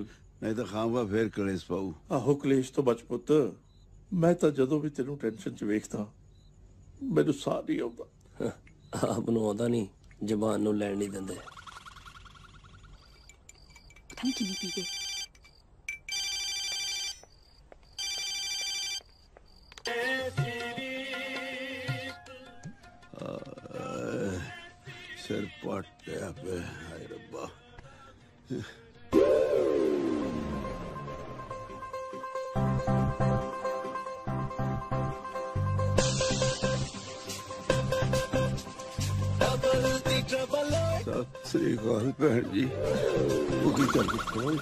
ਨਹੀਂ ਤਾਂ ਖਾਂਗਾ ਫੇਰ ਕਲੇਸ਼ ਪਾਉ ਆਹੋ ਕਲੇਸ਼ ਤੋਂ ਬਚ ਪੁੱਤ। ਮੈਂ ਤਾਂ ਜਦੋਂ ਵੀ ਤੈਨੂੰ ਟੈਨਸ਼ਨ 'ਚ ਵੇਖਦਾ ਮੈਨੂੰ ਸਾਹ ਨਹੀਂ ਆਉਂਦਾ। ਆਪ ਨੂੰ ਆਉਂਦਾ ਨਹੀਂ ਜ਼ਬਾਨ ਨੂੰ ਲੈਣ ਨਹੀਂ ਦਿੰਦੇ। ਪਤਾ ਨਹੀਂ ਕਿੰਨੀ ਪੀ ਗਏ। ਸਿਰ ਪਟਿਆ ਪਿਆ ਹਾਏ ਰੱਬਾ। ਸ੍ਰੀ ਅਕਾਲ ਭੈਣ ਜੀ। ਉਹ ਕੀ ਕਰ ਕੋਲ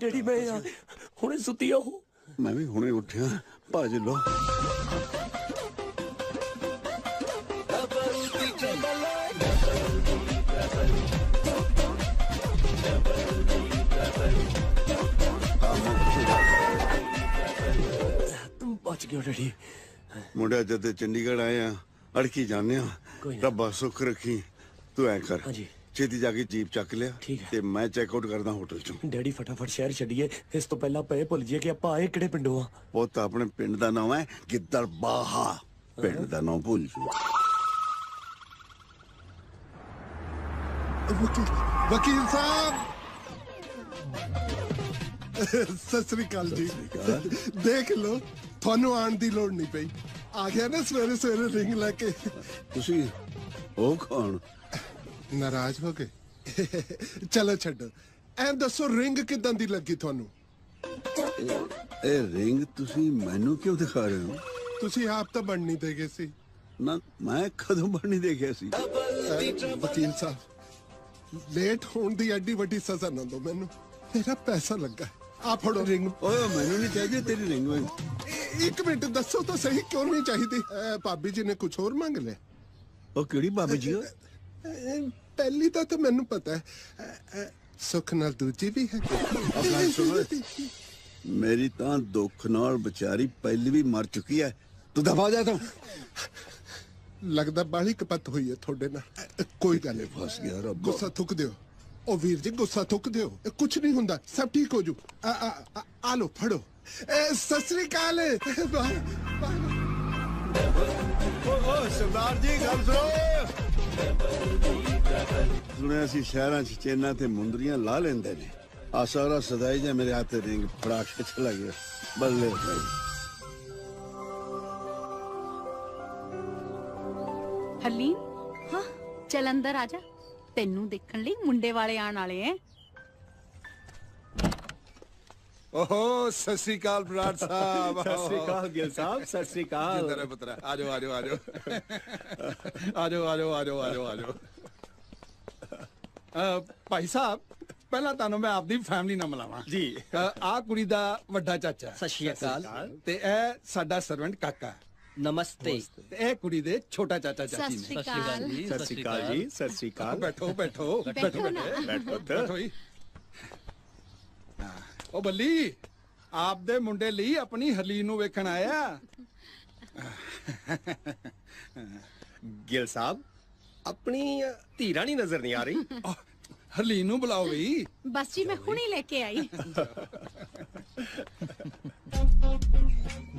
ਡੈਡੀ ਮੈਂ ਹੁਣੇ ਸੁੱਤੀ ਆ ਉਹ। ਮੈਂ ਵੀ ਹੁਣੇ ਉੱਠਿਆ। ਭੱਜ ਲੋ ਗਿਆ ਡੈਡੀ? ਮੁੰਡਿਆ ਜਦ ਤੇ ਚੰਡੀਗੜ੍ਹ ਆਏ ਆ ਅੜਕੀ ਜਾਂਦੇ ਆ ਕੋਈ ਨਾ। ਰੱਬਾ ਸੁੱਖ ਰੱਖੀ ਤੂੰ ਐ ਕਰ ਹਾਂਜੀ। ਛੇਤੀ ਜਾ ਕੇ ਜੀਪ ਚੱਕ ਲਿਆ ਤੇ ਮੈਂ ਚੈੱਕ ਆਊਟ ਕਰਦਾ ਹੋਟਲ ਚੋਂ। ਡੈਡੀ ਫਟਾਫਟ ਸ਼ਹਿਰ ਛੱਡੀਏ ਇਸ ਤੋਂ ਪਹਿਲਾਂ ਪਏ ਭੁੱਲ ਜਾਈਏ ਕਿ ਆਪਾਂ ਆਏ ਕਿਹੜੇ ਪਿੰਡੋਂ ਆ? ਉਹ ਤਾਂ ਆਪਣੇ ਪਿੰਡ ਦਾ ਨਾਮ ਹੈ ਗਿੱਦੜ ਬਾਹਾ। ਪਿੰਡ ਦਾ ਨਾਮ ਭੁੱਲ ਜੂ ਵਕੀਲ ਸਾਹਿਬ! ਸਤਿ ਸ੍ਰੀ ਅਕਾਲ ਜੀ ਦੇਖ ਲਓ ਤੁਹਾਨੂੰ ਆਉਣ ਦੀ ਲੋੜ ਨਹੀਂ ਪਈ। ਆ ਗਿਆ ਨਾ ਸਵੇਰੇ ਸਵੇਰੇ ਰਿੰਗ ਲੈ ਕੇ। ਤੁਸੀਂ ਉਹ ਕੌਣ? ਨਾਰਾਜ਼ ਹੋ ਗਏ ਚਲੋ ਛੱਡੋ। ਐਂ ਦੱਸੋ ਰਿੰਗ ਕਿਦਾਂ ਦੀ ਲੱਗੀ ਤੁਹਾਨੂੰ? ਇਹ ਰਿੰਗ ਤੁਸੀਂ ਮੈਨੂੰ ਕਿਉਂ ਦਿਖਾ ਰਹੇ ਹੋ? ਤੁਸੀਂ ਆਪ ਤਾਂ ਬਣਨੀ ਦੇ ਗਏ ਸੀ। ਨਾ ਮੈਂ ਕਦੋਂ ਬਣਨੀ ਦੇਖਿਆ ਸੀ? ਵਕੀਲ ਸਾਹਿਬ ਲੇਟ ਹੋਣ ਦੀ ਐਡੀ ਵੱਡੀ ਸਜ਼ਾ ਨਾ ਦਿਓ ਮੈਨੂੰ। ਮੇਰਾ ਪੈਸਾ ਲੱਗਾ। ਆ ਫੜੋ ਰਿੰਗ। ਓਏ ਮੈਨੂੰ ਨਹੀਂ ਚਾਹੀਦੀ ਤੇਰੀ ਰਿੰਗ ਮੈਂ ਇੱਕ ਮਿੰਟ ਦੱਸੋ ਤਾਂ ਸਹੀ ਕਿਉਂ ਨਹੀਂ ਚਾਹੀਦੀ? ਭਾਬੀ ਜੀ ਨੇ ਕੁਝ ਹੋਰ ਮੰਗ ਲਿਆ। ਉਹ ਕਿਹੜੀ ਬਾਬੇ ਜੀ ਪਹਿਲੀ ਤਾਂ ਤਾਂ ਮੈਨੂੰ ਪਤਾ ਹੈ। ਸੁੱਖ ਨਾਲ ਦੂਜੀ ਵੀ ਹੈ। ਮੇਰੀ ਤਾਂ ਦੁੱਖ ਨਾਲ ਵਿਚਾਰੀ ਪਹਿਲੀ ਵੀ ਮਰ ਚੁੱਕੀ ਹੈ। ਤੂੰ ਦਫਾ ਜਾ ਤੂੰ। ਲੱਗਦਾ ਬਾਲੀ ਕਪੱਤ ਹੋਈ ਹੈ ਤੁਹਾਡੇ ਨਾਲ। ਕੋਈ ਗੱਲ ਨਹੀਂ। ਫਸ ਗਿਆ ਰੱਬ। ਗੁੱਸਾ ਥੁੱਕ ਦਿਓ। ਉਹ ਵੀਰ ਜੀ ਗੁੱਸਾ ਥੁੱਕ ਦਿਓ ਕੁਝ ਨਹੀਂ ਹੁੰਦਾ ਸਭ ਠੀਕ ਹੋ ਜੂ ਆ ਆ ਆ- ਆ ਲੋ ਫੜੋ ਇਹ ਸਤਿ ਸ੍ਰੀ ਅਕਾਲ ਓ ਸਰਦਾਰ ਜੀ ਗੱਲ ਸੁਣੋ ਸੁਣਿਆ ਸੀ ਸ਼ਹਿਰਾਂ 'ਚ ਚੇਨਾ ਤੇ ਮੁੰਦਰੀਆਂ ਲਾ ਲੈਂਦੇ ਨੇ ਆ ਸਾਰਾ ਸਦਾਈ ਜਾਂ ਮੇਰੇ ਹੱਥ ਰਿੰਗ ਫੜਾ ਕੇ ਚਲਾ ਗਿਆ ਬੱਲੇ ਬੱਲੇ ਹਰਲੀਨ ਹਾਂ ਚੱਲ ਅੰਦਰ ਆ ਜਾ ਤੈਨੂੰ ਦੇਖਣ ਲਈ ਮੁੰਡੇ ਵਾਲੇ ਆਣ ਵਾਲੇ ਐ। ਓਹੋ ਸਤਿ ਸ੍ਰੀ ਅਕਾਲ ਬਰਾੜ ਸਾਹਿਬ। ਸਤਿ ਸ੍ਰੀ ਅਕਾਲ ਗਿੱਲ ਸਾਹਿਬ, ਸਤਿ ਸ੍ਰੀ ਅਕਾਲ। ਜਿੰਦਾ ਰਹਿ ਪੁੱਤਰਾ ਆ ਜਾਓ ਆ ਜਾਓ ਆ ਜਾਓ ਆ ਜਾਓ ਆ ਜਾਓ ਆ ਜਾਓ ਆ ਜਾਓ ਆ ਜਾਓ ਅ, ਭਾਈ ਸਾਹਿਬ ਪਹਿਲਾਂ ਤੁਹਾਨੂੰ ਮੈਂ ਆਪਦੀ ਫੈਮਿਲੀ ਨਾਲ ਮਿਲਾਵਾਂ। ਜੀ। ਆ ਕੁੜੀ ਦਾ ਵੱਡਾ ਚਾਚਾ। ਸਤਿ ਸ਼੍ਰੀ ਅਕਾਲ। ਤੇ ਇਹ ਸਾਡਾ ਸਰਵੈਂਟ ਕਾਕਾ। ਨਮਸਤੇ। ਇਹ ਕੁੜੀ ਦੇ ਛੋਟਾ ਚਾਚਾ ਚਾਚੀ ਨੇ। ਸਤਿ ਸ਼੍ਰੀ ਅਕਾਲ। ਜੀ ਸਤਿ ਸ਼੍ਰੀ ਅਕਾਲ ਜੀ ਸਤਿ ਸ਼੍ਰੀ ਅਕਾਲ। ਬੈਠੋ ਬੈਠੋ ਬੈਠੋ ਨਾ। ਬੈਠੋ ਬੈਠੋ ਜੀ। ਹਾਂ, ਉਹ ਬੱਲੀ ਆਪਦੇ ਮੁੰਡੇ ਲਈ ਆਪਣੀ ਹਰਲੀਨ ਨੂੰ ਵੇਖਣ ਆਇਆ। ਗਿੱਲ ਸਾਹਿਬ ਆਪਣੀ ਅ, ਧੀ ਰਾਣੀ ਨਜ਼ਰ ਨਹੀਂ ਆ ਰਹੀ? ਹਰਲੀਨ ਨੂੰ ਬੁਲਾਓ ਬਈ। ਬਸ ਜੀ ਮੈਂ ਹੁਣੇ ਲੈ ਕੇ ਆਈ।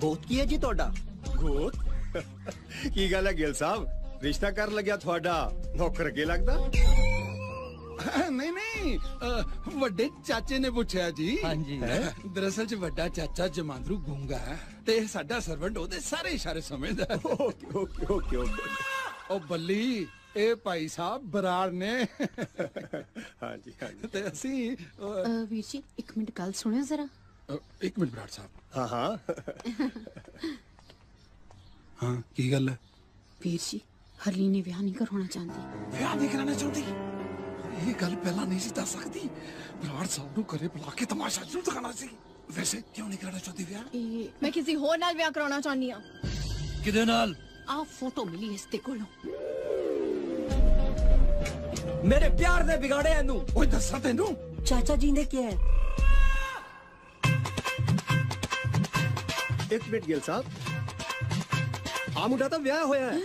ਗੋਤ ਕੀ ਹੈ ਜੀ ਤੁਹਾਡਾ? ਗੋਤ? ਕੀ ਗੱਲ ਹੈ ਗਿੱਲ ਸਾਹਿਬ? ਰਿਸ਼ਤਾ ਕਰਨ ਲੱਗਿਆ ਤੁਹਾਡਾ। ਨੌਕਰ ਅੱਗੇ ਲੱਗਦਾ? ਨਹੀਂ ਨਹੀਂ ਵੱਡੇ ਚਾਚੇ ਨੇ ਪੁੱਛਿਆ ਜੀ। ਹਾਂਜੀ। ਦਰਅਸਲ ਚ ਵੱਡਾ ਚਾਚਾ ਜਮਾਂਦਰੂ ਗੂੰਗਾ ਹੈ ਤੇ ਇਹ ਸਾਡਾ ਸਰਵੈਂਟ ਉਹਦੇ ਸਾਰੇ ਇਸ਼ਾਰੇ ਸਮਝਦਾ ਓਕੇ ਓਕੇ ਓਕੇ ਉਹ ਬੱਲੀ ਇਹ ਭਾਈ ਸਾਹਿਬ ਬਰਾੜ ਨੇ। ਹਾਂਜੀ ਹਾਂਜੀ। ਤੇ ਅਸੀਂ ਵੀਰ ਜੀ ਇੱਕ ਮਿੰਟ ਗੱਲ ਸੁਣਿਓ ਜ਼ਰਾ। ਅ, ਇੱਕ ਮਿੰਟ ਬਰਾੜ ਸਾਹਿਬ। ਹਾਂ ਹਾਂ। ਹਾਂ ਕੀ ਗੱਲ ਹੈ? ਵੀਰ ਜੀ ਹਰਲੀਨ ਨੇ ਵਿਆਹ ਨਹੀਂ ਕਰਵਾਉਣਾ ਚਾਹੁੰਦੀ। ਵਿਆਹ ਨਹੀਂ ਕਰਾਉਣਾ ਚਾਹੁੰਦੀ? ਇਹ ਗੱਲ ਪਹਿਲਾਂ ਨਹੀਂ ਸੀ ਦੱਸ ਸਕਦੀ। ਬਰਾੜ ਸਾਹਿਬ ਨੂੰ ਘਰੇ ਬੁਲਾ ਕੇ ਤਮਾਸ਼ਾ ਜ਼ਰੂਰ ਦਿਖਾਣਾ ਸੀ। ਵੈਸੇ ਕਿਉਂ ਨਹੀਂ ਕਰਾਉਣਾ ਚਾਹੁੰਦੀ ਵਿਆਹ? ਮੈਂ ਕਿਸੇ ਹੋਰ ਨਾਲ ਵਿਆਹ ਕਰਾਉਣਾ ਚਾਹੁੰਦੀ ਆ ਕਿਹਦੇ ਨਾਲ? ਆ ਫੋਟੋ ਮਿਲੀ ਇਸ ਤੇ ਕੋਲੋਂ। ਮੇਰੇ ਪਿਆਰ ਦੇ ਵਿਗਾੜੇ ਇਹਨੂੰ ਓਏ ਦੱਸਾਂ ਤੈਨੂੰ? ਚਾਚਾ ਜੀ ਨੇ ਕਿਹਾ ਇੱਕ ਮਿੰਟ ਗਿੱਲ ਸਾਹਿਬ। ਆ ਮੁੰਡਾ ਤਾਂ ਵਿਆਹ ਹੋਇਆ ਹੈ।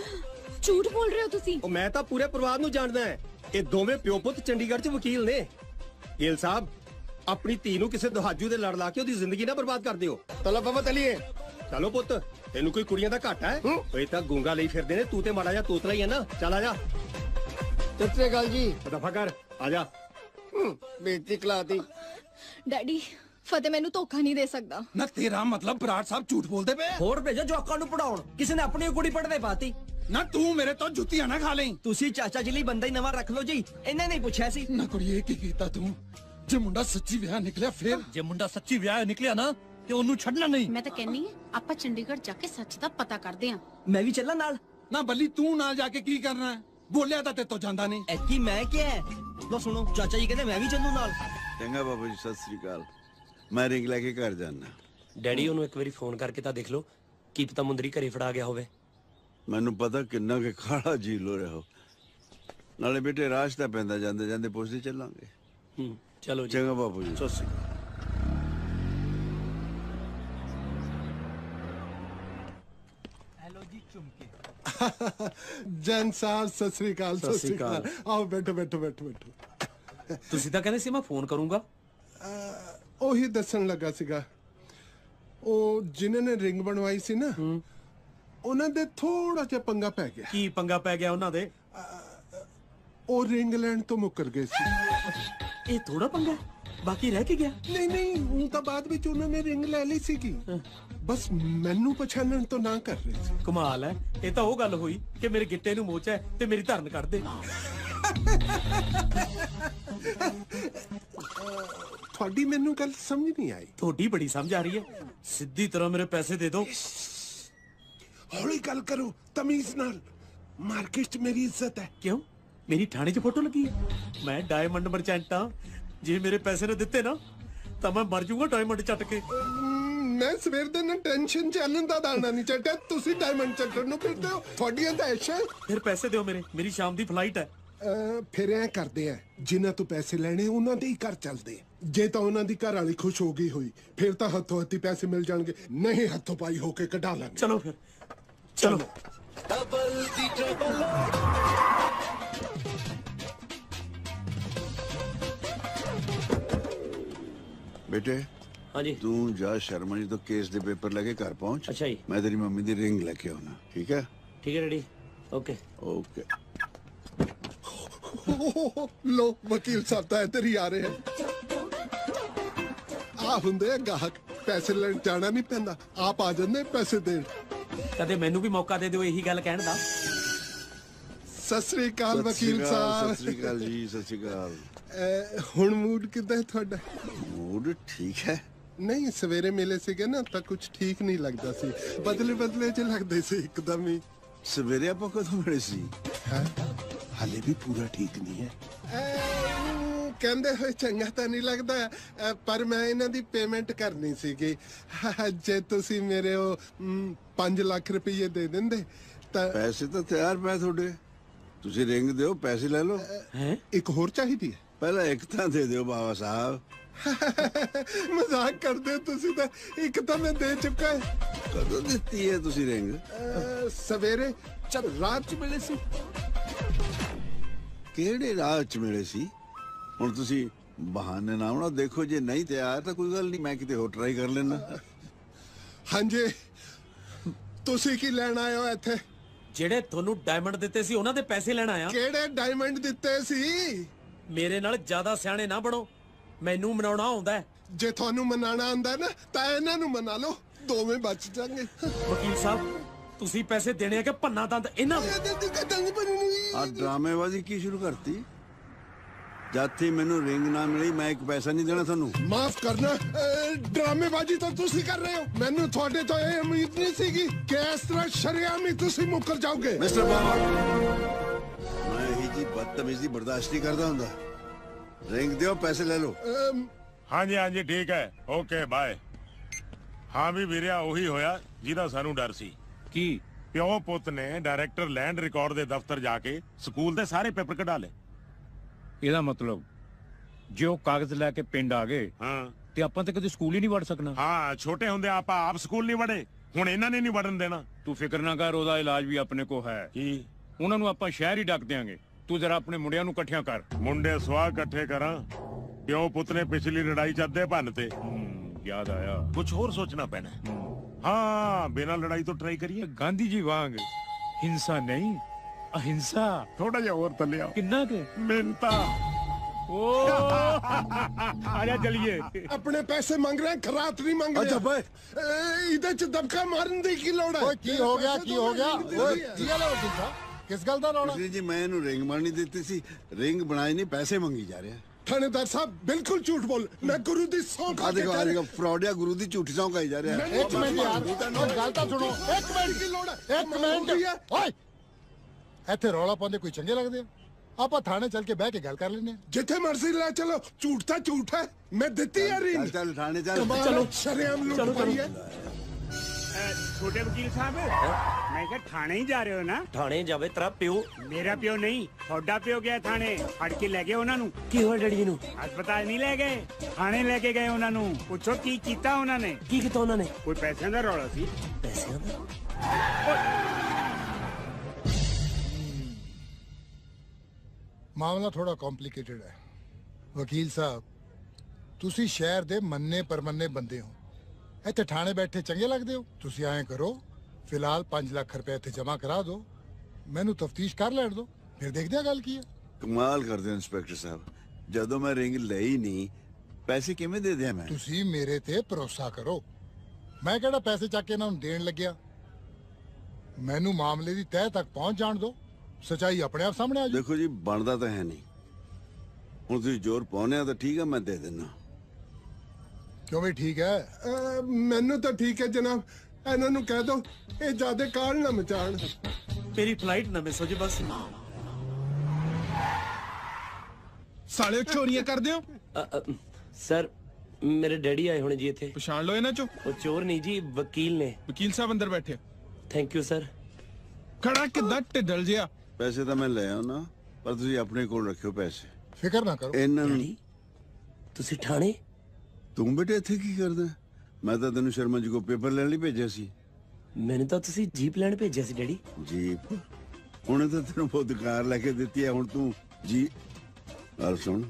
ਝੂਠ ਬੋਲ ਰਹੇ ਹੋ ਤੁਸੀਂ? ਉਹ ਮੈਂ ਤਾਂ ਪੂਰੇ ਪਰਿਵਾਰ ਨੂੰ ਜਾਣਦਾ ਹਾਂ ਇਹ ਦੋਵੇਂ ਪਿਓ ਪੁੱਤ ਚੰਡੀਗੜ੍ਹ 'ਚ ਵਕੀਲ ਨੇ। ਗਿੱਲ ਸਾਹਿਬ ਆਪਣੀ ਧੀ ਨੂੰ ਕਿਸੇ ਦਹਾਜੂ ਦੇ ਲੜ ਲਾ ਕੇ ਉਹਦੀ ਜ਼ਿੰਦਗੀ ਨਾ ਬਰਬਾਦ ਕਰ ਦਿਓ। ਚਲੋ ਬਾਬਾ ਤਲੀਏ ਚਲੋ ਪੁੱਤ ਤੈਨੂੰ ਕੋਈ ਕੁੜੀਆਂ ਦਾ ਘਾਟਾ ਹੈ? ਓਏ ਤਾਂ ਗੁੰਗਾ ਲਈ ਫਿਰਦੇ ਨੇ ਤੂੰ ਤੇ ਮਾੜਾ ਜਿਹਾ ਤੋਤਲਾ ਹੀ ਹੈ ਨਾ। ਚੱਲ ਆ ਜਾ। ਸਤਿ ਗੱਲ ਜੀ। ਦਫਾ ਕਰ ਆ ਜਾ। ਬੇਇੱਜ਼ਤੀ ਖਲਾਤੀ ਡੈਡੀ ਫਤਿਹ ਮੈਨੂੰ ਧੋਖਾ ਨਹੀਂ ਦੇ ਸਕਦਾ ਨਾ ਤੇਰਾ ਮਤਲਬ ਬਰਾੜ ਸਾਹਿਬ ਝੂਠ ਬੋਲਦੇ ਪਏ ਹੋਰ ਭੇਜੋ ਜਵਾਕਾਂ ਨੂੰ ਪੜਾਉਣ ਕਿਸੇ ਨੇ ਆਪਣੀ ਕੁੜੀ ਪੜਦੇ ਪਾਤੀ ਨਾ ਤੂੰ ਮੇਰੇ ਤੋਂ ਜੁੱਤੀਆਂ ਨਾ ਖਾ ਲਈ ਤੁਸੀਂ ਚਾਚਾ ਜੀ ਲਈ ਬੰਦਾ ਹੀ ਨਵਾਂ ਰੱਖ ਲਓ ਜੀ ਇਹਨੇ ਨਹੀਂ ਪੁੱਛਿਆ ਸੀ ਨਾ ਕੁੜੀਏ ਕੀ ਕੀਤਾ ਤੂੰ ਜੇ ਮੁੰਡਾ ਸੱਚੀ ਵਿਆਹ ਨਿਕਲਿਆ ਫੇਰ ਜੇ ਮੁੰਡਾ ਸੱਚੀ ਵਿਆਹ ਨਿਕਲਿਆ ਨਾ ਤੇ ਉਹਨੂੰ ਛੱਡਣਾ ਨਹੀਂ ਮੈਂ ਤਾਂ ਕਹਿੰਨੀ ਆ ਆਪਾਂ ਚੰਡੀਗੜ੍ਹ ਜਾ ਕੇ ਸੱਚ ਦਾ ਪਤਾ ਕਰਦੇ ਆਂ ਮੈਂ ਵੀ ਚੱਲਾਂ ਨਾਲ ਨਾ ਬੱਲੀ ਤੂੰ ਨਾਲ ਜਾ ਕੇ ਕੀ ਕਰਨਾ ਹੈ ਬੋਲਿਆ ਤਾਂ ਤੇ ਤੋਂ ਜਾਂਦਾ ਨਹੀਂ ਐਕੀ ਮੈਂ ਕਿਹਾ ਲੋ ਸੁਣੋ ਚਾਚਾ ਜੀ ਕਹਿੰਦੇ ਮੈਂ ਵੀ ਚੱਲੂ ਨਾਲ ਚੰਗਾ ਬਾਬਾ ਜੀ ਸਤਿ ਸ੍ਰੀ ਅਕਾਲ ਮੈਂ ਰਿੰਗ ਲੈ ਕੇ ਘਰ ਜਾਣਾ ਡੈਡੀ ਉਹਨੂੰ ਇੱਕ ਵਾਰੀ ਫੋਨ ਕਰਕੇ ਤਾਂ ਦੇਖ ਲਓ ਕੀ ਪਤਾ ਮੁੰਦਰੀ ਘਰੇ ਫੜਾ ਗਿਆ ਹੋਵੇ। ਮੈਨੂੰ ਪਤਾ ਕਿੰਨਾ ਕਿ ਖਾੜਾ ਝੀਲ ਹੋ ਰਿਹਾ ਹੋ ਨਾਲੇ ਬੇਟੇ ਰਾਸ਼ ਤਾਂ ਪੈਂਦਾ ਜਾਂਦੇ ਜਾਂਦੇ ਪੁੱਛਦੇ ਚੱਲਾਂਗੇ। ਹੂੰ ਚਲੋ ਚੰਗਾ ਬਾਪੂ ਜੀ। ਸਤਿ ਸ੍ਰੀ ਅਕਾਲ। ਜੀ ਜੈਨ ਸਾਹਿਬ ਸਤਿ ਸ੍ਰੀ ਅਕਾਲ ਸਤਿ ਸ੍ਰੀ ਅਕਾਲ। ਆਓ ਬੈਠੋ ਬੈਠੋ ਬੈਠੋ ਬੈਠੋ। ਤੁਸੀਂ ਤਾਂ ਕਹਿੰਦੇ ਸੀ ਮੈਂ ਫੋਨ ਕਰੂੰਗਾ। ਉਹੀ ਦੱਸਣ ਲੱਗਾ ਸੀਗਾ। ਉਹ ਜਿਨ੍ਹਾਂ ਨੇ ਰਿੰਗ ਬਣਵਾਈ ਸੀ ਨਾ ਉਹਨਾਂ ਦੇ ਥੋੜਾ ਜਿਹਾ ਪੰਗਾ ਪੈ ਗਿਆ। ਕੀ ਪੰਗਾ ਪੈ ਗਿਆ ਉਹਨਾਂ ਦੇ? ਉਹ ਰਿੰਗ ਲੈਣ ਤੋਂ ਮੁੱਕਰ ਗਏ ਸੀ। ਇਹ ਥੋੜਾ ਪੰਗਾ ਬਾਕੀ ਰਹਿ ਕੇ ਗਿਆ? ਨਹੀਂ ਨਹੀਂ ਉਹ ਤਾਂ ਬਾਅਦ ਵਿੱਚ ਉਹਨਾਂ ਨੇ ਰਿੰਗ ਲੈ ਲਈ ਸੀਗੀ। ਬਸ ਮੈਨੂੰ ਪਛਾਣਨ ਤੋਂ ਨਾ ਕਰ ਰਹੇ ਸੀ। ਕਮਾਲ ਹੈ। ਇਹ ਤਾਂ ਉਹ ਗੱਲ ਹੋਈ ਕਿ ਮੇਰੇ ਗਿੱਟੇ ਨੂੰ ਮੋਚ ਹੈ ਤੇ ਮੇਰੀ ਧਰਨ ਕੱਢ ਦੇ। ਤੁਹਾਡੀ ਮੈਨੂੰ ਗੱਲ ਸਮਝ ਨਹੀਂ ਆਈ। ਤੁਹਾਡੀ ਬੜੀ ਸਮਝ ਆ ਰਹੀ ਹੈ। ਸਿੱਧੀ ਤਰ੍ਹਾਂ ਮੇਰੇ ਪੈਸੇ ਦੇ ਦਿਓ। ਹੌਲੀ ਗੱਲ ਕਰੋ ਤਮੀਜ਼ ਨਾਲ। ਮਾਰਕੀਟ 'ਚ ਮੇਰੀ ਇੱਜ਼ਤ ਹੈ। ਕਿਉਂ? ਮੇਰੀ ਥਾਣੇ 'ਚ ਫੋਟੋ ਲੱਗੀ ਹੈ। ਮੈਂ ਡਾਇਮੰਡ ਮਰਚੈਂਟ ਹਾਂ। ਜੇ ਮੇਰੇ ਪੈਸੇ ਨਾ ਦਿੱਤੇ ਨਾ ਤਾਂ ਮੈਂ ਮਰ ਜਾਊਂਗਾ ਡਾਇਮੰਡ ਚੱਟ ਕੇ। ਮੈਂ ਸਵੇਰ ਦੇ ਨਾ ਟੈਨਸ਼ਨ ਚੱਲਣ ਦਾ ਦਾਣਾ ਨਹੀਂ ਚੱਟਿਆ। ਤੁਸੀਂ ਡਾਇਮੰਡ ਚੱਟਣ ਨੂੰ ਫਿਰਦੇ ਹੋ। ਤੁਹਾਡੀਆਂ ਤਾਂ ਐਸ਼ਾਂ ਫਿਰ ਪੈਸੇ ਦਿਓ ਮੇਰੇ। ਮੇਰੀ ਸ਼ਾਮ ਦੀ ਫਲਾਈਟ ਹੈ। ਅਹ, ਫਿਰ ਐ ਕਰਦੇ ਆ। ਜਿਨ੍ਹਾਂ ਤੋਂ ਪੈਸੇ ਲੈਣੇ ਉਹਨਾਂ ਦੇ ਹੀ ਘਰ ਚੱਲਦੇ ਆ। ਜੇ ਤਾਂ ਉਹਨਾਂ ਦੀ ਘਰ ਵਾਲੀ ਖੁਸ਼ ਹੋ ਗਈ ਹੋਈ ਫਿਰ ਤਾਂ ਹੱਥੋਂ ਹੱਥੀ ਪੈਸੇ ਮਿਲ ਜਾਣਗੇ। ਨਹੀਂ ਹੱਥੋਂ ਪਾਈ ਹੋ ਕੇ ਕਢਾ ਲਾਂਗੇ। ਚਲੋ ਫਿਰ। ਚਲੋ। ਬੇਟੇ ਹਾਂਜੀ। ਤੂੰ ਜਾ ਸ਼ਰਮਾ ਜੀ ਤੋਂ ਕੇਸ ਦੇ ਪੇਪਰ ਲੈ ਕੇ ਘਰ ਪਹੁੰਚ। ਅੱਛਾ ਜੀ। ਮੈਂ ਤੇਰੀ ਮੰਮੀ ਦੀ ਰਿੰਗ ਲੈ ਕੇ ਆਉਣਾ ਠੀਕ ਹੈ? ਠੀਕ ਹੈ ਡੈਡੀ। ਓਕੇ ਓਕੇ ਲੋ ਵਕੀਲ ਸਾਹਿਬ ਤਾਂ ਇੱਧਰ ਹੀ ਆ ਰਹੇ ਹਨ। ਆ ਹੁੰਦੇ ਆ ਗਾਹਕ ਪੈਸੇ ਲੈਣ ਜਾਣਾ ਨਹੀਂ ਪੈਂਦਾ ਆਪ ਆ ਜਾਂਦੇ ਪੈਸੇ ਦੇਣ। ਕਦੇ ਮੈਨੂੰ ਵੀ ਮੌਕਾ ਦੇ ਦਿਓ ਇਹੀ ਗੱਲ ਕਹਿਣ ਦਾ। ਸਤਿ ਸ੍ਰੀ ਅਕਾਲ ਵਕੀਲ ਸਾਹਿਬ। ਸਤਿ ਸ੍ਰੀ ਅਕਾਲ ਜੀ ਸਤਿ ਸ੍ਰੀ ਅਕਾਲ। ਹੁਣ ਮੂਡ ਕਿੱਦਾਂ ਹੈ ਤੁਹਾਡਾ? ਮੂਡ ਠੀਕ ਹੈ। ਨਹੀਂ ਸਵੇਰੇ ਮਿਲੇ ਸੀਗੇ ਨਾ ਤਾਂ ਕੁਝ ਠੀਕ ਨਹੀਂ ਲੱਗਦਾ ਸੀ। ਬਦਲੇ ਬਦਲੇ ਚ ਲੱਗਦੇ ਸੀ ਇੱਕਦਮ ਹੀ। ਸਵੇਰੇ ਆਪਾਂ ਕਦੋਂ ਮਿਲੇ ਸੀ? ਹਾਲੇ ਵੀ ਪੂਰਾ ਠੀਕ ਨਹੀਂ ਹੈ। ਕਹਿੰਦੇ ਹੋਏ ਚੰਗਾ ਤਾਂ ਨਹੀਂ ਲੱਗਦਾ ਪਰ ਮੈਂ ਇਹਨਾਂ ਦੀ ਪੇਮੈਂਟ ਕਰਨੀ ਸੀਗੀ। ਜੇ ਤੁਸੀਂ ਮੇਰੇ ਉਹ 5 ਲੱਖ ਰੁਪਏ ਦੇ ਦਿੰਦੇ ਤਾਂ ਪੈਸੇ ਤਾਂ ਤਿਆਰ ਪਏ ਤੁਹਾਡੇ। ਤੁਸੀਂ ਰਿੰਗ ਦਿਓ ਪੈਸੇ ਲੈ ਲਓ। ਇੱਕ ਹੋਰ ਚਾਹੀਦੀ ਹੈ? ਪਹਿਲਾਂ ਇੱਕ ਤਾਂ ਦੇ ਦਿਓ ਬਾਬਾ ਸਾਹਿਬ। ਮਜ਼ਾਕ ਕਰਦੇ ਹੋ ਤੁਸੀਂ ਤਾਂ ਇੱਕ ਤਾਂ ਮੈਂ ਦੇ ਚੁੱਕਾ ਹੈ। ਕਦੋਂ ਦਿੱਤੀ ਹੈ ਤੁਸੀਂ ਰਿੰਗ? ਸਵੇਰੇ ਚਲ ਰਾਤ ਚ ਮਿਲੇ ਸੀ। ਕਿਹੜੇ ਰਾਹ ਚ ਮਿਲੇ ਸੀ? ਹੁਣ ਤੁਸੀਂ ਬਹਾਨੇ ਨਾ ਆਉਣਾ ਦੇਖੋ ਜੇ ਨਹੀਂ ਤਿਆਰ ਤਾਂ ਕੋਈ ਗੱਲ ਨਹੀਂ ਮੈਂ ਕਿਤੇ ਹੋਰ ਟਰਾਈ ਕਰ ਲੈਣਾ ਹਾਂਜੀ। ਤੁਸੀਂ ਕੀ ਲੈਣ ਆਏ ਹੋ ਇੱਥੇ? ਜਿਹੜੇ ਤੁਹਾਨੂੰ ਡਾਇਮੰਡ ਦਿੱਤੇ ਸੀ ਉਹਨਾਂ ਦੇ ਪੈਸੇ ਲੈਣ ਆਇਆ। ਕਿਹੜੇ ਡਾਇਮੰਡ ਦਿੱਤੇ ਸੀ? ਮੇਰੇ ਨਾਲ ਜ਼ਿਆਦਾ ਸਿਆਣੇ ਨਾ ਬਣੋ। ਮੈਨੂੰ ਮਨਾਉਣਾ ਆਉਂਦਾ। ਜੇ ਤੁਹਾਨੂੰ ਮਨਾਣਾ ਆਂਦਾ ਨਾ ਤਾਂ ਇਹਨਾਂ ਨੂੰ ਮਨਾ ਲਓ। ਦੋਵੇਂ ਬਚ ਜਾਣਗੇ। ਵਕੀਲ ਸਾਹਿਬ ਤੁਸੀਂ ਪੈਸੇ ਦੇਣੇ ਆ ਕਿ ਪੰਨਾ ਦੰਦ ਇਹਨਾਂ ਦੇ ਆ ਡਰਾਮੇਬਾਜ਼ੀ ਕੀ ਸ਼ੁਰੂ ਕਰਤੀ? ਜਾਤੀ ਮੈਨੂੰ ਰਿੰਗ ਨਾ ਮਿਲੀ ਮੈਂ ਇੱਕ ਪੈਸਾ ਨਹੀਂ ਦੇਣਾ ਤੁਹਾਨੂੰ। ਮਾਫ ਕਰਨਾ ਡਰਾਮੇਬਾਜ਼ੀ ਤਾਂ ਤੁਸੀਂ ਕਰ ਰਹੇ ਹੋ। ਮੈਨੂੰ ਤੁਹਾਡੇ ਤੋਂ ਇਹ ਉਮੀਦ ਨਹੀਂ ਸੀਗੀ ਕਿ ਇਸ ਤਰ੍ਹਾਂ ਸ਼ਰਿਆਮ ਤੁਸੀਂ ਮੁੱਕਰ ਜਾਓਗੇ। ਮਿਸਟਰ ਬਾਬਾ ਮੈਂ ਇਹੀ ਜੀ ਬਦਤਮੀਜ਼ੀ ਬਰਦਾਸ਼ਤ ਨਹੀਂ ਕਰਦਾ ਹੁੰਦਾ। ਰਿੰਗ ਦਿਓ ਪੈਸੇ ਲੈ ਲਓ। ਹਾਂਜੀ ਹਾਂਜੀ ਠੀਕ ਹੈ। ਓਕੇ ਬਾਏ ਹਾਂ ਵੀ ਵੀਰਿਆ ਉਹੀ ਹੋਇਆ ਜਿਹਦਾ ਸਾਨੂੰ ਡਰ ਸੀ। ਕੀ? ਪਿਓ ਪੁੱਤ ਨੇ ਡਾਇਰੈਕਟਰ ਲੈਂਡ ਰਿਕਾਰਡ ਦੇ ਦਫ਼ਤਰ ਜਾ ਕੇ ਸਕੂਲ ਦੇ ਸਾਰੇ ਪੇਪਰ ਕਢਾ ਲਏ। ਇਹਦਾ ਮਤਲਬ ਜੇ ਉਹ ਕਾਗਜ਼ ਲੈ ਕੇ ਪਿੰਡ ਆ ਗਏ ਹਾਂ। ਤੇ ਆਪਾਂ ਤੇ ਕਦੇ ਸਕੂਲ ਹੀ ਨਹੀਂ ਵੜ ਸਕਣਾ। ਹਾਂ ਛੋਟੇ ਹੁੰਦੇ ਆਪਾਂ ਆਪ ਸਕੂਲ ਨਹੀਂ ਵੜੇ ਹੁਣ ਇਹਨਾਂ ਨੇ ਨਹੀਂ ਵੜਨ ਦੇਣਾ। ਤੂੰ ਫਿਕਰ ਨਾ ਕਰ ਉਹਦਾ ਇਲਾਜ ਵੀ ਆਪਣੇ ਕੋ ਹੈ। ਕੀ? ਉਹਨਾਂ ਨੂੰ ਆਪਾਂ ਸ਼ਹਿਰ ਹੀ ਡੱਕ ਦਿਆਂਗੇ। ਤੂੰ ਜਰਾ ਆਪਣੇ ਮੁੰਡਿਆਂ ਨੂੰ ਇਕੱਠਿਆਂ ਕਰ। ਮੁੰਡੇ ਸਵਾਹ ਇਕੱਠੇ ਕਰਾਂ। ਪਿਓ ਪੁੱਤ ਨੇ ਪਿਛਲੀ ਲੜਾਈ ਚ ਅੱਧੇ ਭੰਨ ਤੇ। ਯਾਦ ਆਇਆ। ਕੁਝ ਹੋਰ ਸੋਚਣਾ ਪੈਣਾ। ਹੈ। ਹਾਂ ਬਿਨਾਂ ਲੜਾਈ ਤੋਂ ਟਰਾਈ ਕਰੀਏ। ਗਾਂਧੀ ਜੀ ਵਾਂਗ ਹਿੰਸਾ ਨਹੀਂ ਅਹਿੰਸਾ। ਥੋੜਾ ਜਿਹਾ ਹੋਰ ਥੱਲੇ ਕਿੰਨਾ ਕੇ? ਮਿੰਤਾ। ਓ! ਆਜਾ ਚਲੀਏ। ਆਪਣੇ ਪੈਸੇ ਮੰਗ ਰਹੇ ਖਰਾਤ ਨਹੀਂ ਮੰਗ ਰਹੇ। ਅੱਛਾ ਬਈ। ਇਹਦੇ ਚ ਦਬਕਾ ਮਾਰਨ ਦੀ ਕੀ ਲੋੜ ਹੈ? ਓਏ ਕੀ ਹੋ ਗਿਆ ਕੀ ਹੋ ਗਿਆ? ਓਏ ਹੈ। ਕੀ ਹਾਲ ਹੈ ਵਕੀਲ ਸਾਹਿਬ ਕਿਸ ਗੱਲ ਦਾ ਰੌਲਾ? ਕ੍ਰਿਸ਼ਨ ਜੀ ਮੈਂ ਇਹਨੂੰ ਰਿੰਗ ਮਾਰਨੀ ਦਿੱਤੀ ਸੀ। ਰਿੰਗ ਬਣਾਈ ਨਹੀਂ ਪੈਸੇ ਮੰਗੀ ਜਾ ਰਿਹਾ। ਥਾਣੇਦਾਰ ਸਾਹਿਬ ਬਿਲਕੁਲ ਝੂਠ ਬੋਲ। ਮੈਂ ਗੁਰੂ ਦੀ ਸੌਂ ਖਾ ਆ ਕੇ ਕਹਿ ਆ ਰਿਹਾ। ਫਰਾਡਿਆ ਗੁਰੂ ਦੀ ਝੂਠੀ ਸੌਂ ਖਾਈ ਜਾ ਰਿਹਾ। ਇੱਕ ਮਿੰਟ ਯਾਰ ਗੱਲ ਤਾਂ ਸੁਣੋ। ਇੱਕ ਮਿੰਟ ਕੀ ਲੋੜ ਹੈ? ਇੱਕ ਮਿੰਟ। ਓਏ! ਇੱਥੇ ਰੌਲਾ ਪਾਉਂਦੇ ਕੋਈ ਚੰਗੇ ਲੱਗਦੇ ਆ? ਆਪਾਂ ਥਾਣੇ ਚੱਲ ਕੇ ਬਹਿ ਕੇ ਗੱਲ ਕਰ ਲੈਨੇ ਆ। ਜਿੱਥੇ ਮਰਜ਼ੀ ਲੈ ਚਲੋ ਝੂਠ ਤਾਂ ਝੂਠ ਹੈ। ਮੈਂ ਦਿੱਤੀ ਹੈ ਰਿੰਗ ਚੱਲ ਚੱਲ ਥਾਣੇ ਚੱਲ। ਚਲੋ। ਸ਼ਰੇਆਮ ਲੁੱਟ ਪਈ ਹੈ। ਛੋਟੇ ਵਕੀਲ ਸਾਹਿਬ ਮੈਂ ਕਿਹਾ ਥਾਣੇ ਹੀ ਜਾ ਰਹੇ ਹੋ ਨਾ? ਥਾਣੇ ਜਾਵੇ ਤੇਰਾ ਪਿਓ। ਮੇਰਾ ਪਿਓ ਨਹੀਂ ਤੁਹਾਡਾ ਪਿਓ ਗਿਆ ਥਾਣੇ ਫੜ ਕੇ ਲੈ ਗਏ ਉਹਨਾਂ ਨੂੰ। ਕੀ ਹੋਇਆ ਡੈਡੀ ਜੀ ਨੂੰ? ਹਸਪਤਾਲ ਨਹੀਂ ਲੈ ਗਏ ਥਾਣੇ ਲੈ ਕੇ ਗਏ ਉਹਨਾਂ ਨੂੰ। ਪੁੱਛੋ ਕੀ ਕੀਤਾ ਉਹਨਾਂ ਨੇ? ਕੀ ਕੀਤਾ ਉਹਨਾਂ ਨੇ? ਕੋਈ ਪੈਸਿਆਂ ਦਾ ਰੌਲਾ ਸੀ? ਪੈਸਿਆਂ ਦਾ? ਮਾਮਲਾ ਥੋੜਾ ਕੰਪਲਿਕੇਟਡ ਹੈ। ਵਕੀਲ ਸਾਹਿਬ ਤੁਸੀਂ ਸ਼ਹਿਰ ਦੇ ਮੰਨੇ ਪਰਮੰਨੇ ਬੰਦੇ ਹੋ। ਇੱਥੇ ਥਾਣੇ ਬੈਠੇ ਚੰਗੇ ਲੱਗਦੇ ਹੋ? ਤੁਸੀਂ ਐਂ ਕਰੋ ਫਿਲਹਾਲ 5 ਲੱਖ ਰੁਪਏ ਇੱਥੇ ਜਮ੍ਹਾਂ ਕਰਾ ਦਿਓ। ਮੈਨੂੰ ਤਫਤੀਸ਼ ਕਰ ਲੈਣ ਦਿਓ। ਫਿਰ ਦੇਖਦੇ ਆ ਗੱਲ ਕੀ ਹੈ। ਕਮਾਲ ਕਰਦੇ ਹੋ ਇੰਸਪੈਕਟਰ ਸਾਹਿਬ। ਜਦੋਂ ਮੈਂ ਰਿੰਗ ਲਈ ਨਹੀਂ ਪੈਸੇ ਕਿਵੇਂ ਦੇ ਦਿਆਂ ਮੈਂ? ਤੁਸੀਂ ਮੇਰੇ ਤੇ ਭਰੋਸਾ ਕਰੋ। ਮੈਂ ਕਿਹੜਾ ਪੈਸੇ ਚੱਕ ਕੇ ਇਹਨਾਂ ਨੂੰ ਦੇਣ ਲੱਗਿਆ? ਮੈਨੂੰ ਮਾਮਲੇ ਦੀ ਤਹਿ ਤੱਕ ਪਹੁੰਚ ਜਾਣ ਦਿਓ। ਸਚਾਈ ਆਪਣੇ ਆਪ ਸਾਹਮਣੇ ਆ ਜਾਊ। ਦੇਖੋ ਜੀ ਬਣਦਾ ਤਾਂ ਹੈ ਨਹੀਂ। ਹੁਣ ਤੁਸੀਂ ਜ਼ੋਰ ਪਾਉਨੇ ਆ ਤਾਂ ਠੀਕ ਆ ਮੈਂ ਦੇ ਦਿੰਦਾ। ਕਿਉਂ ਵੀ ਠੀਕ ਹੈ? ਅਹ, ਮੈਨੂੰ ਤਾਂ ਠੀਕ ਹੈ ਜਨਾਬ। ਇਹਨਾਂ ਨੂੰ ਕਹਿ ਦਿਓ ਇਹ ਜ਼ਿਆਦਾ ਕਾਲ ਨਾ ਮਚਾਣ ਮੇਰੀ ਫਲਾਈਟ ਨਾ ਮਿਸ ਹੋ ਜੇ ਬਸ। ਸਾਲੇ ਚੋਰੀਆਂ ਕਰਦੇ ਹੋ? ਸਰ ਮੇਰੇ ਡੈਡੀ ਆਏ ਹੋਣੇ ਜੀ ਇੱਥੇ। ਪਛਾਣ ਲਓ ਇਹਨਾਂ ਚੋਂ। ਉਹ ਚੋਰ ਨਹੀਂ ਜੀ ਵਕੀਲ ਨੇ। ਵਕੀਲ ਸਾਹਿਬ ਅੰਦਰ ਬੈਠੇ ਥੈਂਕ ਯੂ ਸਰ ਖੜਾ ਕਿੱਦਾਂ ਢਿੱਡਲ ਜਿਆ ਪੈਸੇ ਤਾਂ ਮੈਂ ਲੈ ਆਉਣਾ ਪਰ ਤੁਸੀਂ ਆਪਣੇ ਕੋਲ ਰੱਖਿਓ ਪੈਸੇ। ਫਿਕਰ ਨਾ ਕਰੋ। ਇਹਨਾਂ ਨੂੰ ਤੁਸੀਂ ਠਾਣੇ? ਤੂੰ ਬੇਟੇ ਇੱਥੇ ਕੀ ਕਰਦਾ? ਮੈਂ ਤਾਂ ਤੈਨੂੰ ਸ਼ਰਮਾ ਜੀ ਕੋ ਪੇਪਰ ਲੈਣ ਲਈ ਭੇਜਿਆ ਸੀ। ਮੈਨੂੰ ਤਾਂ ਤੁਸੀਂ ਜੀਪ ਲੈਣ ਭੇਜਿਆ ਸੀ ਡੈਡੀ। ਜੀਪ? ਹੁਣੇ ਤਾਂ ਤੈਨੂੰ ਬਹੁਤ ਕਾਰ ਲੈ ਕੇ ਦਿੱਤੀ ਹੈ ਹੁਣ ਤੂੰ ਜੀ ਗੱਲ ਸੁਣ।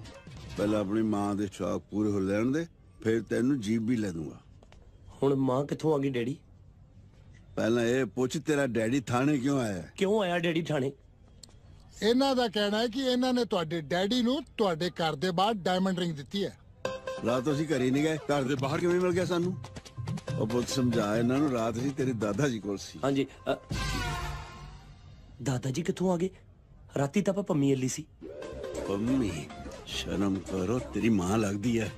ਪਹਿਲਾਂ ਆਪਣੀ ਮਾਂ ਦੇ ਸ਼ੌਕ ਪੂਰੇ ਹੋ ਲੈਣ ਦੇ ਫਿਰ ਤੈਨੂੰ ਜੀਪ ਵੀ ਲੈ ਦੂੰਗਾ। ਹੁਣ ਮਾਂ ਕਿੱਥੋਂ ਆ ਗਈ ਡੈਡੀ? ਪਹਿਲਾਂ ਇਹ ਪੁੱਛ ਤੇਰਾ ਡੈਡੀ ਥਾਣੇ ਕਿਉਂ ਆਇਆ? ਕਿਉਂ ਆਇਆ ਡੈਡੀ ਠਾਣੇ ਇਹਨਾਂ ਦਾ ਕਹਿਣਾ ਹੈ ਕਿ ਇਹਨਾਂ ਨੇ ਤੁਹਾਡੇ ਡੈਡੀ ਨੂੰ ਤੁਹਾਡੇ ਘਰ ਦੇ ਬਾਹਰ ਡਾਇਮੰਡ ਰਿੰਗ ਦਿੱਤੀ ਹੈ। ਰਾਤ ਅਸੀਂ ਘਰੇ ਨਹੀਂ ਗਏ। ਘਰ ਦੇ ਬਾਹਰ ਕਿਵੇਂ ਮਿਲ ਗਿਆ ਸਾਨੂੰ? ਉਹ ਪੁੱਤ ਸਮਝਾ ਇਹਨਾਂ ਨੂੰ ਰਾਤ ਅਸੀਂ ਤੇਰੇ ਦਾਦਾ ਜੀ ਕੋਲ ਸੀ। ਹਾਂਜੀ ਅ, ਦਾਦਾ ਜੀ ਕਿੱਥੋਂ ਆ ਗਏ? ਰਾਤੀ ਤਾਂ ਆਪਾਂ ਪੰਮੀ ਅੱਲੀ ਸੀ। ਪੰਮੀ ਸ਼ਰਮ ਕਰੋ ਤੇਰੀ ਮਾਂ ਲੱਗਦੀ ਹੈ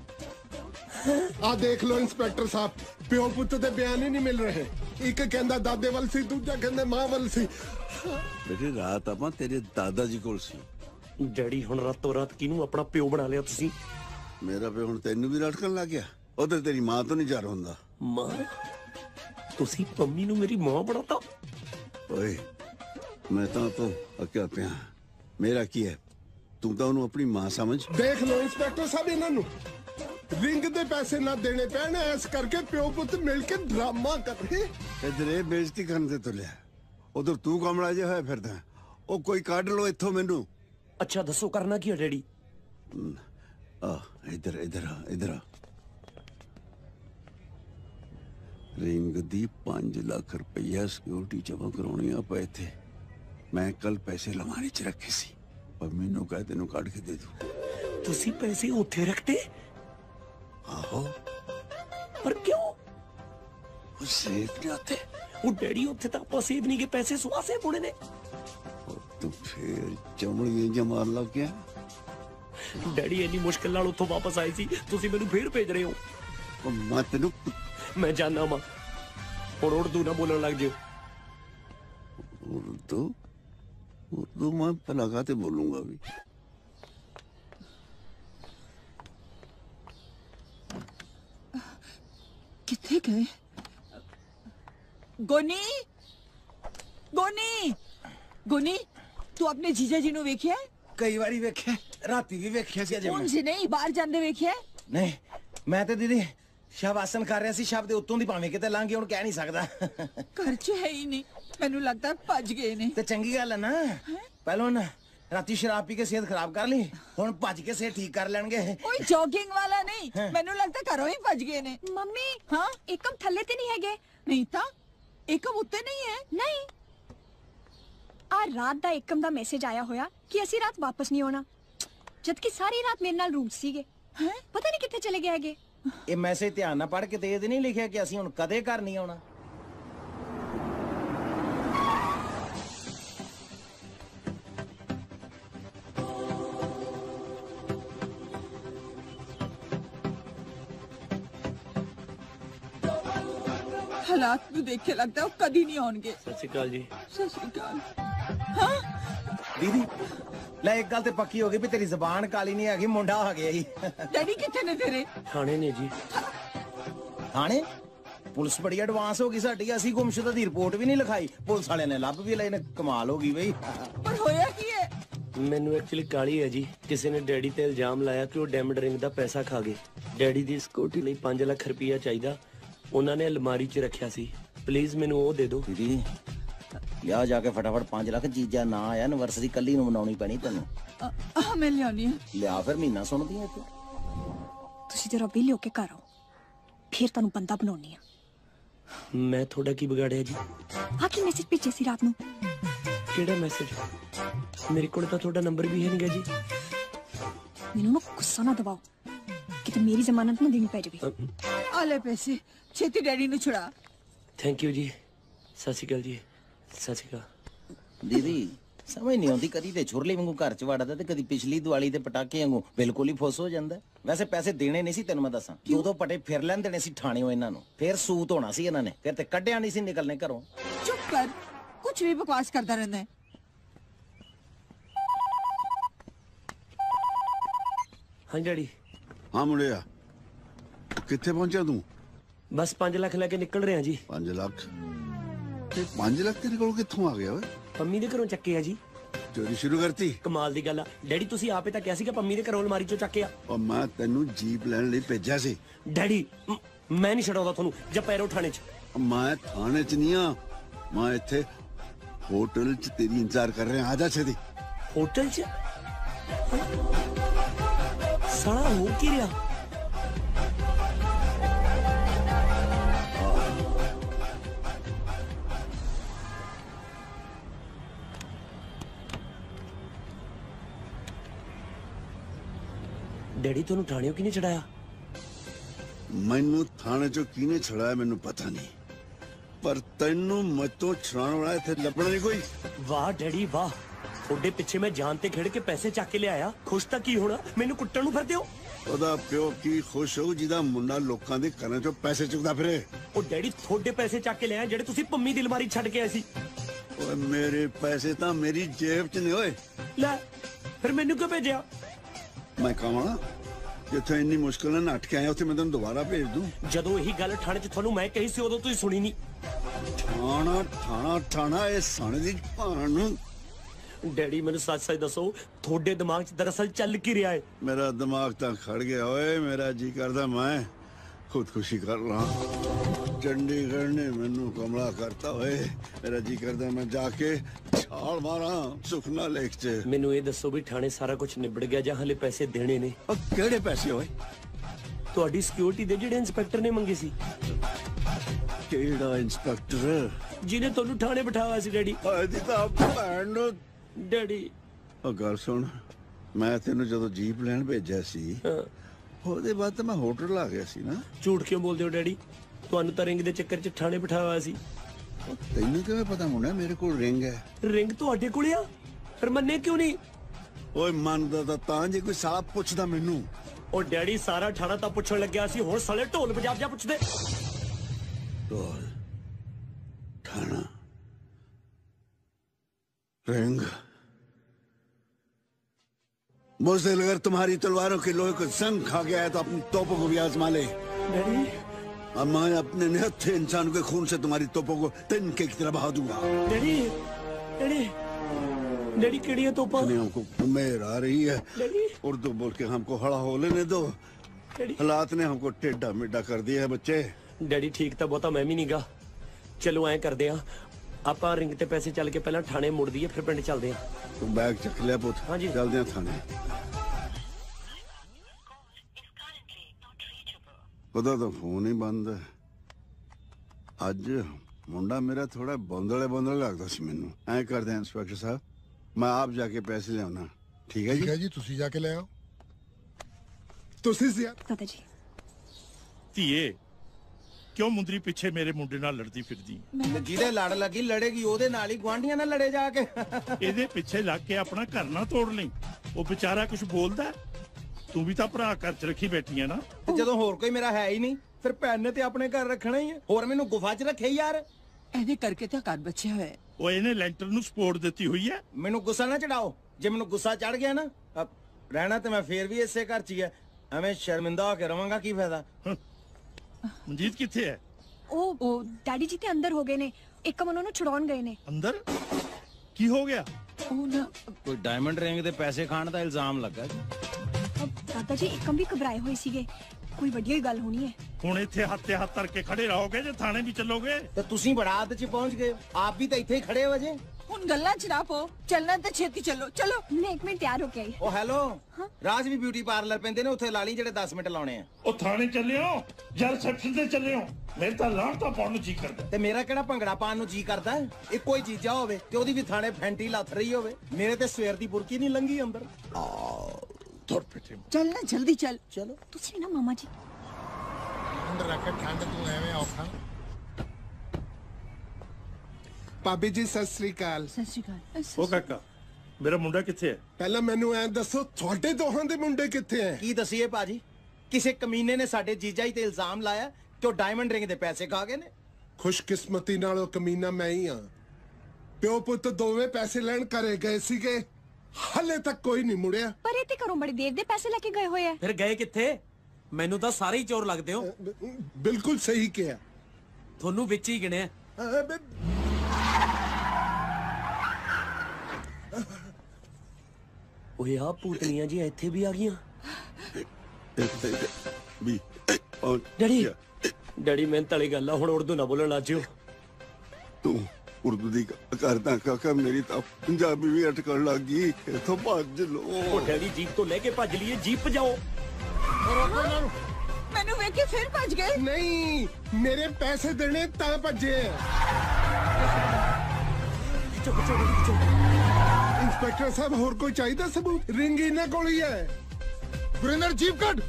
ਆ ਦੇਖ ਲਓ ਇੰਸਪੈਕਟਰ ਸਾਹਿਬ ਪਿਓ ਪੁੱਤ ਦੇ ਬਿਆਨ ਹੀ ਨਹੀਂ ਮਿਲ ਰਹੇ। ਇੱਕ ਕਹਿੰਦਾ ਦਾਦੇ ਵੱਲ ਸੀ ਦੂਜਾ ਕਹਿੰਦਾ ਮਾਂ ਵੱਲ ਸੀ। ਬੇਟੇ ਰਾਤ ਆਪਾਂ ਤੇਰੇ ਦਾਦਾ ਜੀ ਕੋਲ ਸੀ। ਡੈਡੀ ਹੁਣ ਰਾਤੋਂ ਰਾਤ ਕਿਹਨੂੰ ਆਪਣਾ ਪਿਓ ਬਣਾ ਲਿਆ ਤੁਸੀਂ? ਮੇਰਾ ਪਿਓ ਹੁਣ ਤੈਨੂੰ ਵੀ ਰਟਕਣ ਲੱਗ ਗਿਆ। ਉਧਰ ਤੇਰੀ ਮਾਂ ਤੋਂ ਨਹੀਂ ਜਰ ਹੁੰਦਾ। ਮਾਂ ਤੁਸੀਂ ਪੰਮੀ ਨੂੰ ਮੇਰੀ ਮਾਂ ਬਣਾਤਾ? ਓਏ ਮੈਂ ਤਾਂ ਤੋਂ ਅੱਕਿਆ ਪਿਆ। ਮੇਰਾ ਕੀ ਹੈ? ਤੂੰ ਤਾਂ ਉਹਨੂੰ ਆਪਣੀ ਮਾਂ ਸਮਝ। ਦੇਖ ਲਓ ਇੰਸਪੈਕਟਰ ਸਾਹਿਬ ਇਹਨਾਂ ਨੂੰ। ਰਿੰਗ ਦੇ ਪੈਸੇ ਨਾ ਦੇਣੇ ਪੈਣ ਐਸ ਕਰਕੇ ਪਿਓ ਪੁੱਤ ਮਿਲ ਕੇ ਡਰਾਮਾ ਕਰ ਰਹੇ। ਇਧਰ ਇਹ ਬੇਇੱਜ਼ਤੀ ਕਰਨ ਤੇ ਤੁਲਿਆ ਉਧਰ ਤੂੰ ਕਮਲਾ ਜਿਹਾ ਹੋਇਆ ਫਿਰਦਾ। ਉਹ ਕੋਈ ਕੱਢ ਲੋ ਇੱਥੋਂ ਮੈਨੂੰ। ਅੱਛਾ ਦੱਸੋ ਕਰਨਾ ਕੀ ਹੈ ਡੈਡੀ? ਇਧਰ ਆ ਇਧਰ ਆ। ਰਿੰਗ ਦੀ 5 ਲੱਖ ਰੁਪਈਆ ਸਿਕਿਉਰਿਟੀ ਜਮ੍ਹਾਂ ਕਰਾਉਣੀ ਆ ਪਏ ਇੱਥੇ। ਮੈਂ ਕੱਲ ਪੈਸੇ ਲਮਾਰੀ ਚ ਰੱਖੇ ਸੀ ਪਰ ਮੈਨੂੰ ਕਹਿ ਤੈਨੂੰ ਕੱਢ ਕੇ ਦੇ ਦੂ। ਤੁਸੀਂ ਪੈਸੇ ਉੱਥੇ ਰੱਖਤੇ? ਆਹੋ। ਪਰ ਕਿਉਂ? ਉਹ ਸੇਫ ਨਹੀਂ ਉੱਥੇ। ਉਹ ਡੈਡੀ ਉੱਥੇ ਤਾਂ ਆਪਾਂ ਸੇਵ ਨਹੀਂ ਕੇ ਪੈਸੇ ਸੁਆਸੇ ਪੁਣੇ ਨੇ। ਤੂੰ ਫੇਰ ਚਮੜੀਆਂ ਜਿਹਾ ਮਾਰ ਲੱਗ ਗਿਆ। ਡੈਡੀ ਇੰਨੀ ਮੁਸ਼ਕਿਲ ਨਾਲ ਉੱਥੋਂ ਵਾਪਸ ਆਏ ਸੀ। ਤੁਸੀਂ ਮੈਨੂੰ ਫੇਰ ਭੇਜ ਰਹੇ ਹੋ। ਉਹ ਮੈਂ ਤੈਨੂੰ ਮੈਂ ਜਾਣਾ ਵਾਂ। ਹੁਣ ਉਰਦੂ ਨਾ ਬੋਲਣ ਲੱਗ ਜਿਓ। ਉਰਦੂ? ਉਰਦੂ ਮੈਂ ਪਲਾਗਾ ਤੇ ਬੋਲੂੰਗਾ ਵੀ? ਕਿੱਥੇ ਗਏ? ਗੋਨੀ? ਗੋਨੀ? ਗੋਨੀ ਤੂੰ ਆਪਣੇ ਜੀਜਾ ਜੀ ਨੂੰ ਵੇਖਿਆ? ਕਈ ਵਾਰੀ ਵੇਖਿਆ। ਰਾਤੀ ਵੀ ਵੇਖਿਆ ਸੀ ਅਜੇ ਹੁਣ ਮੈਂ ਜੀ ਨਹੀਂ ਬਾਹਰ ਜਾਂਦੇ ਵੇਖਿਆ? ਨਹੀਂ ਮੈਂ ਤੇ ਦੀਦੀ ਸ਼ਾਬਾਸਨ ਕਰ ਰਿਹਾ ਸੀ ਸ਼ਬਦ ਦੇ ਉੱਤੋਂ ਦੀ ਭਾਵੇਂ ਕਿਤੇ ਲੰਘ ਹੁਣ ਕਹਿ ਨਹੀਂ ਸਕਦਾ। ਘਰ 'ਚ ਹੈ ਹੀ ਨਹੀਂ। ਮੈਨੂੰ ਲੱਗਦਾ ਭੱਜ ਗਏ ਨੇ। ਤੇ ਚੰਗੀ ਗੱਲ ਹੈ ਨਾ। ਪਹਿਲਾਂ ਨਾ ਰਾਤੀ ਸ਼ਰਾਬ ਪੀ ਕੇ ਸਿਹਤ ਖਰਾਬ ਕਰ ਲਈ ਹੁਣ ਭੱਜ ਕੇ ਸਿਹਤ ਠੀਕ ਕਰ ਲੈਣਗੇ। ਕੋਈ ਜੋਗਿੰਗ ਵਾਲਾ ਨਹੀਂ। ਮੈਨੂੰ ਲੱਗਦਾ ਘਰੋਂ ਹੀ ਭੱਜ ਗਏ ਨੇ। ਮੰਮੀ ਹਾਂ? ਇੱਕਮ ਥੱਲੇ ਤੇ ਨਹੀਂ ਹੈਗੇ। ਨਹੀਂ ਤਾਂ ਇੱਕਮ ਉੱਤੇ ਨਹੀਂ ਹੈ। ਨਹੀਂ। ਆ ਰਾਤ ਦਾ ਇੱਕਮ ਦਾ ਮੈਸੇਜ ਆਇਆ ਹੋਇਆ ਕਿ ਅਸੀਂ ਰਾਤ ਵਾਪਸ ਨਹੀਂ ਆਉਣਾ। ਜਦਕਿ ਸਾਰੀ ਰਾਤ ਮੇਰੇ ਨਾਲ ਰੂਟ ਸੀਗੇ। ਪਤਾ ਨਹੀਂ ਕਿੱਥੇ ਚਲੇ ਗਏ ਹੈਗੇ। ਇਹ ਮੈਸੇਜ ਧਿਆਨ ਨਾਲ ਪੜ੍ਹ ਕੇ ਤੇ ਇਹ ਨਹੀਂ ਲਿਖਿਆ ਕਿ ਅਸੀਂ ਹੁਣ ਕਦੇ ਘਰ ਨਹੀਂ ਆਉਣਾ। ਹਾਲਾਤ ਨੂੰ ਦੇਖ ਕੇ ਲੱਗਦਾ ਉਹ ਕਦੀ ਨਹੀਂ ਆਉਣਗੇ। ਸਤਿ ਸ਼੍ਰੀ ਅਕਾਲ ਜੀ। ਸਤਿ ਸ਼੍ਰੀ ਅਕਾਲ। ਦੀਦੀ ਲੈ ਇੱਕ ਗੱਲ ਤੇ ਪੱਕੀ ਹੋ ਗਈ ਵੀ ਤੇਰੀ ਜ਼ਬਾਨ ਕਾਲੀ ਨਹੀਂ ਹੈਗੀ ਮੁੰਡਾ ਆ ਗਿਆ ਹੀ ਡੈਡੀ ਕਿੱਥੇ ਨੇ ਤੇਰੇ? ਥਾਣੇ ਨੇ ਜੀ। ਥਾਣੇ? ਪੁਲਿਸ ਬੜੀ ਐਡਵਾਂਸ ਹੋ ਗਈ ਸਾਡੀ ਅਸੀਂ ਗੁੰਮਸ਼ੁਦਾ ਦੀ ਰਿਪੋਰਟ ਵੀ ਨਹੀਂ ਲਿਖਾਈ। ਪੁਲਿਸ ਵਾਲਿਆਂ ਨੇ ਲੱਭ ਵੀ ਲਈ ਨੇ ਕਮਾਲ ਹੋ ਗਈ ਬਈ। ਪਰ ਹੋਇਆ ਕੀ ਹੈ? ਮੈਨੂੰ ਐਕਚੁਅਲੀ ਕਾਲੀ ਹੈ ਜੀ ਕਿਸੇ ਨੇ ਡੈਡੀ ਤੇ ਇਲਜ਼ਾਮ ਲਾਇਆ ਕਿ ਉਹ ਡੈਮਡ ਰਿੰਗ ਦਾ ਪੈਸਾ ਖਾ ਗਏ। ਡੈਡੀ ਦੀ ਸਕੂਟੀ ਲਈ 5 ਲੱਖ ਰੁਪਈਆ ਚਾਹੀਦਾ ਉਹਨਾਂ ਨੇ ਅਲਮਾਰੀ 'ਚ ਰੱਖਿਆ ਸੀ। ਪਲੀਜ਼ ਮੈਨੂੰ ਉਹ ਦੇ ਦਿਓ। ਦੀਦੀ ਲਿਆ ਜਾ ਕੇ ਫਟਾਫਟ 5 ਲੱਖ ਚੀਜ਼ਾਂ ਨਾ ਆਇਆ ਐਨਵਰਸਰੀ ਕੱਲੀ ਨੂੰ ਮਨਾਉਣੀ ਪੈਣੀ ਤੈਨੂੰ। ਆ ਮੈਂ ਲਿਆਉਣੀ ਆ। ਲਿਆ ਫਿਰ ਮਹੀਨਾ ਸੁਣਦੀ ਐ ਤੂੰ ਤੁਸੀਂ ਜਰਾ ਵਿਹਲੇ ਹੋ ਕੇ ਘਰ ਆਓ। ਫਿਰ ਤੁਹਾਨੂੰ ਬੰਦਾ ਬਣਾਉਣੀ ਆ। ਮੈਂ ਤੁਹਾਡਾ ਕੀ ਵਿਗਾੜਿਆ ਜੀ? ਆ ਕੀ ਮੈਸੇਜ ਭੇਜੇ ਸੀ ਰਾਤ ਨੂੰ? ਕਿਹੜਾ ਮੈਸੇਜ ਮੇਰੇ ਕੋਲ ਤਾਂ ਤੁਹਾਡਾ ਨੰਬਰ ਵੀ ਹੈ ਨਹੀਂਗਾ ਜੀ। ਮੈਨੂੰ ਨਾ ਗੁੱਸਾ ਨਾ ਦਵਾਓ ਕਿਤੇ ਮੇਰੀ ਜ਼ਮਾਨਤ ਨਾ ਦੇਣੀ ਪੈ ਜਾਵੇ। ਆ ਲੈ ਪੈਸੇ ਛੇਤੀ ਡੈਡੀ ਨੂੰ ਛੁੜਾ ਥੈਂਕ ਯੂ ਜੀ। ਸਤਿ ਸ਼੍ਰੀ ਅਕਾਲ ਜੀ। ਸਤਿ ਸ਼੍ਰੀ ਅਕਾਲ। ਦੀਦੀ ਸਮਝ ਨਹੀਂ ਆਉਂਦੀ ਕਦੀ ਤੇ ਛੁਰਲੀ ਵਾਂਗੂ ਘਰ ਚ ਵੜਦਾ ਤੇ ਕਦੀ ਪਿਛਲੀ ਦੀਵਾਲੀ ਤੇ ਪਟਾਕੇ ਵਾਂਗੂ ਬਿਲਕੁਲ ਹੀ ਫੁੱਸ ਹੋ ਜਾਂਦਾ। ਵੈਸੇ ਪੈਸੇ ਦੇਣੇ ਨਹੀਂ ਸੀ ਤੈਨੂੰ ਮੈਂ ਦੱਸਾਂ। ਦੋ ਦੋ ਪਟੇ ਫਿਰ ਲੈਣ ਦੇਣੇ ਸੀ ਠਾਣਿਓ ਇਹਨਾਂ ਨੂੰ। ਫਿਰ ਸੂਤ ਹੋਣਾ ਸੀ ਇਹਨਾਂ ਨੇ। ਫਿਰ ਤੇ ਕੱਢਿਆ ਨਹੀਂ ਸੀ ਨਿਕਲਨੇ ਘਰੋਂ। ਚੁੱਪ ਕਰ। ਕੁਝ ਵੀ ਬਕਵਾਸ ਕਰਦਾ ਰਹਿੰਦਾ ਹੈ। ਹਾਂ ਡੈਡੀ। ਹਾਂ ਮੁੰਡਿਆ। ਕਿੱਥੇ ਪਹੁੰਚਿਆ ਤੂੰ? ਬਸ 5 ਲੱਖ ਲੈ ਕੇ ਨਿਕਲ ਰਹੇ ਹਾਂ ਜੀ। 5 ਲੱਖ? ਤੇ 5 ਲੱਖ ਤੇਰੇ ਕੋਲ ਕਿੱਥੋਂ ਆ ਗਿਆ ਓਏ? ਪੰਮੀ ਦੇ ਘਰੋਂ ਚੱਕੇ ਆ ਜੀ। ਚੋਰੀ ਸ਼ੁਰੂ ਕਰਤੀ? ਕਮਾਲ ਦੀ ਗੱਲ ਆ। ਡੈਡੀ ਤੁਸੀਂ ਆਪੇ ਤਾਂ ਕਿਹਾ ਸੀ ਕਿ ਪੰਮੀ ਦੇ ਘਰੋਂ ਅਲਮਾਰੀ ਚੋਂ ਚੱਕਿਆ। ਉਹ ਮੈਂ ਤੈਨੂੰ ਜੀਪ ਲੈਣ ਲਈ ਭੇਜਿਆ ਸੀ। ਡੈਡੀ ਮ- ਮੈਂ ਨਹੀਂ ਛਡਾਉਂਦਾ ਤੁਹਾਨੂੰ। ਜਾਂ ਪੈਰੋ ਠਾਣੇ 'ਚ। ਮੈਂ ਥਾਣੇ 'ਚ ਨਹੀਂ ਆ ਮੈਂ ਇੱਥੇ ਹੋਟਲ 'ਚ ਤੇਰੀ ਇੰਤਜ਼ਾਰ ਕਰ ਰਿਹਾ। ਆ ਜਾ ਛੇਤੀ। ਹੋਟਲ 'ਚ? ਸਾਲਾ ਹੋ ਕੀ ਰਿਹਾ? ਡੈਡੀ ਤੁਹਾਨੂੰ ਥਾਣਿਓਂ ਕਿਨੇ ਚੜਾਇਆ? ਮੈਨੂੰ ਥਾਣੇ 'ਚੋਂ ਕਿਹਨੇ ਛੜਾਇਆ ਮੈਨੂੰ ਪਤਾ ਨਹੀਂ। ਪਰ ਤੈਨੂੰ ਮੈਤੋਂ ਛੁਡਾਉਣ ਵਾਲਾ ਇੱਥੇ ਲੱਭਣਾ ਨਹੀਂ ਕੋਈ। ਵਾਹ ਡੈਡੀ ਵਾਹ। ਤੁਹਾਡੇ ਪਿੱਛੇ ਮੈਂ ਜਾਨ ਤੇ ਖਿੜ ਕੇ ਪੈਸੇ ਚੱਕ ਕੇ ਲਿਆਇਆ। ਖੁਸ਼ ਤਾਂ ਕੀ ਹੋਣਾ? ਮੈਨੂੰ ਕੁੱਟਣ ਨੂੰ ਫਿਰਦੇ ਹੋ? ਉਹਦਾ ਪਿਓ ਕੀ ਖੁਸ਼ ਹੋਊ ਜਿਹਦਾ ਮੁੰਡਾ ਲੋਕਾਂ ਦੇ ਘਰਾਂ 'ਚੋਂ ਪੈਸੇ ਚੁੱਕਦਾ ਫਿਰੇ? ਉਹ ਡੈਡੀ ਤੁਹਾਡੇ ਪੈਸੇ ਚੱਕ ਕੇ ਲਿਆਇਆ ਜਿਹੜੇ ਤੁਸੀਂ ਪੰਮੀ ਦੀ ਅਲਮਾਰੀ ਛੱਡ ਕੇ ਆਏ ਸੀ। ਓਏ ਮੇਰੇ ਪੈਸੇ ਤਾਂ ਮੇਰੀ ਜੇਬ 'ਚ ਨਹੀਂ ਓਏ। ਲੈ ਫਿਰ ਮੈਨੂੰ ਕਿਉਂ ਭੇਜਿਆ? ਮੈਂ ਕਹਾਂ ਜਿੱਥੇ ਇੰਨੀ ਮੁਸ਼ਕਲ ਨਾਲ ਨੱਠ ਕੇ ਆਇਆ ਉੱਥੇ ਮੈਂ ਤੈਨੂੰ ਦੁਬਾਰਾ ਭੇਜ ਦੂੰ। ਜਦੋਂ ਇਹੀ ਗੱਲ ਥਾਣੇ 'ਚ ਤੁਹਾਨੂੰ ਮੈਂ ਕਹੀ ਸੀ ਉਦੋਂ ਤੁਸੀਂ ਸੁਣੀ ਨਹੀਂ। ਥਾਣਾ ਥਾਣਾ ਥਾਣਾ ਇਹ ਸਾਣੇ ਦੀ ਭਾਣ। ਨੂੰ ਡੈਡੀ ਮੈਨੂੰ ਸੱਚ ਸੱਚ ਦੱਸੋ ਤੁਹਾਡੇ ਦਿਮਾਗ 'ਚ ਦਰਅਸਲ ਚੱਲ ਕੀ ਰਿਹਾ ਹੈ ਮੇਰਾ ਦਿਮਾਗ ਤਾਂ ਖੜ ਗਿਆ ਓਏ ਮੇਰਾ ਜੀ ਕਰਦਾ ਮੈਂ ਖੁਦਕੁਸ਼ੀ ਕਰ ਲਾਂ। ਚੰਡੀਗੜ੍ਹ ਨੇ ਮੈਨੂੰ ਕਮਲਾ ਕਰਤਾ ਓਏ ਮੇਰਾ ਜੀ ਕਰਦਾ ਮੈਂ ਜਾ ਕੇ ਛਾਲ ਮਾਰਾਂ ਸੁਖਨਾ ਲੇਕ 'ਚ। ਮੈਨੂੰ ਇਹ ਦੱਸੋ ਵੀ ਥਾਣੇ ਸਾਰਾ ਕੁਝ ਨਿਬੜ ਗਿਆ ਜਾਂ ਹਲੇ ਪੈਸੇ ਦੇਣੇ ਨੇ? ਉਹ ਕਿਹੜੇ ਪੈਸੇ ਓਏ? ਤੁਹਾਡੀ ਸਿਕਿਉਰਿਟੀ ਦੇ ਜਿਹੜੇ ਇੰਸਪੈਕਟਰ ਨੇ ਮੰਗੇ ਸੀ। ਕਿਹੜਾ ਇੰਸਪੈਕਟਰ ਜਿਹਨੇ ਤੁਹਾਨੂੰ ਥਾਣੇ ਬਿਠਾਇਆ ਸੀ ਡੈਡੀ। ਇਹਦੀ ਤਾਂ ਭੈਣ। ਨੂੰ ਡੈਡੀ। ਉਹ ਗੱਲ ਸੁਣ ਮੈਂ ਤੈਨੂੰ ਜਦੋਂ ਜੀਪ ਲੈਣ ਭੇਜਿਆ ਸੀ ਉਹਦੇ ਬਾਅਦ ਤਾਂ ਮੈਂ ਹੋਟਲ ਆ ਗਿਆ ਸੀ ਨਾ। ਝੂਠ ਕਿਉਂ ਬੋਲਦੇ ਹੋ ਡੈਡੀ? ਤੁਹਾਨੂੰ ਤਾਂ ਰਿੰਗ ਦੇ ਚੱਕਰ 'ਚ ਥਾਣੇ ਬਿਠਾਇਆ ਸੀ। ਤੈਨੂੰ ਕਿਵੇਂ ਪਤਾ ਮੁੰਡਾ ਮੇਰੇ ਕੋਲ ਰਿੰਗ ਹੈ ਰਿੰਗ ਤੁਹਾਡੇ ਕੋਲ ਆ ਫਿਰ ਮੰਨੇ ਕਿਉਂ ਨਹੀਂ ਓਏ ਮੰਨਦਾ ਤਾਂ ਤਾਂ ਜੇ ਕੋਈ ਸਾਲਾ ਪੁੱਛਦਾ ਮੈਨੂੰ ਉਹ ਡੈਡੀ ਸਾਰਾ ਥਾਣਾ ਤਾਂ ਪੁੱਛਣ ਲੱਗਿਆ ਸੀ ਹੁਣ ਸਾਲੇ ਢੋਲ ਵਜਾ ਵਜਾ ਪੁੱਛਦੇ ਢੋਲ ਠਾਣਾ रिंग मुझसे अगर तुम्हारी तलवारों के लोहे को जंग खा गया है तो अपनी तोपों को भी आजमा ले अब मैं अपने निहत्थे इंसान के खून से तुम्हारी तोपो को तिनके की तरह बहा दूँगा। डैडी रही है उर्दू बोल के हमको हड़ा हो लेने दो। हालात ने हमको टेढ़ा मेढ़ा कर दिया है बच्चे। डैडी ठीक तो था बहुता मैं भी नहीं गा। चलो ऐ कर दिया आप रिंग ते पैसे चल के पहला थाने मुड़ दिए फिर पिंड चल दिया तो बैग चक लिया पुत। हाँ जी। चल दिया थाने। ਉਹਦਾ ਤਾਂ ਫੋਨ ਹੀ ਬੰਦ ਹੈ। ਅੱਜ ਮੁੰਡਾ ਮੇਰਾ ਥੋੜਾ ਬੰਦਲੇ ਬੰਦਲੇ ਲੱਗਦਾ ਸੀ ਮੈਨੂੰ। ਐਂ ਕਰਦੇ ਹਾਂ ਇੰਸਪੈਕਟਰ ਸਾਹਿਬ ਮੈਂ ਆਪ ਜਾ ਕੇ ਪੈਸੇ ਲਿਆਉਣਾ। ਠੀਕ ਹੈ ਜੀ? ਠੀਕ ਹੈ ਜੀ ਤੁਸੀਂ ਜਾ ਕੇ ਲੈ ਆਓ। ਤੁਸੀਂ ਜ਼ਿਆ ਦਾਦਾ ਜੀ। ਧੀਏ ਕਿਉਂ ਮੁੰਦਰੀ ਪਿੱਛੇ ਮੇਰੇ ਮੁੰਡੇ ਨਾਲ ਲੜਦੀ ਫਿਰਦੀ? ਤੇ ਜਿਹਦੇ ਲੜ ਲੱਗੀ ਲੜੇਗੀ ਉਹਦੇ ਨਾਲ ਹੀ ਗਵਾਂਢੀਆਂ ਨਾਲ ਲੜੇ ਜਾ ਕੇ। ਇਹਦੇ ਪਿੱਛੇ ਲੱਗ ਕੇ ਆਪਣਾ ਘਰ ਨਾ ਤੋੜ ਲਈ। ਉਹ ਵਿਚਾਰਾ ਕੁਝ ਬੋਲਦਾ? ਤੂੰ ਵੀ ਤਾਂ ਭਰਾ ਘਰ ਚ ਰੱਖੀ ਬੈਠੀ ਹੈ ਨਾ। ਤੇ ਜਦੋਂ ਹੋਰ ਕੋਈ ਮੇਰਾ ਹੈ ਹੀ ਨਹੀਂ ਫਿਰ ਭੈਣ ਨੇ ਤੇ ਆਪਣੇ ਘਰ ਰੱਖਣਾ ਹੀ ਹੈ ਹੋਰ ਮੈਨੂੰ ਗੁਫਾ 'ਚ ਰੱਖੇ ਯਾਰ। ਇਹਦੇ ਕਰਕੇ ਤਾਂ ਘਰ ਬਚਿਆ ਹੋਇਆ। ਉਹ ਇਹਨੇ ਲੈਂਟਰ ਨੂੰ ਸਪੋਰਟ ਦਿੱਤੀ ਹੋਈ ਹੈ ਮੈਨੂੰ ਗੁੱਸਾ ਨਾ ਚੜਾਓ। ਜੇ ਮੈਨੂੰ ਗੁੱਸਾ ਚੜ ਗਿਆ ਨਾ ਅ, ਰਹਿਣਾ ਤੇ ਮੈਂ ਫੇਰ ਵੀ ਇਸੇ ਘਰ 'ਚ ਹੀ ਹੈ ਐਵੇਂ ਸ਼ਰਮਿੰਦਾ ਹੋ ਕੇ ਰਵਾਂਗਾ ਕੀ ਫਾਇਦਾ? ਮਨਜੀਤ ਕਿੱਥੇ ਹੈ ਉਹ ਉਹ ਡੈਡੀ ਜੀ ਤੇ ਅੰਦਰ ਹੋ ਗਏ ਨੇ। ਇੱਕਮ ਉਹਨਾਂ ਨੂੰ ਛੁਡਾਉਣ ਗਏ ਨੇ। ਅੰਦਰ? ਕੀ ਹੋ ਗਿਆ? ਉਹ ਨਾ ਕੋਈ ਡਾਇਮੰਡ ਰਿੰਗ ਦੇ ਪੈਸੇ ਖਾਣ ਦਾ ਇਲਜ਼ਾਮ ਲੱਗਾ ਜੀ? ਦਾਦਾ ਜੀ ਇੱਕਮ ਵੀ ਘਬਰਾਏ ਹੋਏ ਸੀਗੇ। ਕੋਈ ਵੱਡੀ ਹੋਈ ਗੱਲ ਹੋਣੀ ਹੈ। ਹੁਣ ਇੱਥੇ ਹੱਥ ਤੇ ਹੱਥ ਧਰ ਕੇ ਖੜੇ ਰਹੋਗੇ ਜੇ ਥਾਣੇ ਵੀ ਚੱਲੋਗੇ? ਤੇ ਤੁਸੀਂ ਬੜਾ 'ਚ ਪਹੁੰਚ ਗਏ ਆਪ ਵੀ ਤਾਂ ਇੱਥੇ ਹੀ ਖੜੇ ਹੋ ਜੇ ਹੁਣ ਗੱਲਾਂ ਚ ਨਾ ਪੋ ਚੱਲਣਾ ਤਾਂ ਛੇਤੀ ਚੱਲੋ। ਚਲੋ। ਮੈਂ ਇੱਕ ਮਿੰਟ ਤਿਆਰ ਹੋ ਕੇ ਆਈ। ਉਹ ਹੈਲੋ ਰਾਜ ਵੀ ਬਿਊਟੀ ਪਾਰਲਰ ਪੈਂਦੇ ਨੇ ਉੱਥੇ ਲਾ ਲਈ ਜਿਹੜੇ 10 ਮਿੰਟ ਲਾਉਣੇ ਆ। ਉਹ ਥਾਣੇ ਚੱਲਿਓ ਜਾਂ ਰਿਸੈਪਸ਼ਨ ਤੇ ਚੱਲਿਓ। ਮੇਰੇ ਤਾਂ ਲਾਣ ਤਾਂ ਪਾਉਣ ਨੂੰ ਜੀ ਕਰਦਾ। ਤੇ ਮੇਰਾ ਕਿਹੜਾ ਭੰਗੜਾ ਪਾਉਣ ਨੂੰ ਜੀ ਕਰਦਾ? ਹੈ? ਇੱਕੋ ਹੀ ਚੀਜ਼ਾ ਹੋਵੇ ਤੇ ਉਹਦੀ ਵੀ ਥਾਣੇ ਫੈਂਟੀ ਲੱਥ ਰਹੀ ਹੋਵੇ। ਮੇਰੇ ਤੇ ਸਵੇਰ ਦੀ ਬੁਰਕੀ ਨਹੀਂ ਲੰਗੀ ਅੰਦਰ। ਤੁਰ ਪਿੱਟੇ ਚੱਲਣਾ ਜਲਦੀ ਚੱਲ। ਚਲੋ। ਤੁਸੀਂ ਨਾ ਮਾਮਾ ਜੀ। ਠੰਡ ਰੱਖ ਠੰਡ ਤੂੰ ਐਵੇਂ ਔਖਾ। ਭਾਬੀ ਜੀ ਸਤਿ ਸ੍ਰੀ ਅਕਾਲ। ਸਤਿ ਸ਼੍ਰੀ ਅਕਾਲ। ਉਹ ਕਾਕਾ ਮੇਰਾ ਮੁੰਡਾ ਕਿੱਥੇ ਹੈ? ਪਹਿਲਾਂ ਮੈਨੂੰ ਐਂ ਦੱਸੋ ਤੁਹਾਡੇ ਦੋਹਾਂ ਦੇ ਮੁੰਡੇ ਕਿੱਥੇ ਐ ਕੀ ਦਸੀਏ ਬਾਜੀ ਕਿਸੇ ਕਮੀਨੇ ਨੇ ਸਾਡੇ ਜੀਜਾ ਹੀ ਤੇ ਇਲਜ਼ਾਮ ਲਾਇਆ ਕਿ ਉਹ ਡਾਇਮੰਡ ਰਿੰਗ ਦੇ ਪੈਸੇ ਖਾ ਗਏ ਨੇ। ਖੁਸ਼ਕਿਸਮਤੀ ਨਾਲ ਉਹ ਕਮੀਨਾ ਮੈਂ ਹੀ ਆ ਪਿਓ ਪੁੱਤ ਦੋਵੇਂ ਪੈਸੇ ਲੈਣ ਘਰੇ ਗਏ ਸੀਗੇ। ਹਲੇ ਤੱਕ ਕੋਈ ਨਹੀਂ ਮੁੜਿਆ। ਪਰ ਇਹ ਤੇ ਘਰੋਂ ਬੜੀ ਦੇਰ ਦੇ ਪੈਸੇ ਲੈ ਕੇ ਗਏ ਹੋਏ ਆ। ਫਿਰ ਗਏ ਕਿੱਥੇ? ਮੈਨੂੰ ਤਾਂ ਸਾਰੇ ਹੀ ਚੋਰ ਲੱਗਦੇ ਹੋ। ਬਿਲਕੁਲ ਸਹੀ ਕਿਹਾ। ਤੁਹਾਨੂੰ ਵਿੱਚ ਹੀ ਗਿਣਿਆ। ਓਏ ਆ ਪੂਤਨੀਆਂ ਜੀ ਇੱਥੇ ਵੀ ਆ ਗਈਆਂ। ਵੀ ਔਰ ਡੈਡੀ ਡੈਡੀ ਮੈਂ ਤਲੀ ਗੱਲ ਆ ਹੁਣ ਉਰਦੂ ਨਾ ਬੋਲਣ ਲੱਗ ਜਿਓ। ਤੂੰ ਉਰਦੂ ਦੀ ਕਰਦਾ ਕਾਕਾ ਮੇਰੀ ਤਾਂ ਪੰਜਾਬੀ ਵੀ ਅਟਕਣ ਲੱਗ ਗਈ ਇਥੋਂ ਭੱਜ ਲੋ ਉਹ ਡੈਡੀ ਜੀਪ ਤੋਂ ਲੈ ਕੇ ਭੱਜ ਲਈਏ ਜੀਪ ਜਾਓ। ਮੈਨੂੰ ਵੇਖ ਕੇ ਫਿਰ ਭੱਜ ਗਏ। ਨਹੀਂ ਮੇਰੇ ਪੈਸੇ ਦੇਣੇ ਤਾਂ ਭੱਜੇ। ਇੰਸਪੈਕਟਰ ਸਾਹਿਬ ਹੋਰ ਕੋਈ ਚਾਹੀਦਾ ਸਬੂਤ? ਰਿੰਗ ਇਹਨਾਂ ਕੋਲ ਹੀ ਹੈ। ਗੁਰਿੰਦਰ ਜੀਪ ਕੱਢ।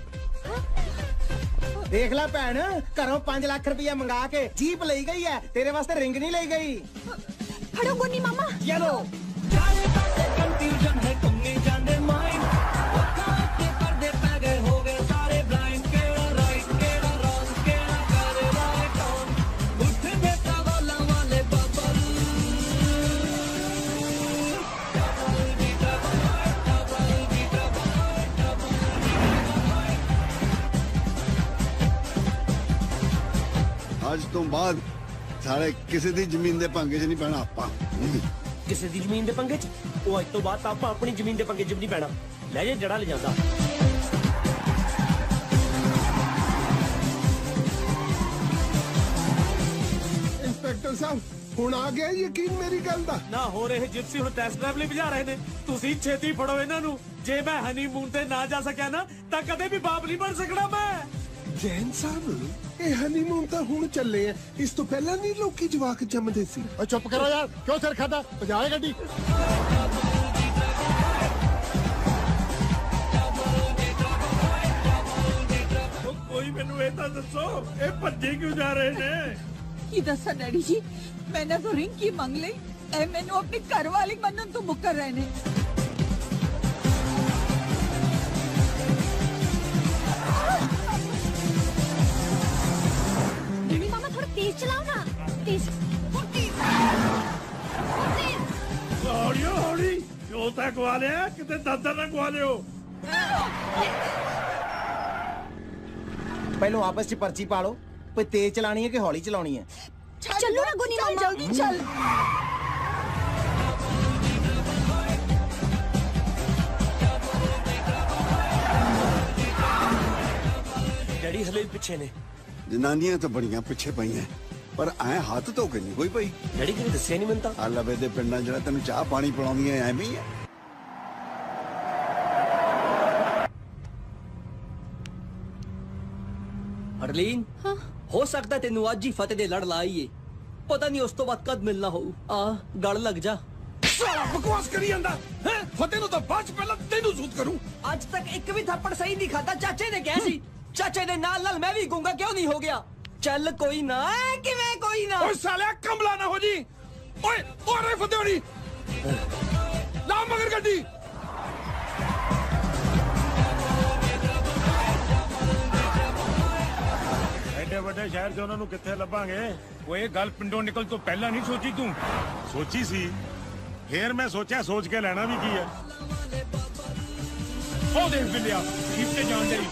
ਦੇਖ ਲੈ ਭੈਣ ਘਰੋਂ 5 ਲੱਖ ਰੁਪਇਆ ਮੰਗਾ ਕੇ ਜੀਪ ਲਈ ਗਈ ਹੈ ਤੇਰੇ ਵਾਸਤੇ ਰਿੰਗ ਨਹੀਂ ਲਈ ਗਈ। ਫੜੋ ਗੋਨੀ ਮਾਮਾ। ਚਲੋ ਅੱਜ ਤੋਂ ਬਾਅਦ ਸਾਰੇ ਕਿਸੇ ਦੀ ਜ਼ਮੀਨ ਦੇ ਪੰਗੇ 'ਚ ਨਹੀਂ ਪੈਣਾ ਆਪਾਂ। ਕਿਸੇ ਦੀ ਜ਼ਮੀਨ ਦੇ ਪੰਗੇ 'ਚ? ਉਹ ਅੱਜ ਤੋਂ ਬਾਅਦ ਆਪਾਂ ਆਪਣੀ ਜ਼ਮੀਨ ਦੇ ਪੰਗੇ 'ਚ ਨਹੀਂ ਪੈਣਾ। ਲੈ ਜੇ ਜੜਾ ਲੈ ਜਾਂਦਾ ਇੰਸਪੈਕਟਰ ਸਾਹਿਬ ਹੁਣ ਆ ਗਿਆ ਯਕੀਨ ਮੇਰੀ ਗੱਲ ਦਾ? ਨਾ ਹੋ ਰਹੇ ਜਿਪਸੀ ਹੁਣ ਟੈਸਟ ਡਰਾਈਵ ਲਈ ਭਜਾ ਰਹੇ ਨੇ। ਤੁਸੀਂ ਛੇਤੀ ਫੜੋ ਇਹਨਾਂ ਨੂੰ। ਜੇ ਮੈਂ ਹਨੀਮੂਨ ਤੇ ਨਾ ਜਾ ਸਕਿਆ ਨਾ ਤਾਂ ਕਦੇ ਵੀ ਬਾਪ ਨਹੀਂ ਬਣ ਸਕਣਾ ਮੈਂ। ਜੈਨ ਸਾਹਿਬ ਇਹ ਹਨੀਮੂਨ ਤਾਂ ਹੁਣ ਚੱਲੇ ਆ। ਇਸ ਤੋਂ ਪਹਿਲਾਂ ਨਹੀਂ ਲੋਕੀ ਜਵਾਕ ਜੰਮਦੇ ਸੀ। ਓ ਚੁੱਪ ਕਰੋ ਯਾਰ ਕਿਉਂ ਸਿਰ ਖਾਦਾ? ਭਜਾਏ ਗੱਡੀ। ਕੋਈ ਮੈਨੂੰ ਇਹ ਤਾਂ ਦੱਸੋ ਇਹ ਭੱਜੇ ਕਿਉਂ ਜਾ ਰਹੇ ਨੇ? ਕੀ ਦੱਸਾਂ ਡੈਡੀ ਜੀ? ਮੈਨੇ ਤਾਂ ਰਿੰਗ ਕੀ ਮੰਗ ਲਈ। ਐ ਮੈਨੂੰ ਆਪਣੀ ਘਰ ਵਾਲੀ ਮੰਨਣ ਤੋਂ ਮੁੱਕਰ ਰਹੇ ਨੇ। ਮਾਮਾ ਥੋੜਾ ਤੇਜ਼ ਚਲਾਓ ਨਾ ਤੇਜ਼ ਫੁੱਟੀ ਹੌਲੀ ਹੌਲੀ ਕਿਉਂ ਤਾਂ ਗਵਾ ਲਿਆ ਕਿਤੇ ਦਾਦਾ ਨਾ ਗਵਾ ਲਿਓ ਪਹਿਲਾਂ ਆਪਸ 'ਚ ਪਰਚੀ ਪਾ ਲਓ ਕੋਈ ਤੇਜ਼ ਚਲਾਣੀ ਹੈ ਕਿ ਹੌਲੀ ਚਲਾਉਣੀ ਹੈ ਚੱਲੋ ਨਾ ਗੋਨੀ ਮਾਮਾ ਜਲਦੀ ਚੱਲ ਡੈਡੀ ਹਲੇ ਵੀ ਪਿੱਛੇ ਨੇ ਜਨਾਨੀਆਂ ਤਾਂ ਬੜੀਆਂ ਪਿੱਛੇ ਪਈਆਂ। ਪਰ ਐ ਹੱਥ ਧੋ ਕੇ ਨਹੀਂ ਕੋਈ ਪਈ। ਡੈਡੀ ਕਿਤੇ ਦੱਸਿਆ ਨਹੀਂ ਮੈਨੂੰ ਤਾਂ? ਆ ਲਵੇ ਦੇ ਪਿੰਡਾਂ ਜਿਹੜਾ ਤੈਨੂੰ ਚਾਹ ਪਾਣੀ ਪਿਲਾਉਂਦੀਆਂ ਐਵੇਂ ਹੀ ਆ। ਹਰਲੀਨ ਹੋ। ਸਕਦਾ ਤੈਨੂੰ ਅੱਜ ਹੀ ਫਤਿਹ ਦੇ ਲੜ ਲਾਈਏ। ਪਤਾ ਨਹੀਂ ਉਸ ਤੋਂ ਬਾਅਦ ਕਦ ਮਿਲਣਾ ਹੋਊ। ਆ ਗਲ ਲੱਗ ਜਾ। ਸਾਲਾ ਬਕਵਾਸ ਕਰੀ ਜਾਂਦਾ। ਹੈ? ਫਤਿਹ ਨੂੰ ਤਾਂ ਬਾਅਦ ਚ ਪਹਿਲਾਂ ਤੈਨੂੰ ਸੂਤ ਕਰੂੰ। ਅੱਜ ਤੱਕ ਇੱਕ ਵੀ ਥੱਪੜ ਸਹੀ ਨਹੀਂ ਖਾਦਾ ਚਾਚੇ ਨੇ ਕਿਹਾ ਸੀ। ਚਾਚੇ ਦੇ ਨਾਲ ਨਾਲ ਮੈਂ ਵੀ ਗੂੰਗਾ ਕਿਉਂ ਨਹੀਂ ਹੋ ਗਿਆ? ਚੱਲ ਕੋਈ ਨਾ ਐ ਕਿਵੇਂ ਕੋਈ ਨਾ? ਓਏ ਸਾਲਿਆ ਕਮਲਾ ਨਾ ਹੋ ਜੀ। ਓਏ ਫਤਿਹ ਹੋਣੀ ਲਾ ਮਗਰ ਗੱਡੀ। ਐਡੇ ਵੱਡੇ ਸ਼ਹਿਰ 'ਚ ਉਹਨਾਂ ਨੂੰ ਕਿੱਥੇ ਲੱਭਾਂਗੇ? ਓਏ ਗੱਲ ਪਿੰਡੋਂ ਨਿਕਲ ਤੋਂ ਪਹਿਲਾਂ ਨਹੀਂ ਸੋਚੀ ਤੂੰ? ਸੋਚੀ ਸੀ। ਫੇਰ ਮੈਂ ਸੋਚਿਆ ਸੋਚ ਕੇ ਲੈਣਾ ਵੀ ਕੀ ਹੈ? ਉਹ ਦੇਖ ਬਿੱਲਿਆ ਜੀਪ ਤੇ ਜਾਣ ਲਈ।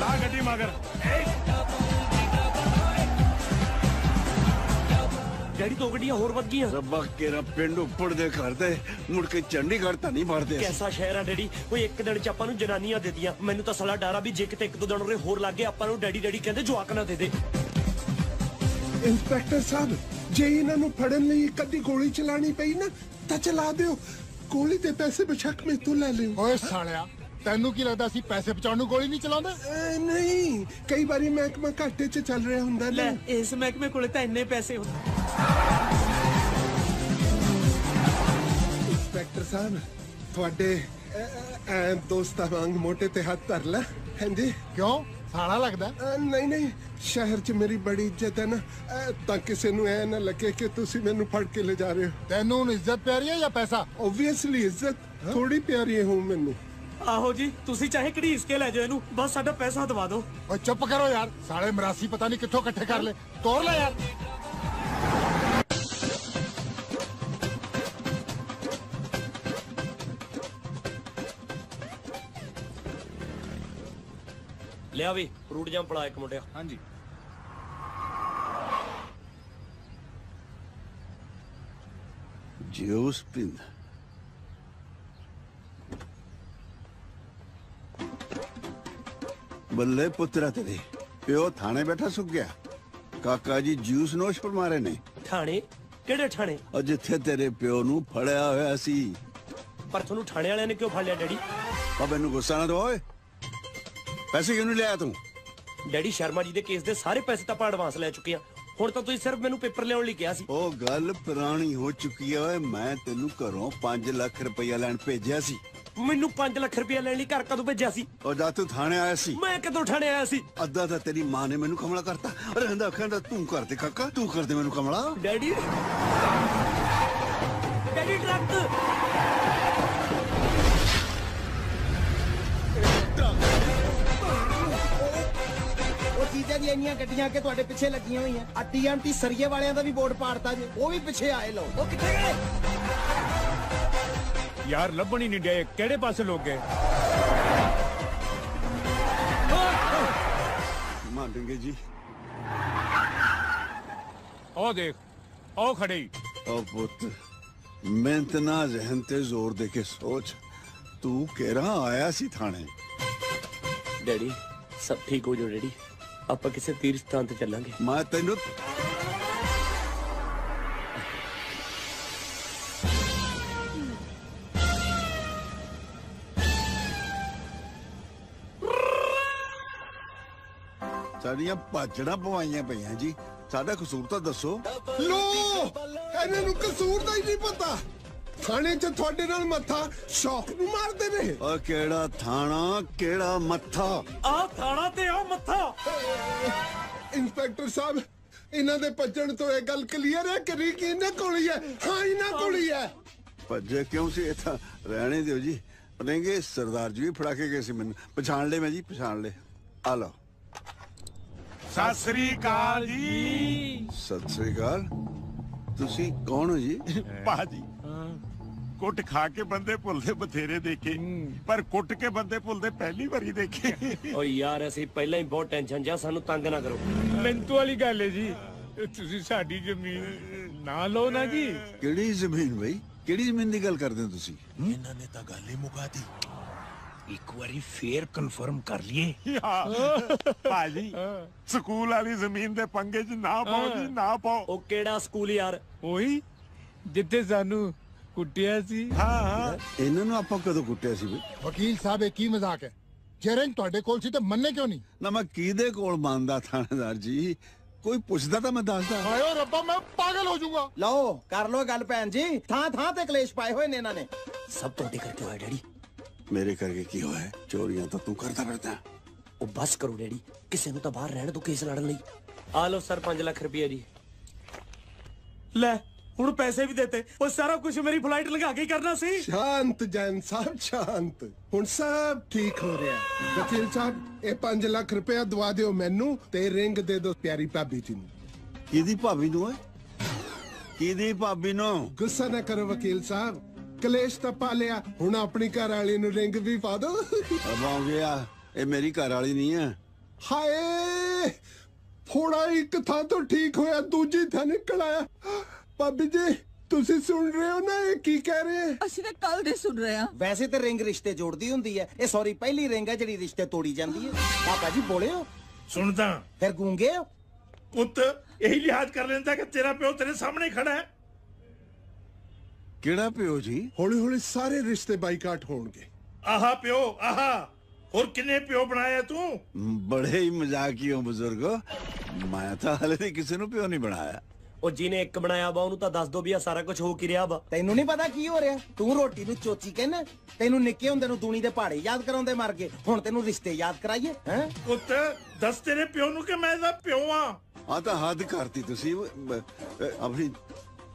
ਲਾ ਗੱਡੀ ਮਗਰ। ਡੈਡੀ ਦੋ ਗੱਡੀਆਂ ਹੋਰ ਵੱਧ ਗਈਆਂ। ਰੱਬਾ ਕੇਰਾ ਪਿੰਡ ਉੱਪਰ ਦੇ ਘਰ ਦੇ ਮੁੜ ਕੇ ਚੰਡੀਗੜ੍ਹ ਤਾਂ ਨਹੀਂ ਮਾਰਦੇ ਕੈਸਾ ਸ਼ਹਿਰ ਆ ਡੈਡੀ? ਓਏ ਇੱਕ ਦਿਨ ਚ ਆਪਾਂ ਨੂੰ ਜਨਾਨੀਆਂ ਦੇ ਦੀਆਂ। ਮੈਨੂੰ ਤਾਂ ਸਲਾ ਡਾਰਾ ਵੀ ਜੇ ਕਿਤੇ ਇੱਕ ਦੋ ਦਿਨ ਉਰੇ ਹੋਰ ਲੱਗ ਗਏ ਆਪਾਂ ਨੂੰ ਡੈਡੀ ਡੈਡੀ ਕਹਿੰਦੇ ਜਵਾਕ ਨਾ ਦੇ ਦੇ। ਇੰਸਪੈਕਟਰ ਸਾਹਿਬ ਜੇ ਇਹਨਾਂ ਨੂੰ ਫੜਨ ਲਈ ਇੱਕ ਅੱਧੀ ਗੋਲੀ ਚਲਾਣੀ ਪਈ ਨਾ ਤਾਂ ਚਲਾ ਦਿਓ। ਗੋਲੀ ਦੇ ਪੈਸੇ ਬਸ਼ੱਕ ਮੇ ਤੂੰ ਲੈ ਲਿਓ। ਓਏ ਸਾਲਿਆ ਤੈਨੂੰ ਕੀ ਲੱਗਦਾ ਸੀ ਪੈਸੇ ਬਚਾਉਣ ਨੂੰ ਗੋਲੀ ਨਹੀਂ ਚਲਾਉਂਦੇ? ਅਹ, ਨਹੀਂ ਕਈ ਵਾਰੀ ਮਹਿਕਮਾ ਘਾਟੇ 'ਚ ਚੱਲ ਰਿਹਾ ਹੁੰਦਾ ਲੈ ਨਾ ਇਸ ਮਹਿਕਮੇ ਕੋਲੇ ਤਾਂ ਇੰਨੇ ਪੈਸੇ ਹੁੰਦੇ। ਇੰਸਪੈਕਟਰ ਸਾਹਿਬ ਤੁਹਾਡੇ ਅਹ, ਅਹ, ਦੋਸਤਾਂ ਵਾਂਗ ਮੋਟੇ ਤੇ ਹੱਥ ਧਰ ਲੈ। ਹਾਂਜੀ। ਕਿਉਂ? ਸਾਲਾ ਲੱਗਦਾ ਨਹੀਂ ਨਹੀਂ ਸ਼ਹਿਰ 'ਚ ਮੇਰੀ ਬੜੀ ਇੱਜ਼ਤ ਹੈ ਨਾ। ਤਾਂ ਕਿਸੇ ਨੂੰ ਐ ਨਾ ਲੱਗੇ ਕਿ ਤੁਸੀਂ ਮੈਨੂੰ ਫੜ ਕੇ ਲੈ ਜਾ ਰਹੇ ਹੋ। ਤੈਨੂੰ ਹੁਣ ਇੱਜ਼ਤ ਪਿਆਰੀ ਹੈ ਜਾਂ ਪੈਸਾ? ਓਬਵੀਅਸਲੀ ਇੱਜ਼ਤ ਥੋੜੀ ਪਿਆਰੀ ਹੋ ਮੈਨੂੰ। ਆਹੋ ਜੀ ਤੁਸੀਂ ਚਾਹੇ ਘੜੀਸ ਕੇ ਲੈ ਜਾਓ ਇਹਨੂੰ ਬਸ ਸਾਡਾ ਪੈਸਾ ਦਵਾ ਦਿਓ। ਓਏ ਚੁੱਪ ਕਰੋ ਯਾਰ। ਸਾਲੇ ਮਰਾਸੀ ਪਤਾ ਨਹੀਂ ਕਿੱਥੋਂ ਇਕੱਠੇ ਕਰ ਲੈ ਤੋੜ ਲੈ ਯਾਰ। ਲਿਆ ਵੀ ਫਰੂਟ ਜੰਮ ਪੜਾ ਇੱਕ ਮੁੰਡਿਆ। ਹਾਂਜੀ। ਜੂਸ ਪਿੰਦ। ਬੱਲੇ ਪੁੱਤਰਾ ਤੇਰੇ ਪਿਓ ਥਾਣੇ ਬੈਠਾ ਸੁੱਕ ਗਿਆ। ਕਾਕਾ ਜੀ ਜੂਸ ਨੋਸ਼ ਪਰ ਮਾਰੇ ਨੇ। ਥਾਣੇ? ਕਿਹੜੇ ਥਾਣੇ? ਉਹ ਜਿੱਥੇ ਤੇਰੇ ਪਿਓ ਨੂੰ ਫੜਿਆ ਹੋਇਆ ਸੀ। ਪਰ ਤੁਹਾਨੂੰ ਥਾਣੇ ਵਾਲਿਆਂ ਨੇ ਕਿਉਂ ਫੜ ਲਿਆ ਡੈਡੀ? ਉਹ ਮੈਨੂੰ ਗੁੱਸਾ ਨਾ ਦੋ ਓਏ। ਪੈਸੇ ਕਿਉਂ ਨਹੀਂ ਲਿਆ ਤੂੰ? ਡੈਡੀ ਸ਼ਰਮਾ ਜੀ ਦੇ ਕੇਸ ਦੇ ਸਾਰੇ ਪੈਸੇ ਤਾਂ ਆਪਾਂ ਐਡਵਾਂਸ ਲੈ ਚੁੱਕੇ ਆ ਹੁਣ ਤਾਂ ਤੁਸੀਂ ਸਿਰਫ ਮੈਨੂੰ ਪੇਪਰ ਲਿਆਉਣ ਲਈ ਕਿਹਾ ਸੀ। ਉਹ ਗੱਲ ਪੁਰਾਣੀ ਹੋ ਚੁੱਕੀ ਹੈ ਓਏ ਮੈਂ ਤੈਨੂੰ ਘਰੋਂ 5 ਲੱਖ ਰੁਪਈਆ ਲੈਣ ਭੇਜਿਆ ਸੀ। ਮੈਨੂੰ 5 ਲੱਖ ਰੁਪਏ ਲੈਣ ਲਈ ਘਰ ਕਦੋਂ ਭੇਜਿਆ ਸੀ? ਉਹ ਜਦ ਤੂੰ ਥਾਣੇ ਆਇਆ ਸੀ। ਮੈਂ ਕਦੋਂ ਥਾਣੇ ਆਇਆ ਸੀ? ਅੱਧਾ ਤਾਂ ਤੇਰੀ ਮਾਂ ਨੇ ਮੈਨੂੰ ਕਮਲਾ ਕਰਤਾ। ਅਰੇ ਹੰਦਾ ਕਹਿੰਦਾ ਤੂੰ ਕਰ ਦੇ ਕਾਕਾ ਤੂੰ ਕਰ ਦੇ ਮੈਨੂੰ ਕਮਲਾ। ਡੈਡੀ? ਡੈਡੀ ਟਰੱਕ ਚੀਜ਼ਾਂ ਦੀਆਂ ਇੰਨੀਆਂ ਗੱਡੀਆਂ ਕਿ ਤੁਹਾਡੇ ਪਿੱਛੇ ਲੱਗੀਆਂ ਹੋਈਆਂ। ਆ ਟੀਐਮਟੀ ਸਰੀਏ ਵਾਲਿਆਂ ਦਾ ਵੀ ਬੋਰਡ ਪਾੜਤਾ ਜੇ। ਉਹ ਵੀ ਪਿੱਛੇ ਆਏ ਲੋ ਉਹ ਕਿੱਥੇ ਗਏ? ਯਾਰ ਲੱਭਣ ਹੀ ਨਹੀਂ ਡਏ। ਕਿਹੜੇ ਪਾਸੇ ਲੋਕ ਗਏ? ਮਾਂ ਡੰਗੇ ਜੀ। ਉਹ ਦੇਖ ਉਹ ਖੜੇ ਈ। ਉਹ ਪੁੱਤ ਮਿਹਨਤ ਨਾ ਜ਼ਹਿਨ ਤੇ ਜ਼ੋਰ ਦੇ ਕੇ ਸੋਚ। ਤੂੰ ਕਿਹੜਾ ਆਇਆ ਸੀ ਥਾਣੇ? ਡੈਡੀ ਸਭ ਠੀਕ ਹੋ ਜਾਓ ਡੈਡੀ। ਆਪਾਂ ਕਿਸੇ ਤੀਰਥ ਸਥਾਨ ਤੇ ਚੱਲਾਂਗੇ। ਮੈਂ ਤੈਨੂੰ ਸਾਡੀਆਂ ਭਾਜੜਾਂ ਪਵਾਈਆਂ ਪਈਆਂ ਜੀ। ਸਾਡਾ ਕਸੂਰ ਤਾਂ ਦੱਸੋ। ਲੋ! ਇਹਨਾਂ ਨੂੰ ਕਸੂਰ ਦਾ ਹੀ ਨਹੀਂ ਪਤਾ। ਥਾਣੇ 'ਚ ਤੁਹਾਡੇ ਨਾਲ ਮੱਥਾ ਸ਼ੌਕ ਨੂੰ ਮਾਰਦੇ ਨੇ। ਓ ਕਿਹੜਾ ਥਾਣਾ ਕਿਹੜਾ ਮੱਥਾ? ਆ ਥਾਣਾ ਤੇ ਆ ਮੱਥਾ। ਇੰਸਪੈਕਟਰ ਸਾਹਿਬ ਇਹਨਾਂ ਦੇ ਭੱਜਣ ਤੋਂ ਇਹ ਗੱਲ ਕਲੀਅਰ ਹੈ ਕਿ ਰੀ ਕੀ ਇਹਨਾਂ ਕੋਲ ਹੀ ਹੈ? ਹਾਂ ਇਹਨਾਂ ਕੋਲ ਹੀ ਹੈ। ਭੱਜੇ ਕਿਉਂ ਸੀ? ਇੱਥਾ ਰਹਿਣੇ ਦਿਓ ਜੀ। ਰਹਿਣਗੇ ਸਰਦਾਰ ਜੀ ਵੀ ਫੜਾ ਕੇ ਗਏ ਸੀ ਮੈਨੂੰ। ਪਛਾਣ ਲੈ ਮੈਂ ਜੀ ਪਛਾਣ ਲੈ। ਆ ਲਓ। ਸਤਿ ਸ੍ਰੀ ਅਕਾਲ ਜੀ। ਸਤਿ ਸ੍ਰੀ ਅਕਾਲ। ਤੁਸੀਂ ਕੌਣ ਹੋ ਜੀ? ਬਾਜੀ ਕੁੱਟ ਖਾ ਕੇ ਬੰਦੇ ਭੁੱਲਦੇ ਬਥੇਰੇ ਦੇਖੇ। ਪਰ ਕੁੱਟ ਕੇ ਬੰਦੇ ਭੁੱਲਦੇ ਪਹਿਲੀ ਵਾਰੀ ਦੇਖੇ। ਓ ਯਾਰ ਅਸੀਂ ਪਹਿਲਾਂ ਹੀ ਬਹੁਤ ਟੈਨਸ਼ਨ ਜਾਂ ਸਾਨੂੰ ਤੰਗ ਨਾ ਕਰੋ। ਮਿੰਤੂ ਵਾਲੀ ਗੱਲ ਹੈ ਜੀ ਤੁਸੀਂ ਸਾਡੀ ਜ਼ਮੀਨ ਨਾ ਲਓ ਨਾ ਜੀ। ਕਿਹੜੀ ਜ਼ਮੀਨ ਬਈ? ਕਿਹੜੀ ਜ਼ਮੀਨ ਦੀ ਗੱਲ ਕਰਦੇ ਹੋ ਤੁਸੀਂ? ਇਹਨਾਂ ਨੇ ਤਾਂ ਗੱਲ ਹੀ ਮੁਕਾਤੀ ਇੱਕ ਵਾਰੀ ਫੇਰ ਕਨਫਰਮ ਕਰ ਲਈਏ। ਭਾਜੀ ਸਕੂਲ ਵਾਲੀ ਜ਼ਮੀਨ ਦੇ ਪੰਗੇ 'ਚ ਨਾ ਪਾਓ ਜੀ ਨਾ ਪਾਓ। ਉਹ ਕਿਹੜਾ ਸਕੂਲ ਯਾਰ? ਉਹੀ ਜਿੱਥੇ ਸਾਨੂੰ ਕੁੱਟਿਆ ਸੀ। ਹਾਂ ਹਾਂ। ਇਹਨਾਂ ਨੂੰ ਆਪਾਂ ਕਦੋਂ ਕੁੱਟਿਆ ਸੀ ਬਈ? ਵਕੀਲ ਸਾਹਿਬ ਇਹ ਕੀ ਮਜ਼ਾਕ ਹੈ? ਜੇਰਨ ਤੁਹਾਡੇ ਕੋਲ ਸੀ ਤੇ ਮੰਨੇ ਕਿਉਂ ਨਹੀਂ? ਨਾ ਮੈਂ ਕਿਹਦੇ ਕੋਲ ਮੰਨਦਾ ਥਾਣੇਦਾਰ ਜੀ? ਕੋਈ ਪੁੱਛਦਾ ਤਾਂ ਮੈਂ ਦੱਸਦਾ। ਹਾਏ ਰੱਬਾ ਮੈਂ ਪਾਗਲ ਹੋ ਜਾਊਂਗਾ। ਲਓ ਕਰ ਲੋ ਗੱਲ ਭੈਣ ਜੀ। ਥਾਂ ਥਾਂ ਤੇ ਕਲੇਸ਼ ਪਾਏ ਹੋਏ ਨੇ ਇਹਨਾਂ ਨੇ। ਸਭ ਤੁਹਾਡੇ ਕਰਕੇ ਹੋਇਆ ਡੈਡੀ? ਮੇਰੇ ਕਰਕੇ ਕੀ ਹੋਇਆ ਚੋਰੀਆਂ ਤਾਂ ਤੂੰ ਕਰਦਾ ਫਿਰਦਾ। ਉਹ ਬਸ ਕਰੋ ਡੈਡੀ। ਕਿਸੇ ਨੂੰ ਤਾਂ ਬਾਹਰ ਰਹਿਣ ਤੋਂ ਕੇਸ ਲੜਨ ਲਈ। ਆ ਲਓ ਸਰ 5 ਲੱਖ ਰੁਪਏ ਜੀ। ਲੈ ਹੁਣ ਪੈਸੇ ਵੀ ਦਿੱਤੇ। ਉਹ ਸਾਰਾ ਕੁਝ ਮੇਰੀ ਫਲਾਈਟ ਲਗਾ ਕੇ ਹੀ ਕਰਨਾ ਸੀ। ਸ਼ਾਂਤ ਜੈਨ ਸਾਹਿਬ ਸ਼ਾਂਤ। ਹੁਣ ਸਭ ਠੀਕ ਹੋ ਰਿਹਾ। ਵਕੀਲ ਸਾਹਿਬ ਇਹ 5 ਲੱਖ ਰੁਪਇਆ ਦਵਾ ਦਿਓ ਮੈਨੂੰ ਤੇ ਰਿੰਗ ਦੇ ਦਿਓ ਪਿਆਰੀ ਭਾਬੀ ਜੀ ਨੂੰ। ਕਿਹਦੀ ਭਾਬੀ ਨੂੰ ਕਿਹਦੀ ਭਾਬੀ ਨੂੰ? ਗੁੱਸਾ ਨਾ ਕਰੋ ਵਕੀਲ ਸਾਹਿਬ। ਕਲੇਸ਼ ਤਾਂ ਪਾ ਲਿਆ। ਹੁਣ ਆਪਣੀ ਘਰ ਵਾਲੀ ਨੂੰ ਰਿੰਗ ਵੀ ਪਾ ਦਿਓ। ਅਬਾਂ ਗਿਆ ਇਹ ਮੇਰੀ ਘਰ ਵਾਲੀ ਨਹੀਂ ਹੈ। ਹਾਏ! ਥੋੜਾ ਇੱਕ ਥਾਂ ਤੋਂ ਠੀਕ ਹੋਇਆ ਦੂਜੀ ਥਾਂ ਨਿਕਲ ਆਇਆ। ਭਾਬੀ ਜੀ ਤੁਸੀਂ ਸੁਣ ਰਹੇ ਹੋ ਨਾ ਇਹ ਕੀ ਕਹਿ ਰਹੇ ਹੈ ਅਸੀਂ ਤਾਂ ਕੱਲ ਦੇ ਸੁਣ ਰਹੇ ਹਾਂ ਵੈਸੇ ਤੇ ਰਿੰਗ ਰਿਸ਼ਤੇ ਜੋੜਦੀ ਹੁੰਦੀ ਹੈ ਇਹ ਸੌਰੀ ਪਹਿਲੀ ਰਿੰਗ ਹੈ ਜਿਹੜੀ ਰਿਸ਼ਤੇ ਤੋੜੀ ਜਾਂਦੀ ਹੈ ਪਾਪਾ ਜੀ ਬੋਲੇ ਹੋ ਸੁਣਦਾ। ਫਿਰ ਗੂੰਗੇ ਹੋ? ਪੁੱਤ ਇਹੀ ਲਿਹਾਜ਼ ਕਰ ਲੈਂਦਾ ਕਿ ਤੇਰਾ ਪਿਓ ਤੇਰੇ ਸਾਹਮਣੇ ਖੜਾ ਹੈ ਕਿਹੜਾ ਪਿਓ ਜੀ? ਹੌਲੀ ਹੌਲੀ ਸਾਰੇ ਰਿਸ਼ਤੇ ਬਾਈਕਾਟ ਹੋਣਗੇ। ਆਹਾ ਪਿਓ ਆਹਾ। ਹੋਰ ਕਿੰਨੇ ਪਿਓ ਬਣਾਇਆ ਤੂੰ? ਬੜੇ ਹੀ ਮਜ਼ਾਕੀ ਹੋ ਬਜ਼ੁਰਗੋ। ਮੈਂ ਤਾਂ ਹਲੇ ਕਿਸੇ ਨੂੰ ਪਿਓ ਨਹੀਂ ਬਣਾਇਆ। ਉਹ ਜਿਹਨੇ ਇੱਕ ਬਣਾਇਆ ਵਾ ਉਹਨੂੰ ਤਾਂ ਦੱਸ ਦੋ ਵੀ ਆ ਸਾਰਾ ਕੁਝ ਹੋ ਕੀ ਰਿਹਾ ਵਾ। ਤੈਨੂੰ ਨਹੀਂ ਪਤਾ ਕੀ ਹੋ ਰਿਹਾ? ਤੂੰ ਰੋਟੀ ਨੂੰ ਚੋਚੀ ਕਹਿੰਦਾ ਤੈਨੂੰ ਨਿੱਕੇ ਹੁੰਦੇ ਨੂੰ ਦੂਣੀ ਦੇ ਪਹਾੜੇ ਯਾਦ ਕਰਾਉਂਦੇ ਮਰ ਗਏ। ਹੁਣ ਤੈਨੂੰ ਰਿਸ਼ਤੇ ਯਾਦ ਕਰਾਈਏ ਹੈ? ਪੁੱਤ ਦੱਸ ਤੇਰੇ ਪਿਓ ਨੂੰ ਕਿ ਮੈਂ ਇਹਦਾ ਪਿਓ ਆ? ਆ ਤਾਂ ਹੱਦ ਕਰਤੀ ਤੁਸੀਂ। ਬ- ਅ, ਆਪਣੀ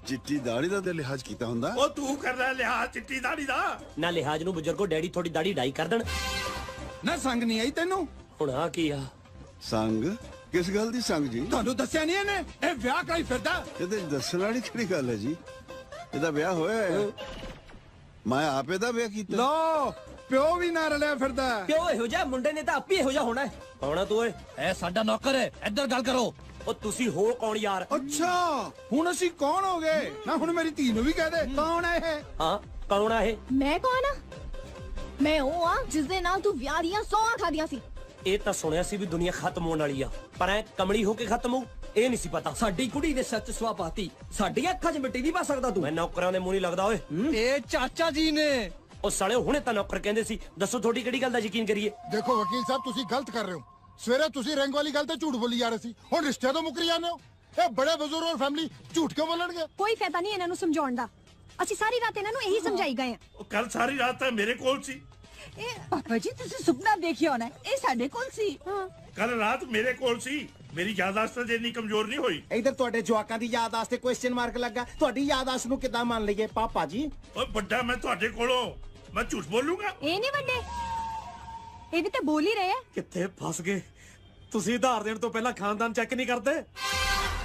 ਚਿੱਟੀ ਦਾੜੀ ਦਾ ਤੇ ਲਿਹਾਜ਼ ਕੀਤਾ ਹੁੰਦਾ। ਉਹ ਤੂੰ ਕਰਦਾ ਲਿਹਾਜ਼ ਚਿੱਟੀ ਦਾੜੀ ਦਾ? ਨਾ ਲਿਹਾਜ਼ ਨੂੰ ਬਜ਼ੁਰਗੋ ਡੈਡੀ ਥੋੜੀ ਦਾੜੀ ਡਾਈ ਕਰ ਦੇਣ। ਨਾ ਸੰਗ ਨਹੀਂ ਆਈ ਤੈਨੂੰ? ਹੁਣ ਆ ਕੀ ਆ? ਸੰਗ? ਕਿਸ ਗੱਲ ਦੀ ਸੰਗ ਜੀ? ਤੁਹਾਨੂੰ ਦੱਸਿਆ ਨਹੀਂ ਇਹਨੇ? ਇਹ ਵਿਆਹ ਕਰਾਈ ਫਿਰਦਾ। ਇਹਦੇ ਦੱਸਣ ਵਾਲੀ ਕਿਹੜੀ ਗੱਲ ਹੈ ਜੀ। ਇਹਦਾ ਵਿਆਹ ਹੋਇਆ ਹੈ। ਮੈਂ ਆਪੇ ਦਾ ਵਿਆਹ ਕੀਤਾ। ਲੋ ਪਿਓ ਵੀ ਨਾ ਰਲਿਆ ਫਿਰਦਾ ਪਿਓ ਇਹੋ ਜਿਹਾ ਮੁੰਡੇ ਨੇ ਤਾਂ ਆਪੀ ਇਹੋ ਜਿਹਾ ਹੋਣਾ ਹੈ। ਕੌਣਾ ਤੂੰ ਓਏ ਇਹ ਸਾਡਾ ਨੌਕਰ ਹੈ ਇੱਧਰ ਗੱਲ ਕਰੋ। ਉਹ ਤੁਸੀਂ ਹੋ ਕੌਣ ਯਾਰ? ਅੱਛਾ ਹੁਣ ਅਸੀਂ ਕੌਣ ਹੋ ਗਏ? ਨਾ ਹੁਣ ਮੇਰੀ ਧੀ ਨੂੰ ਵੀ ਕਹਿ ਦੇ ਕੌਣ ਹੈ ਇਹ? ਹਾਂ ਕੌਣ ਆ ਇਹ? ਮੈਂ ਕੌਣ ਆ? ਮੈਂ ਉਹ ਆ ਜਿਸ ਦੇ ਨਾਲ ਤੂੰ ਵਿਆਹ ਦੀਆਂ ਸੌਆਂ ਖਾਦੀਆਂ ਸੀ। ਇਹ ਤਾਂ ਸੁਣਿਆ ਸੀ ਵੀ ਦੁਨੀਆ ਖਤਮ ਹੋਣ ਵਾਲੀ ਆ ਪਰ ਐ ਕਮਲੀ ਹੋ ਕੇ ਖਤਮ ਹੋਊ ਇਹ ਨਹੀਂ ਸੀ ਪਤਾ। ਸਾਡੀ ਕੁੜੀ ਨੇ ਸੱਚ ਸਵਾ ਪਾਤੀ ਸਾਡੀਆਂ ਅੱਖਾਂ 'ਚ ਮਿੱਟੀ ਨਹੀਂ ਪਾ ਸਕਦਾ ਤੂੰ। ਮੈਂ ਨੌਕਰਾਂ ਦੇ ਮੂੰਹ ਨਹੀਂ ਲੱਗਦਾ ਓਏ। ਇਹ ਚਾਚਾ ਜੀ ਨੇ। ਉਹ ਸਾਲੇ ਹੁਣੇ ਤਾਂ ਨੌਕਰ ਕਹਿੰਦੇ ਸੀ ਦੱਸੋ ਤੁਹਾਡੀ ਕਿਹੜੀ ਗੱਲ ਦਾ ਯਕੀਨ ਕਰੀਏ? ਦੇਖੋ ਵਕੀਲ ਸਾਹਿਬ ਤੁਸੀਂ ਗਲਤ ਕਰ ਰਹੇ ਹੋ। ਸਵੇਰੇ ਤੁਸੀਂ ਰੰਗ ਵਾਲੀ ਗੱਲ ਤੇ ਝੂਠ ਬੋਲੀ ਜਾ ਰਹੇ ਸੀ। ਹੁਣ ਰਿਸ਼ਤੇ ਤੋਂ ਮੁਕਰੀ ਜਾਂਦੇ ਹੋ। ਇਹ ਬੜੇ ਬਜ਼ੁਰਗ ਔਰ ਫੈਮਿਲੀ ਝੂਠ ਕਿਉਂ ਬੋਲਣਗੇ? ਕੋਈ ਫਾਇਦਾ ਨਹੀਂ ਇਹਨਾਂ ਨੂੰ ਸਮਝਾਉਣ ਦਾ। ਅਸੀਂ ਸਾਰੀ ਰਾਤ ਇਹਨਾਂ ਨੂੰ ਇਹੀ ਸਮਝਾਈ ਗਏ ਆ ਉਹ ਕੱਲ ਸਾਰੀ ਰਾਤ ਤਾਂ ਮੇਰੇ ਕੋਲ ਸੀ। ਪਾਪਾ ਜੀ ਤੁਸੀਂ ਸੁਪਨਾ ਦੇਖਿਆ ਹੋਣਾ ਇਹ ਸਾਡੇ ਕੋਲ ਸੀ। ਕੱਲ ਰਾਤ ਮੇਰੇ ਕੋਲ ਸੀ। ਮੇਰੀ ਯਾਦਾਸ਼ਤ ਤਾਂ ਇੰਨੀ ਕਮਜ਼ੋਰ ਨਹੀਂ ਹੋਈ। ਇਧਰ ਤੁਹਾਡੇ ਜਵਾਕਾਂ ਦੀ ਯਾਦਾਸ਼ਤ ਤੇ ਕੁਐਸਚਨ ਮਾਰਕ ਲੱਗਾ। ਤੁਹਾਡੀ ਯਾਦਾਸ਼ਤ ਨੂੰ ਕਿੱਦਾਂ ਮੰਨ ਲਈਏ ਪਾਪਾ ਜੀ? ਓਏ ਵੱਡਾ ਮੈਂ ਤੁਹਾਡੇ ਕੋਲੋਂ। ਮੈਂ ਝੂਠ ਬੋਲੂੰਗਾ? ਇਹ ਨਹੀਂ ਵੱਡੇ। ਇਹ ਵੀ ਤਾਂ ਬੋਲ ਹੀ ਰਹੇ ਆ। ਕਿੱਥੇ ਫਸ ਗਏ? ਤੁਸੀਂ ਉਧਾਰ ਦੇਣ ਤੋਂ ਪਹਿਲਾਂ ਖਾਨਦਾਨ ਚੈੱਕ ਨਹੀਂ ਕਰਦੇ?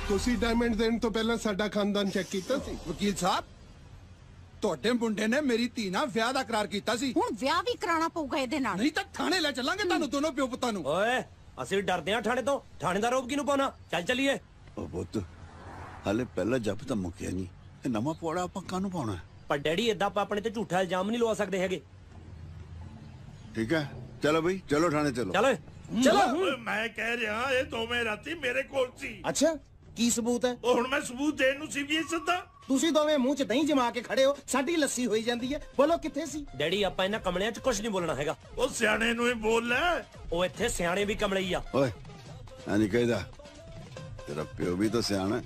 ਤੁਸੀਂ ਡਾਇਮੰਡ ਦੇਣ ਤੋਂ ਪਹਿਲਾਂ ਸਾਡਾ ਖਾਨਦਾਨ ਚੈੱਕ ਕੀਤਾ ਸੀ। ਵਕੀਲ ਸਾਹਿਬ ਤੁਹਾਡੇ ਮੁੰਡੇ ਨੇ ਮੇਰੀ ਧੀ ਨਾਲ ਵਿਆਹ ਦਾ ਕਰਾਰ ਕੀਤਾ ਸੀ। ਹੁਣ ਵਿਆਹ ਵੀ ਕਰਾਉਣਾ ਪਊਗਾ ਇਹਦੇ ਨਾਲ। ਨਹੀਂ ਤਾਂ ਥਾਣੇ ਲੈ ਚੱਲਾਂਗੇ ਤੁਹਾਨੂੰ ਦੋਨੋਂ ਪਿਓ ਪੁੱਤਾਂ ਨੂੰ। ਓਏ ਅਸੀਂ ਡਰਦੇ ਆ ਥਾਣੇ ਤੋਂ। ਥਾਣੇ ਦਾ ਰੋਬ ਕਿਨੂੰ ਪਾਉਣਾ? ਚੱਲ ਚੱਲੀਏ। ਉਹ ਪੁੱਤ ਹਾਲੇ ਪਹਿਲਾ ਜੱਪ ਤਾਂ ਮੁੱਕਿਆ ਨਹੀਂ। ਇਹ ਨਵਾਂ ਪੌੜਾ ਆਪਾਂ ਕਾਹਨੂੰ ਪਾਉਣਾ? ਪਰ ਡੈਡੀ ਏਦਾਂ ਆਪਾਂ ਆਪਣੇ ਤੇ ਝੂਠਾ ਇਲਜ਼ਾਮ ਨਹੀਂ ਲਵਾ ਸਕਦੇ ਹੈਗੇ। ਠੀਕ ਹੈ? ਚਲੋ ਬਈ ਚਲੋ ਥਾਣੇ ਚਲੋ। ਚਲੋ ਓਏ ਮੈਂ ਕਹਿ ਰਿਹਾ ਇਹ ਦੋਵੇਂ ਰਾਤੀ ਮੇਰੇ ਕੋਲ ਸੀ। ਅੱਛਾ ਕੀ ਸਬੂਤ ਹੈ? ਉਹ ਹੁਣ ਮੈਂ ਸਬੂਤ ਦੇਣ ਨੂੰ ਸੀ ਵੀ ਸੱਦਾ ਤੁਸੀਂ ਦੋਵੇਂ ਮੂੰਹ 'ਚ ਦਹੀਂ ਜਮਾ ਕੇ ਖੜੇ ਹੋ ਸਾਡੀ ਲੱਸੀ ਹੋਈ ਜਾਂਦੀ ਹੈ। ਬੋਲੋ ਕਿੱਥੇ ਸੀ? ਡੈਡੀ ਆਪਾਂ ਇਹਨਾਂ ਕਮਲਿਆਂ 'ਚ ਕੁਝ ਨਹੀਂ ਬੋਲਣਾ ਹੈਗਾ। ਉਹ ਸਿਆਣੇ ਨੂੰ ਹੀ ਬੋਲ ਲੈ। ਉਹ ਇੱਥੇ ਸਿਆਣੇ ਵੀ ਕਮਲੇ ਹੀ ਆ। ਓਏ ਐਨੀ ਕਹਿੰਦਾ। ਤੇਰਾ ਪਿਓ ਵੀ ਤਾਂ ਸਿਆਣਾ ਹੈ।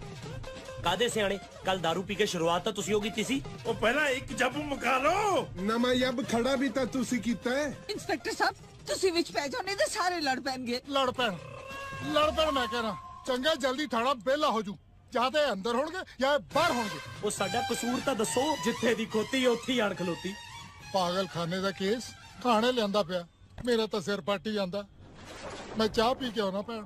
ਕਾਦੇ ਸਿਆਣੇ? ਕੱਲ दारू ਪੀ ਕੇ ਸ਼ੁਰੂਆਤ ਤਾਂ ਤੁਸੀਂ ਉਹ ਕੀਤੀ ਸੀ? ਉਹ ਪਹਿਲਾਂ ਇੱਕ ਜੱਬ ਮੁਕਾ ਲਓ। ਨਵਾਂ ਯੱਬ ਖੜਾ ਵੀ ਤਾਂ ਤੁਸੀਂ ਕੀਤਾ ਹੈ। ਇੰਸਪੈਕਟਰ ਸਾਹਿਬ ਤੁਸੀਂ ਵਿੱਚ ਪੈ ਜਾਓ ਨਹੀਂ ਤੇ ਸਾਰੇ ਲੜ ਪੈਣਗੇ। ਲੜ ਪੈਣ ਲੜ ਪੈਣ ਮੈਂ ਕਹਿਣਾ ਚੰਗਾ ਜਲਦੀ ਥਾਣਾ ਵਿਹਲਾ ਹੋ ਜੂ ਜਾਂ ਤੇ ਅੰਦਰ ਹੋਣਗੇ ਜਾਂ ਬਾਹਰ ਹੋਣਗੇ। ਉਹ ਸਾਡਾ ਕਸੂਰ ਤਾਂ ਦੱਸੋ ਜਿੱਥੇ ਦੀ ਖੋਤੀ ਉੱਥੇ ਹੀ ਆਣ ਖਲੋਤੀ। ਪਾਗਲਖਾਨੇ ਦਾ ਕੇਸ ਥਾਣੇ ਲਿਆਂਦਾ ਪਿਆ। ਮੇਰਾ ਤਾਂ ਸਿਰ ਪਾਟੀ ਜਾਂਦਾ। ਮੈਂ ਚਾਹ ਪੀ ਕੇ ਆਉਣਾ ਭੈਣ।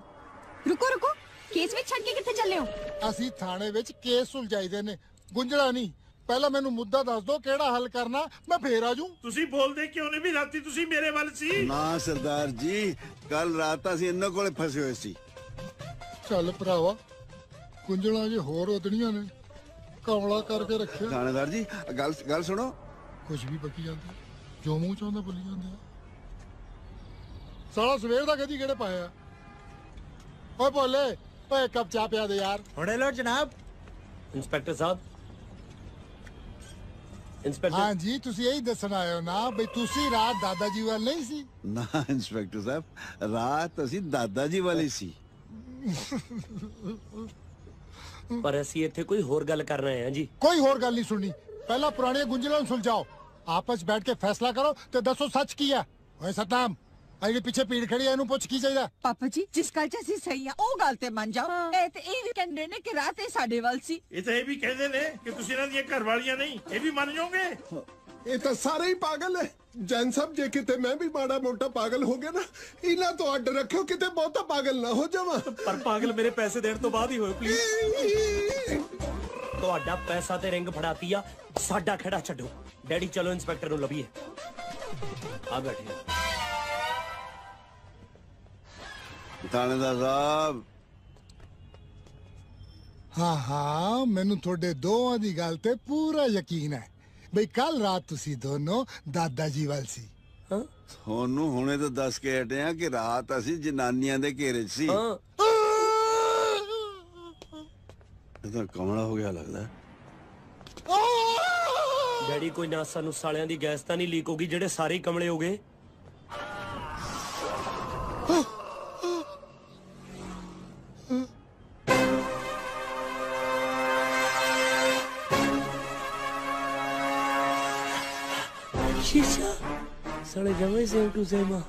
ਰੁਕੋ ਰੁਕੋ। ਕੇਸ ਵਿੱਚ ਛੱਡ ਕੇ ਕਿੱਥੇ ਚੱਲੇ ਹੋ? ਅਸੀਂ ਥਾਣੇ ਵਿੱਚ ਕੇਸ ਸੁਲਝਾਈਦੇ ਨੇ। ਗੁੰਝੜਾ ਨਹੀਂ। ਪਹਿਲਾਂ ਮੈਨੂੰ ਮੁੱਦਾ ਦੱਸ ਦਿਓ ਕਿਹੜਾ ਹੱਲ ਕਰਨਾ। ਮੈਂ ਫੇਰ ਆ ਜੂ ਤੁਸੀਂ ਬੋਲਦੇ ਕਿਉਂ ਨਹੀਂ? ਵੀ ਰਾਤੀ ਤੁਸੀਂ ਮੇਰੇ ਵੱਲ ਸੀ। ਨਾ ਸਰਦਾਰ ਜੀ ਕੱਲ ਰਾਤ ਤਾਂ ਅਸੀਂ ਇਹਨਾਂ ਕੋਲੇ ਫਸੇ ਹੋਏ ਸੀ। ਚੱਲ ਭਰਾਵਾ ਗੁੰਝਲਾਂ ਜੇ ਹੋਰ ਉਦਣੀਆਂ ਨੇ ਕਮਲਾ ਕਰਕੇ ਰੱਖਿਆ। ਥਾਣੇਦਾਰ ਜੀ ਗੱਲ ਗੱਲ ਸੁਣੋ। ਕੁਝ ਵੀ ਬਕੀ ਜਾਂਦਾ ਜੋ ਮੂੰਹ ਚਾਹੁੰਦਾ ਬੋਲੀ ਜਾਂਦੇ ਸਾਲਾ ਸਵੇਰ ਦਾ ਕਦੀ ਕਿਹੜੇ ਪਾਇਆ? ਓਏ ਬੋਲੇ ਓਏ ਕੱਪ ਚਾਹ ਪਿਆ ਦੇ ਯਾਰ। ਹੁਣੇ ਲੋ ਜਨਾਬ। ਇੰਸਪੈਕਟਰ ਸਾਹਿਬ। ਇੰਸਪੈਕਟਰ ਹਾਂ ਜੀ ਤੁਸੀਂ ਇਹੀ ਦੱਸਣ ਆਏ ਹੋ ਨਾ ਬਈ ਤੁਸੀਂ ਰਾਤ ਦਾਦਾ ਜੀ ਵੱਲ ਨਹੀਂ ਸੀ? ਨਾ ਇੰਸਪੈਕਟਰ ਸਾਹਿਬ ਰਾਤ ਅਸੀਂ ਦਾਦਾ ਜੀ ਵਾਲੀ ਸੀ। ਪਰ ਅਸੀਂ ਇੱਥੇ ਕੋਈ ਹੋਰ ਗੱਲ ਕਰ ਰਹੇ ਹਾਂ ਜੀ। ਕੋਈ ਹੋਰ ਗੱਲ ਨਹੀਂ ਸੁਣਨੀ। ਪਹਿਲਾਂ ਪੁਰਾਣੀਆਂ ਗੁੰਝਲਾਂ ਨੂੰ ਸੁਲਝਾਓ। ਆਪਸ ਬੈਠ ਕੇ ਫੈਸਲਾ ਕਰੋ ਤੇ ਦੱਸੋ ਸੱਚ ਕੀ ਹੈ। ਓਏ ਸਤਨਾਮ ਆ ਜਿਹੜੀ ਪਿੱਛੇ ਭੀੜ ਖੜੀ ਹੈ ਇਹਨੂੰ ਪੁੱਛ ਕੀ ਚਾਹੀਦਾ? ਪਾਪਾ ਜੀ ਜਿਸ ਗੱਲ 'ਚ ਅਸੀਂ ਸਹੀ ਆ ਉਹ ਗੱਲ ਤੇ ਮੰਨ ਜਾਓ। ਇਹ ਤੇ ਇਹ ਵੀ ਕਹਿੰਦੇ ਨੇ ਕਿ ਰਾਤ ਇਹ ਸਾਡੇ ਵੱਲ ਸੀ। ਇਹ ਤਾਂ ਇਹ ਵੀ ਕਹਿੰਦੇ ਨੇ ਕਿ ਤੁਸੀਂ ਇਹਨਾਂ ਦੀਆਂ ਘਰ ਵਾਲੀਆਂ ਨਹੀਂ ਇਹ ਵੀ ਮੰਨ ਜਾਓਗੇ? ਇਹ ਤਾਂ ਸਾਰੇ ਹੀ ਪਾਗਲ ਹੈ ਜੈਨ ਸਾਹਿਬ ਜੇ ਕਿਤੇ ਮੈਂ ਵੀ ਮਾੜਾ ਮੋਟਾ ਪਾਗਲ ਹੋ ਗਿਆ ਨਾ ਇਹਨਾਂ ਤੋਂ ਅੱਡ ਰੱਖਿਓ ਕਿਤੇ ਬਹੁਤਾ ਪਾਗਲ ਨਾ ਹੋ ਜਾਵਾਂ। ਪਰ ਪਾਗਲ ਮੇਰੇ ਪੈਸੇ ਦੇਣ ਤੋਂ ਬਾਅਦ ਹੀ ਹੋਏ ਪਲੀਜ਼ ਤੁਹਾਡਾ ਪੈਸਾ ਤੇ ਰਿੰਗ ਫੜਾਤੀ ਆ ਸਾਡਾ ਖੜਾ ਛੱਡੋ। ਡੈਡੀ ਚਲੋ ਇੰਸਪੈਕਟਰ ਨੂੰ ਲੱਭੀਏ। ਆ ਬੈਠੇ। ਥਾਣੇਦਾਰ ਸਾਹਿਬ। ਹਾਂ ਹਾਂ ਮੈਨੂੰ ਤੁਹਾਡੇ ਦੋਵਾਂ ਦੀ ਗੱਲ ਤੇ ਪੂਰਾ ਯਕੀਨ ਹੈ। ਬਈ ਕੱਲ ਰਾਤ ਤੁਸੀਂ ਦੋਨੋਂ ਦਾਦਾ ਜੀ ਵੱਲ ਸੀ। ਤੁਹਾਨੂੰ ਹੁਣੇ ਤਾਂ ਦੱਸ ਕੇ ਹਟੇ ਆ ਕਿ ਰਾਤ ਅਸੀਂ ਜਨਾਨੀਆਂ ਦੇ ਘੇਰੇ 'ਚ ਸੀ। ਇਹ ਤਾਂ ਕਮਲਾ ਹੋ ਗਿਆ ਲੱਗਦਾ। ਡੈਡੀ ਕੋਈ ਨਾ ਸਾਨੂੰ ਸਾਲਿਆਂ ਦੀ ਗੈਸ ਤਾਂ ਨਹੀਂ ਲੀਕ ਹੋਗੀ ਜਿਹੜੇ ਸਾਰੇ ਹੀ ਕਮਲੇ ਹੋ ਗਏ। ਸ਼ੀਸ਼ਾ ਸਾਲੇ ਜਮੇ ਸੇਮ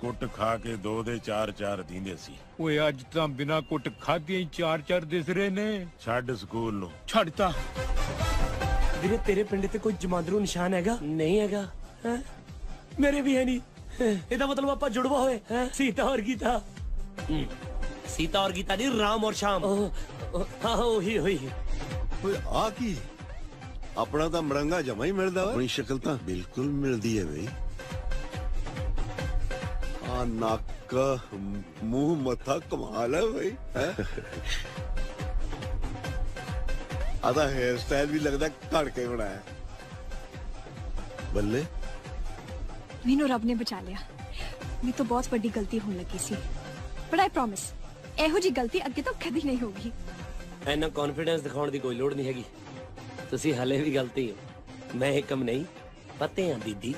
ਕੁੱਟ ਖਾ ਕੇ ਦੋ ਦੇ ਚਾਰ ਚਾਰ ਦਿੰਦੇ ਸੀ। ਓਏ ਅੱਜ ਤਾਂ ਬਿਨਾ ਕੁੱਟ ਖਾਧਿਆਂ ਹੀ ਚਾਰ ਚਾਰ ਦਿਸ ਰਹੇ ਨੇ। ਛੱਡ ਸਕੂਲ ਨੂੰ। ਛੱਡਤਾ ਵੀਰੇ ਤੇਰੇ ਪਿੰਡ ਤੇ ਕੋਈ ਜਮਾਂਦਰੂ ਨਿਸ਼ਾਨ ਹੈਗਾ? ਨਹੀਂ ਹੈਗਾ। ਹੈਂ? ਮੇਰੇ ਵੀ ਹੈ ਨਹੀਂ। ਹੈਂ, ਇਹਦਾ ਮਤਲਬ ਆਪਾਂ ਜੁੜਵਾ ਹੋਏ। ਹੈਂ? ਸੀਤਾ ਔਰ ਗੀਤਾ। ਸੀਤਾ ਔਰ ਗੀਤਾ ਨਹੀਂ ਰਾਮ ਔਰ ਸ਼ਾਮ। ਹਾਂ ਉਹੀ ਉਹੀ। ਓਏ ਆ ਕੀ? ਆਪਣਾ ਤਾਂ ਮੜੰਗਾ ਜਮਾ ਹੀ ਮਿਲਦਾ ਵਾ। ਆਪਣੀ ਸ਼ਕਲ ਤਾਂ ਬਿਲਕੁਲ ਮਿਲਦੀ ਹੈ ਬਈ। ਆ ਨੱਕ ਮੂੰਹ ਮੱਥਾ ਕਮਾਲ ਹੈ ਬਈ ਹੈ ਆਦਾ ਹੇਅਰ ਸਟਾਈਲ ਵੀ ਲੱਗਦਾ ਘੜ ਕੇ ਬਣਾਇਆ ਬੱਲੇ ਮੈਨੂੰ ਰੱਬ ਨੇ ਬਚਾ ਲਿਆ ਮੇਰੇ ਤੋਂ ਬਹੁਤ ਵੱਡੀ ਗਲਤੀ ਹੋਣ ਲੱਗੀ ਸੀ ਬਟ ਆਈ ਪ੍ਰੋਮਿਸ ਇਹੋ ਜੀ ਗਲਤੀ ਅੱਗੇ ਤੋਂ ਕਦੀ ਨਹੀਂ ਹੋਗੀ ਐਨਾ ਕੌਨਫੀਡੈਂਸ ਦਿਖਾਉਣ ਦੀ ਕੋਈ ਲੋੜ ਨਹੀਂ ਹੈਗੀ ਤੁਸੀਂ ਹਲੇ ਵੀ ਗਲਤੀ ਹੋ ਮੈਂ ਏਕਮ ਨਹੀਂ ਪਤੇ ਆ ਦੀਦੀ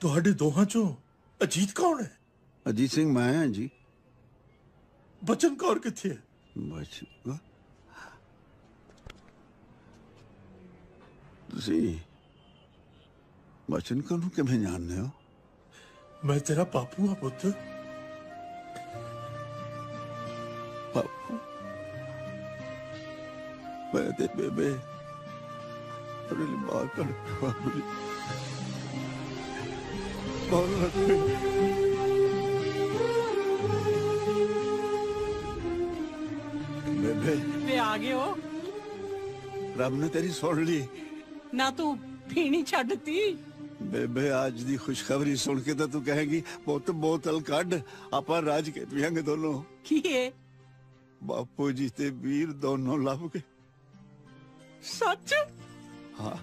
ਤੁਹਾਡੇ ਦੋਹਾਂ ਚੋਂ ਅਜੀਤ ਕੌਣ ਹੈ? ਅਜੀਤ ਸਿੰਘ ਮੈਂ ਹਾਂ ਜੀ। ਬਚਨ ਕੌਰ ਕਿੱਥੇ ਹੈ? ਬਚ ਤੁਸੀਂ ਬਚਨ ਕੌਰ ਨੂੰ ਕਿਵੇਂ ਜਾਣਦੇ ਹੋ? ਮੈਂ ਤੇਰਾ ਬਾਪੂ ਆ ਪੁੱਤ। ਬਾਪੂ? ਮੈਂ ਤੇ ਬੇਬੇ ਅਰੇ ਮਾਂ ਕਰ ਬਾਬੂ ਬੇਬੇ ਵੇ ਆ ਗਏ ਹੋ ਰੱਬ ਨੇ ਤੇਰੀ ਸੁਣ ਲਈ ਨਾ ਤੂੰ ਪੀਣੀ ਛੱਡਤੀ ਬੇਬੇ ਅੱਜ ਦੀ ਖੁਸ਼ਖਬਰੀ ਸੁਣ ਕੇ ਤਾਂ ਤੂੰ ਕਹੇਗੀ ਪੁੱਤ ਬੋਤਲ ਕੱਢ ਆਪਾਂ ਰਾਜ ਕੇ ਪੀਾਂਗੇ ਦੋਨੋਂ ਕੀ ਏ ਬਾਪੂ ਜੀ ਤੇ ਵੀਰ ਦੋਨੋਂ ਲੱਭ ਕੇ ਸੱਚ ਹਾਂ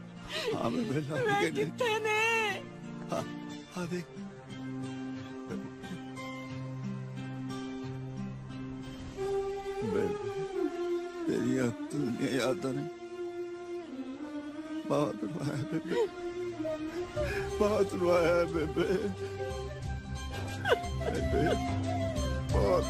ਹਾਂ ਬੇਬੇ ਲੱਭ ਵੇ ਕੇ ਨੇ ਕਿੱਥੇ ਨੇ ਹਾਂ ਆ ਦੇਖ ਬੇਬੇ ਤੇਰੀਆਂ ਤੁਲੀਆਂ ਯਾਦਾਂ ਨੇ ਬਹੁਤ ਰਵਾਇਆ ਬੇਬੇ ਬਹੁਤ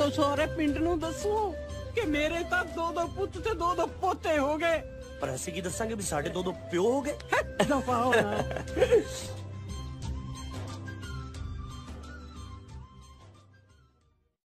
ਤਾਂ ਸਾਰੇ ਪਿੰਡ ਨੂੰ ਦੱਸੂ ਕਿ ਮੇਰੇ ਤਾਂ ਦੋ ਦੋ ਪੁੱਤ ਤੇ ਦੋ ਦੋ ਪੋਤੇ ਹੋ ਗਏ। ਪਰ ਅਸੀਂ ਕੀ ਦੱਸਾਂਗੇ ਵੀ ਸਾਡੇ ਦੋ ਦੋ ਪਿਓ ਹੋ ਗਏ? ਦਫਾ ਹੋਣਾ